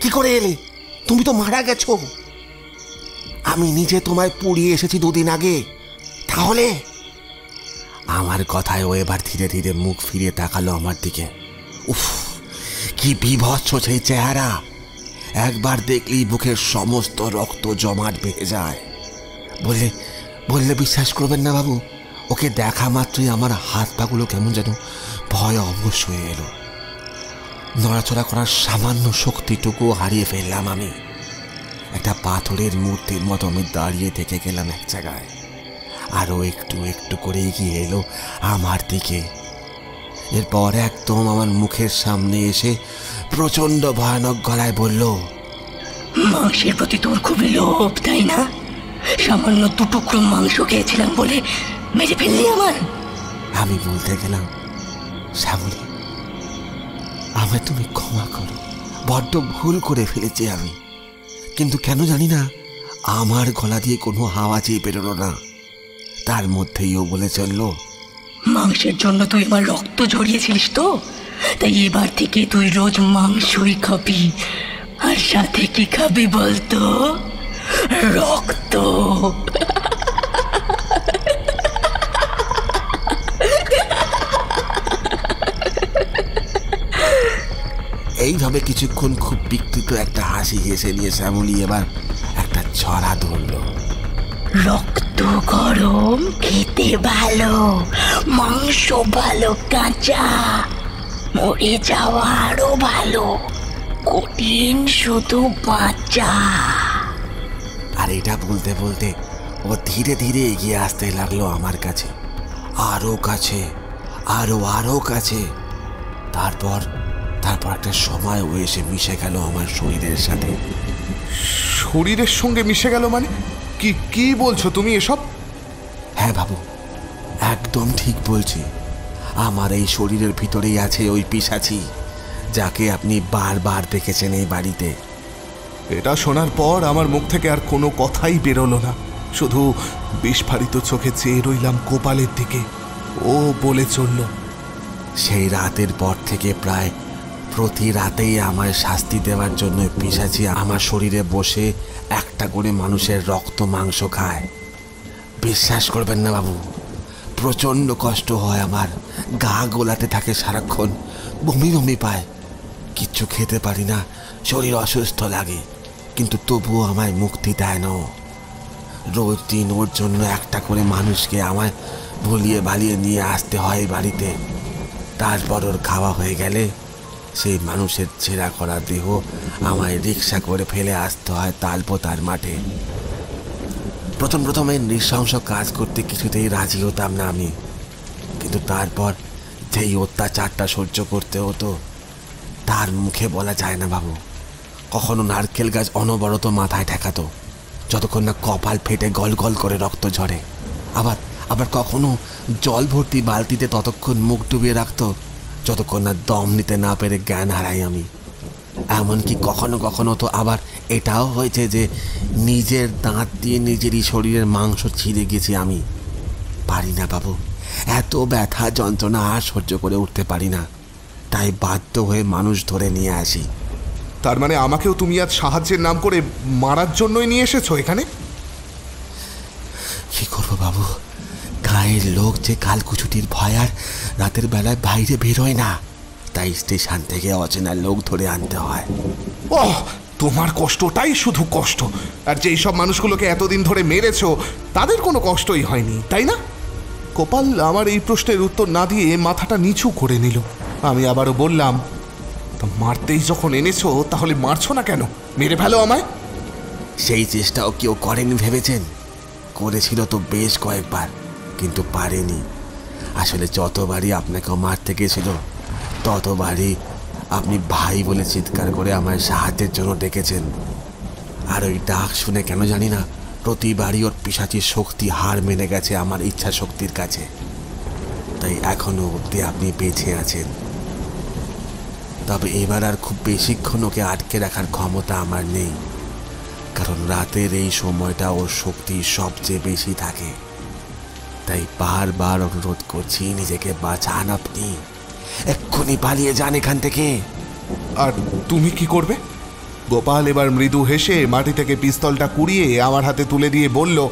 কি করে এলে? তুমি তো মারা গেছো। আমি নিজে তোমায় পুড়িয়ে এসেছি দুদিন আগে, তাহলে? আমার কথায় ও এবার ধীরে ধীরে মুখ ফিরিয়ে তাকালো আমার দিকে। উফ, কি বিভৎস সেই চেহারা। একবার দেখলেই বুকের সমস্ত রক্ত জমাট বেঁধে যায়। বললে বললে বিশ্বাস করবেন না বাবু, ওকে দেখা মাত্রই আমার হাত পাগুলো কেমন যেন ভয় অবশ্য হয়ে এলো। নড়াচড়া করার সামান্য শক্তিটুকু হারিয়ে ফেললাম আমি। একটা পাথরের মূর্তির মতো আমি দাঁড়িয়ে থেকে গেলাম এক জায়গায়। আরও একটু একটু করে এগিয়ে এলো আমার দিকে। এরপর একদম আমার মুখের সামনে এসে প্রচণ্ড ভয়ানক গলায় বলল মাংসের প্রতি তোর খুবই লোভ তাই না? সামান্য দু টুকরো মাংস খেয়েছিলাম বলে মেরে ফেললি আমার? আমি বলতে গেলাম শ্যামলী আমায় তুমি ক্ষমা করো। বড্ড ভুল করে ফেলেছি আমি। কিন্তু কেন জানি না আমার গলা দিয়ে কোনো আওয়াজই বেরোলো না। তার মধ্যেই ও বলে চলল মাংসের জন্য তুই আমার রক্ত ঝরিয়েছিলিস তো? তাই এবার থেকে তুই রোজ মাংসই খাবি। আর সাথে কি খাবি বলতো? রক্ত। এইভাবে কিছুক্ষণ খুব বিকৃত একটা হাসি হেসে নিয়ে শ্যামলী এবার একটা ছড়া ধরলো। রক্ত? গরম খেতে ভালো মাংস ভালো কাঁচা। মরে যাওয়া আরও ভালো। কঠিন শুধু বাঁচা। আর এটা বলতে বলতে ও ধীরে ধীরে এগিয়ে আসতে লাগল আমার কাছে। আরও কাছে আরও আরও কাছে। তারপর তারপর একটা সময় ও এসে মিশে গেল আমার শরীরের সাথে। শরীরের সঙ্গে মিশে গেল মানে? কি কি বলছো তুমি এসব? হ্যাঁ বাবু একদম ঠিক বলছি। আমার এই শরীরের ভিতরেই আছে ওই পিসাচি যাকে আপনি বারবার দেখেছেন এই বাড়িতে। এটা শোনার পর আমার মুখ থেকে আর কোনো কথাই বেরোলো না। শুধু বিস্ফারিত চোখে চেয়ে রইলাম গোপালের দিকে। ও বলে চলল সেই রাতের পর থেকে প্রায় প্রতি রাতেই আমায় শাস্তি দেওয়ার জন্য পিসাচি আমার শরীরে বসে একটা করে মানুষের রক্ত মাংস খায়। বিশ্বাস করবেন না বাবু। প্রচণ্ড কষ্ট হয় আমার। গা গোলাতে থাকে সারাক্ষণ। বমি বমি পায়। কিচ্ছু খেতে পারি না। শরীর অসুস্থ লাগে। কিন্তু তবুও আমায় মুক্তি দেয় না। রোজ দিন ওর জন্য একটা করে মানুষকে আমায় ভুলিয়ে ভালিয়ে নিয়ে আসতে হয় বাড়িতে। তারপর ওর খাওয়া হয়ে গেলে সেই মানুষের ছেঁড়া করা দেহ আমায় রিক্সা করে ফেলে আসতে হয় তালপোতার মাঠে। প্রথম প্রথমে নৃশংস কাজ করতে কিছুতেই রাজি হতাম না আমি। কিন্তু তারপর যেই অত্যাচারটা সহ্য করতে হতো, তার মুখে বলা যায় না বাবু। কখনো নারকেল গাছ অনবরত মাথায় ঠেকাতো, যতক্ষণ না কপাল ফেটে গল গল করে রক্ত ঝরে। আবার আবার কখনো জল ভর্তি বালতিতে ততক্ষণ মুখ ডুবিয়ে রাখতো, যতক্ষণ না দম নিতে না পেরে জ্ঞান হারাই আমি। এমনকি কখনো কখনো তো আবার এটাও হয়েছে যে নিজের দাঁত দিয়ে নিজেরই শরীরের মাংস ছিঁড়ে গেছি আমি। পারি না বাবু এত ব্যথা যন্ত্রণা আর সহ্য করে উঠতে পারি না। তাই বাধ্য হয়ে মানুষ ধরে নিয়ে আসি। তার মানে আমাকেও তুমি আজ সাহায্যের নাম করে মারার জন্যই নিয়ে এসেছ এখানে? কি করব বাবু? গায়ের লোক যে কালকুচুটির ভয় আর রাতের বেলায় বাইরে বেরোয় না। তাই স্টেশন থেকে অচেনা লোক ধরে আনতে হয়। ও তোমার কষ্টটাই শুধু কষ্ট। আর যেই সব মানুষগুলোকে এতদিন ধরে মেরেছো তাদের কোনো কষ্টই হয়নি তাই না? গোপাল আমার এই প্রশ্নের উত্তর না দিয়ে মাথাটা নিচু করে নিল। আমি আবারও বললাম তা মারতেই যখন এনেছো তাহলে মারছো না কেন? মেরে ফেলো আমায়। সেই চেষ্টাও কেউ করেনি ভেবেছেন? করেছিল তো বেশ কয়েকবার কিন্তু পারেনি। আসলে যতবারই আপনাকে মারতে গেছিল ততবারই আপনি ভাই বলে চিৎকার করে আমায় সাহায্যের জন্য ডেকেছেন। আর ওই ডাক শুনে কেন জানি না প্রতিবারই ওর পিসাচির শক্তি হার মেনে গেছে আমার ইচ্ছা শক্তির কাছে। তাই এখনও অব্দি আপনি বেঁচে আছেন। তবে এবার আর খুব বেশিক্ষণ ওকে আটকে রাখার ক্ষমতা আমার নেই। কারণ রাতের এই সময়টা ওর শক্তি সবচেয়ে বেশি থাকে। তাই বারবার অনুরোধ করছি নিজেকে বাঁচান আপনি। এক্ষুনি পালিয়ে যান এখান থেকে। আর তুমি কি করবে? গোপাল এবার মৃদু হেসে মাটি থেকে পিস্তলটা কুড়িয়ে আমার হাতে তুলে দিয়ে বলল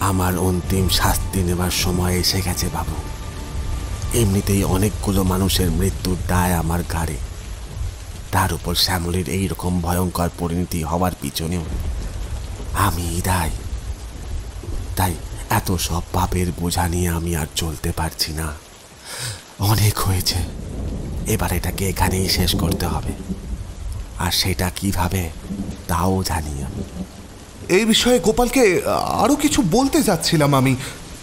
আমার অন্তিম শাস্তি নেবার সময় এসে গেছে বাবু। এমনিতেই অনেকগুলো মানুষের মৃত্যুর দায় আমার ঘাড়ে। তার উপর শ্যামলির এই রকম ভয়ঙ্কর পরিণতি হওয়ার পিছনেও আমি দায়। তাই এত সব পাপের বোঝা নিয়ে আমি আর চলতে পারছি না। অনেক হয়েছে। এবার এটাকে এখানেই শেষ করতে হবে। আর সেটা কীভাবে তাও জানি আমি এই বিষয়ে গোপালকে আরও কিছু বলতে যাচ্ছিলাম আমি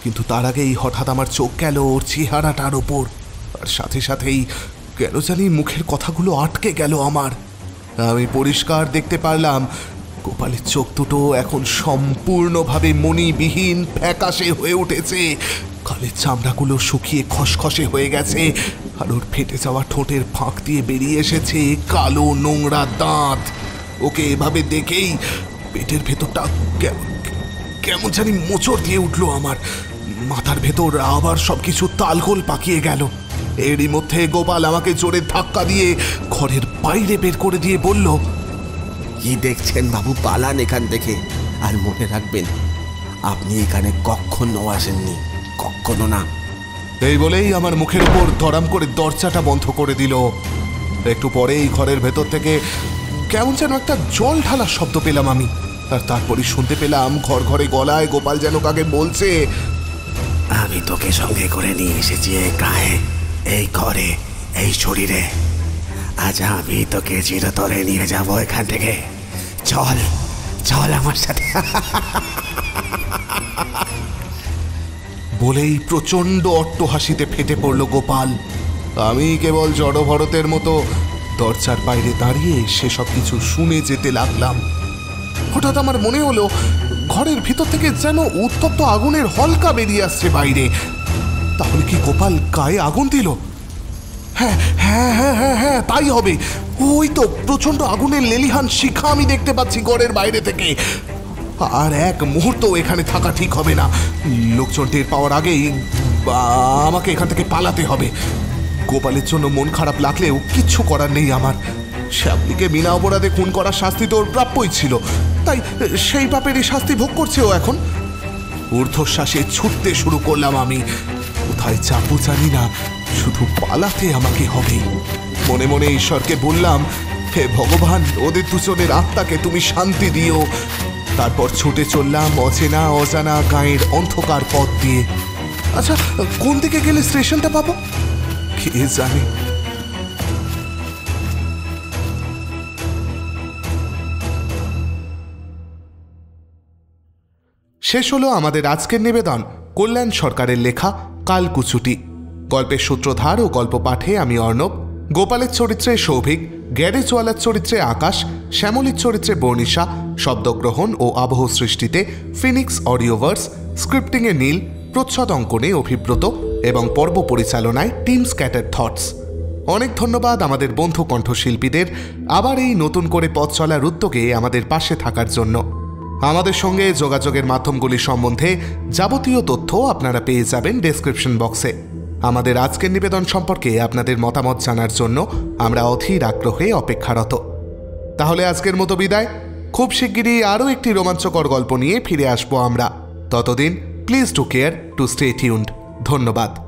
কিন্তু তার আগেই হঠাৎ আমার চোখ গেল ওর চেহারাটার ওপর। আর সাথে সাথেই কেন জানি মুখের কথাগুলো আটকে গেল আমার। আমি পরিষ্কার দেখতে পারলাম গোপালের চোখ দুটো এখন সম্পূর্ণভাবে মণিবিহীন, ফ্যাকাশে হয়ে উঠেছে। কালের চামড়াগুলো শুকিয়ে খসখসে হয়ে গেছে আর ওর ফেটে যাওয়া ঠোঁটের ফাঁক দিয়ে বেরিয়ে এসেছে কালো নোংরা দাঁত। ওকে এভাবে দেখেই পেটের ভেতরটা কেমন কেমন জানি মোচড় দিয়ে উঠল আমার। মাথার ভেতর আবার সবকিছু তালগোল পাকিয়ে গেল। এরই মধ্যে গোপাল আমাকে জোরে ধাক্কা দিয়ে ঘরের বাইরে বের করে দিয়ে বলল কি দেখছেন বাবু? পালান এখান থেকে। আর মনে রাখবেন আপনি এখানে কখনো আসেননি কখনো না। এই বলেই আমার মুখের উপর ধরাম করে দরজাটা বন্ধ করে দিল। একটু পরেই ঘরের ভেতর থেকে কেমন যেন একটা জল ঢালার শব্দ পেলাম আমি। আর তারপরে শুনতে পেলাম ঘর ঘরে গলায় গোপাল যেন কাকে বলছে। আমি তোকে সঙ্গে করে নিয়ে এসেছি গায়ে এই ঘরে এই শরীরে। আজ আমি তোকে চিরতরে নিয়ে যাব এখান থেকে। চল চল আমার সাথে। বলেই প্রচণ্ড অট্টহাসিতে ফেটে পড়ল গোপাল। আমি কেবল জড়ভরতের মতো দরজার বাইরে দাঁড়িয়ে সেসব কিছু শুনে যেতে লাগলাম। হঠাৎ আমার মনে হলো, ঘরের ভিতর থেকে যেন উত্তপ্ত আগুনের হলকা বেরিয়ে আসছে বাইরে। তাহলে কি গোপাল গায়ে আগুন দিল? হ্যাঁ হ্যাঁ হ্যাঁ হ্যাঁ হ্যাঁ তাই হবে। ওই তো প্রচণ্ড আগুনের লেলিহান শিখা আমি দেখতে পাচ্ছি ঘরের বাইরে থেকে। আর এক মুহূর্ত এখানে থাকা ঠিক হবে না। লোকজন টের পাওয়ার আগেই আমাকে এখান থেকে পালাতে হবে। গোপালের জন্য মন খারাপ লাগলেও কিচ্ছু করার নেই আমার। শ্যাবলিকে বিনা অপরাধে খুন করার শাস্তি তো ওর প্রাপ্যই ছিল। তাই সেই পাপেরই শাস্তি ভোগ করছে ও এখন। ঊর্ধ্বশ্বাসে ছুটতে শুরু করলাম আমি। কোথায় চাপু জানি না। শুধু পালাতে আমাকে হবে। মনে মনে ঈশ্বরকে বললাম, হে ভগবান, ওদের দুজনের আত্মাকে তুমি শান্তি দিও। তারপর ছুটে চললাম অচেনা অজানা গাঁয়ের অন্ধকার পথ দিয়ে। আচ্ছা কোন দিকে গেলে স্টেশনটা পাবো? কে জানে? শেষ হলো আমাদের আজকের নিবেদন। কল্যাণ সরকারের লেখা, কালকুচুটি। গল্পের সূত্রধার ও গল্প পাঠে আমি অর্ণব। গোপালের চরিত্রে সৌভিক গ্যারেজওয়ালার চরিত্রে আকাশ, শ্যামলীর চরিত্রে বর্ণিশা, শব্দগ্রহণ ও আবহ সৃষ্টিতে ফিনিক্স অডিওভার্স, স্ক্রিপ্টিংয়ে নীল, প্রচ্ছদ অঙ্কনে অভিব্রত এবং পর্ব পরিচালনায় টিম স্ক্যাটার থটস। অনেক ধন্যবাদ আমাদের বন্ধু কণ্ঠশিল্পীদের আবার এই নতুন করে পথ চলার উদ্যোগে আমাদের পাশে থাকার জন্য। আমাদের সঙ্গে যোগাযোগের মাধ্যমগুলি সম্বন্ধে যাবতীয় তথ্য আপনারা পেয়ে যাবেন ডেসক্রিপশন বক্সে আমাদের আজকের নিবেদন সম্পর্কে আপনাদের মতামত জানার জন্য আমরা অধীর আগ্রহে অপেক্ষারত। তাহলে আজকের মতো বিদায়। খুব শিগগিরই আরও একটি রোমাঞ্চকর গল্প নিয়ে ফিরে আসব আমরা। ততদিন please to care to stay tuned ধন্যবাদ।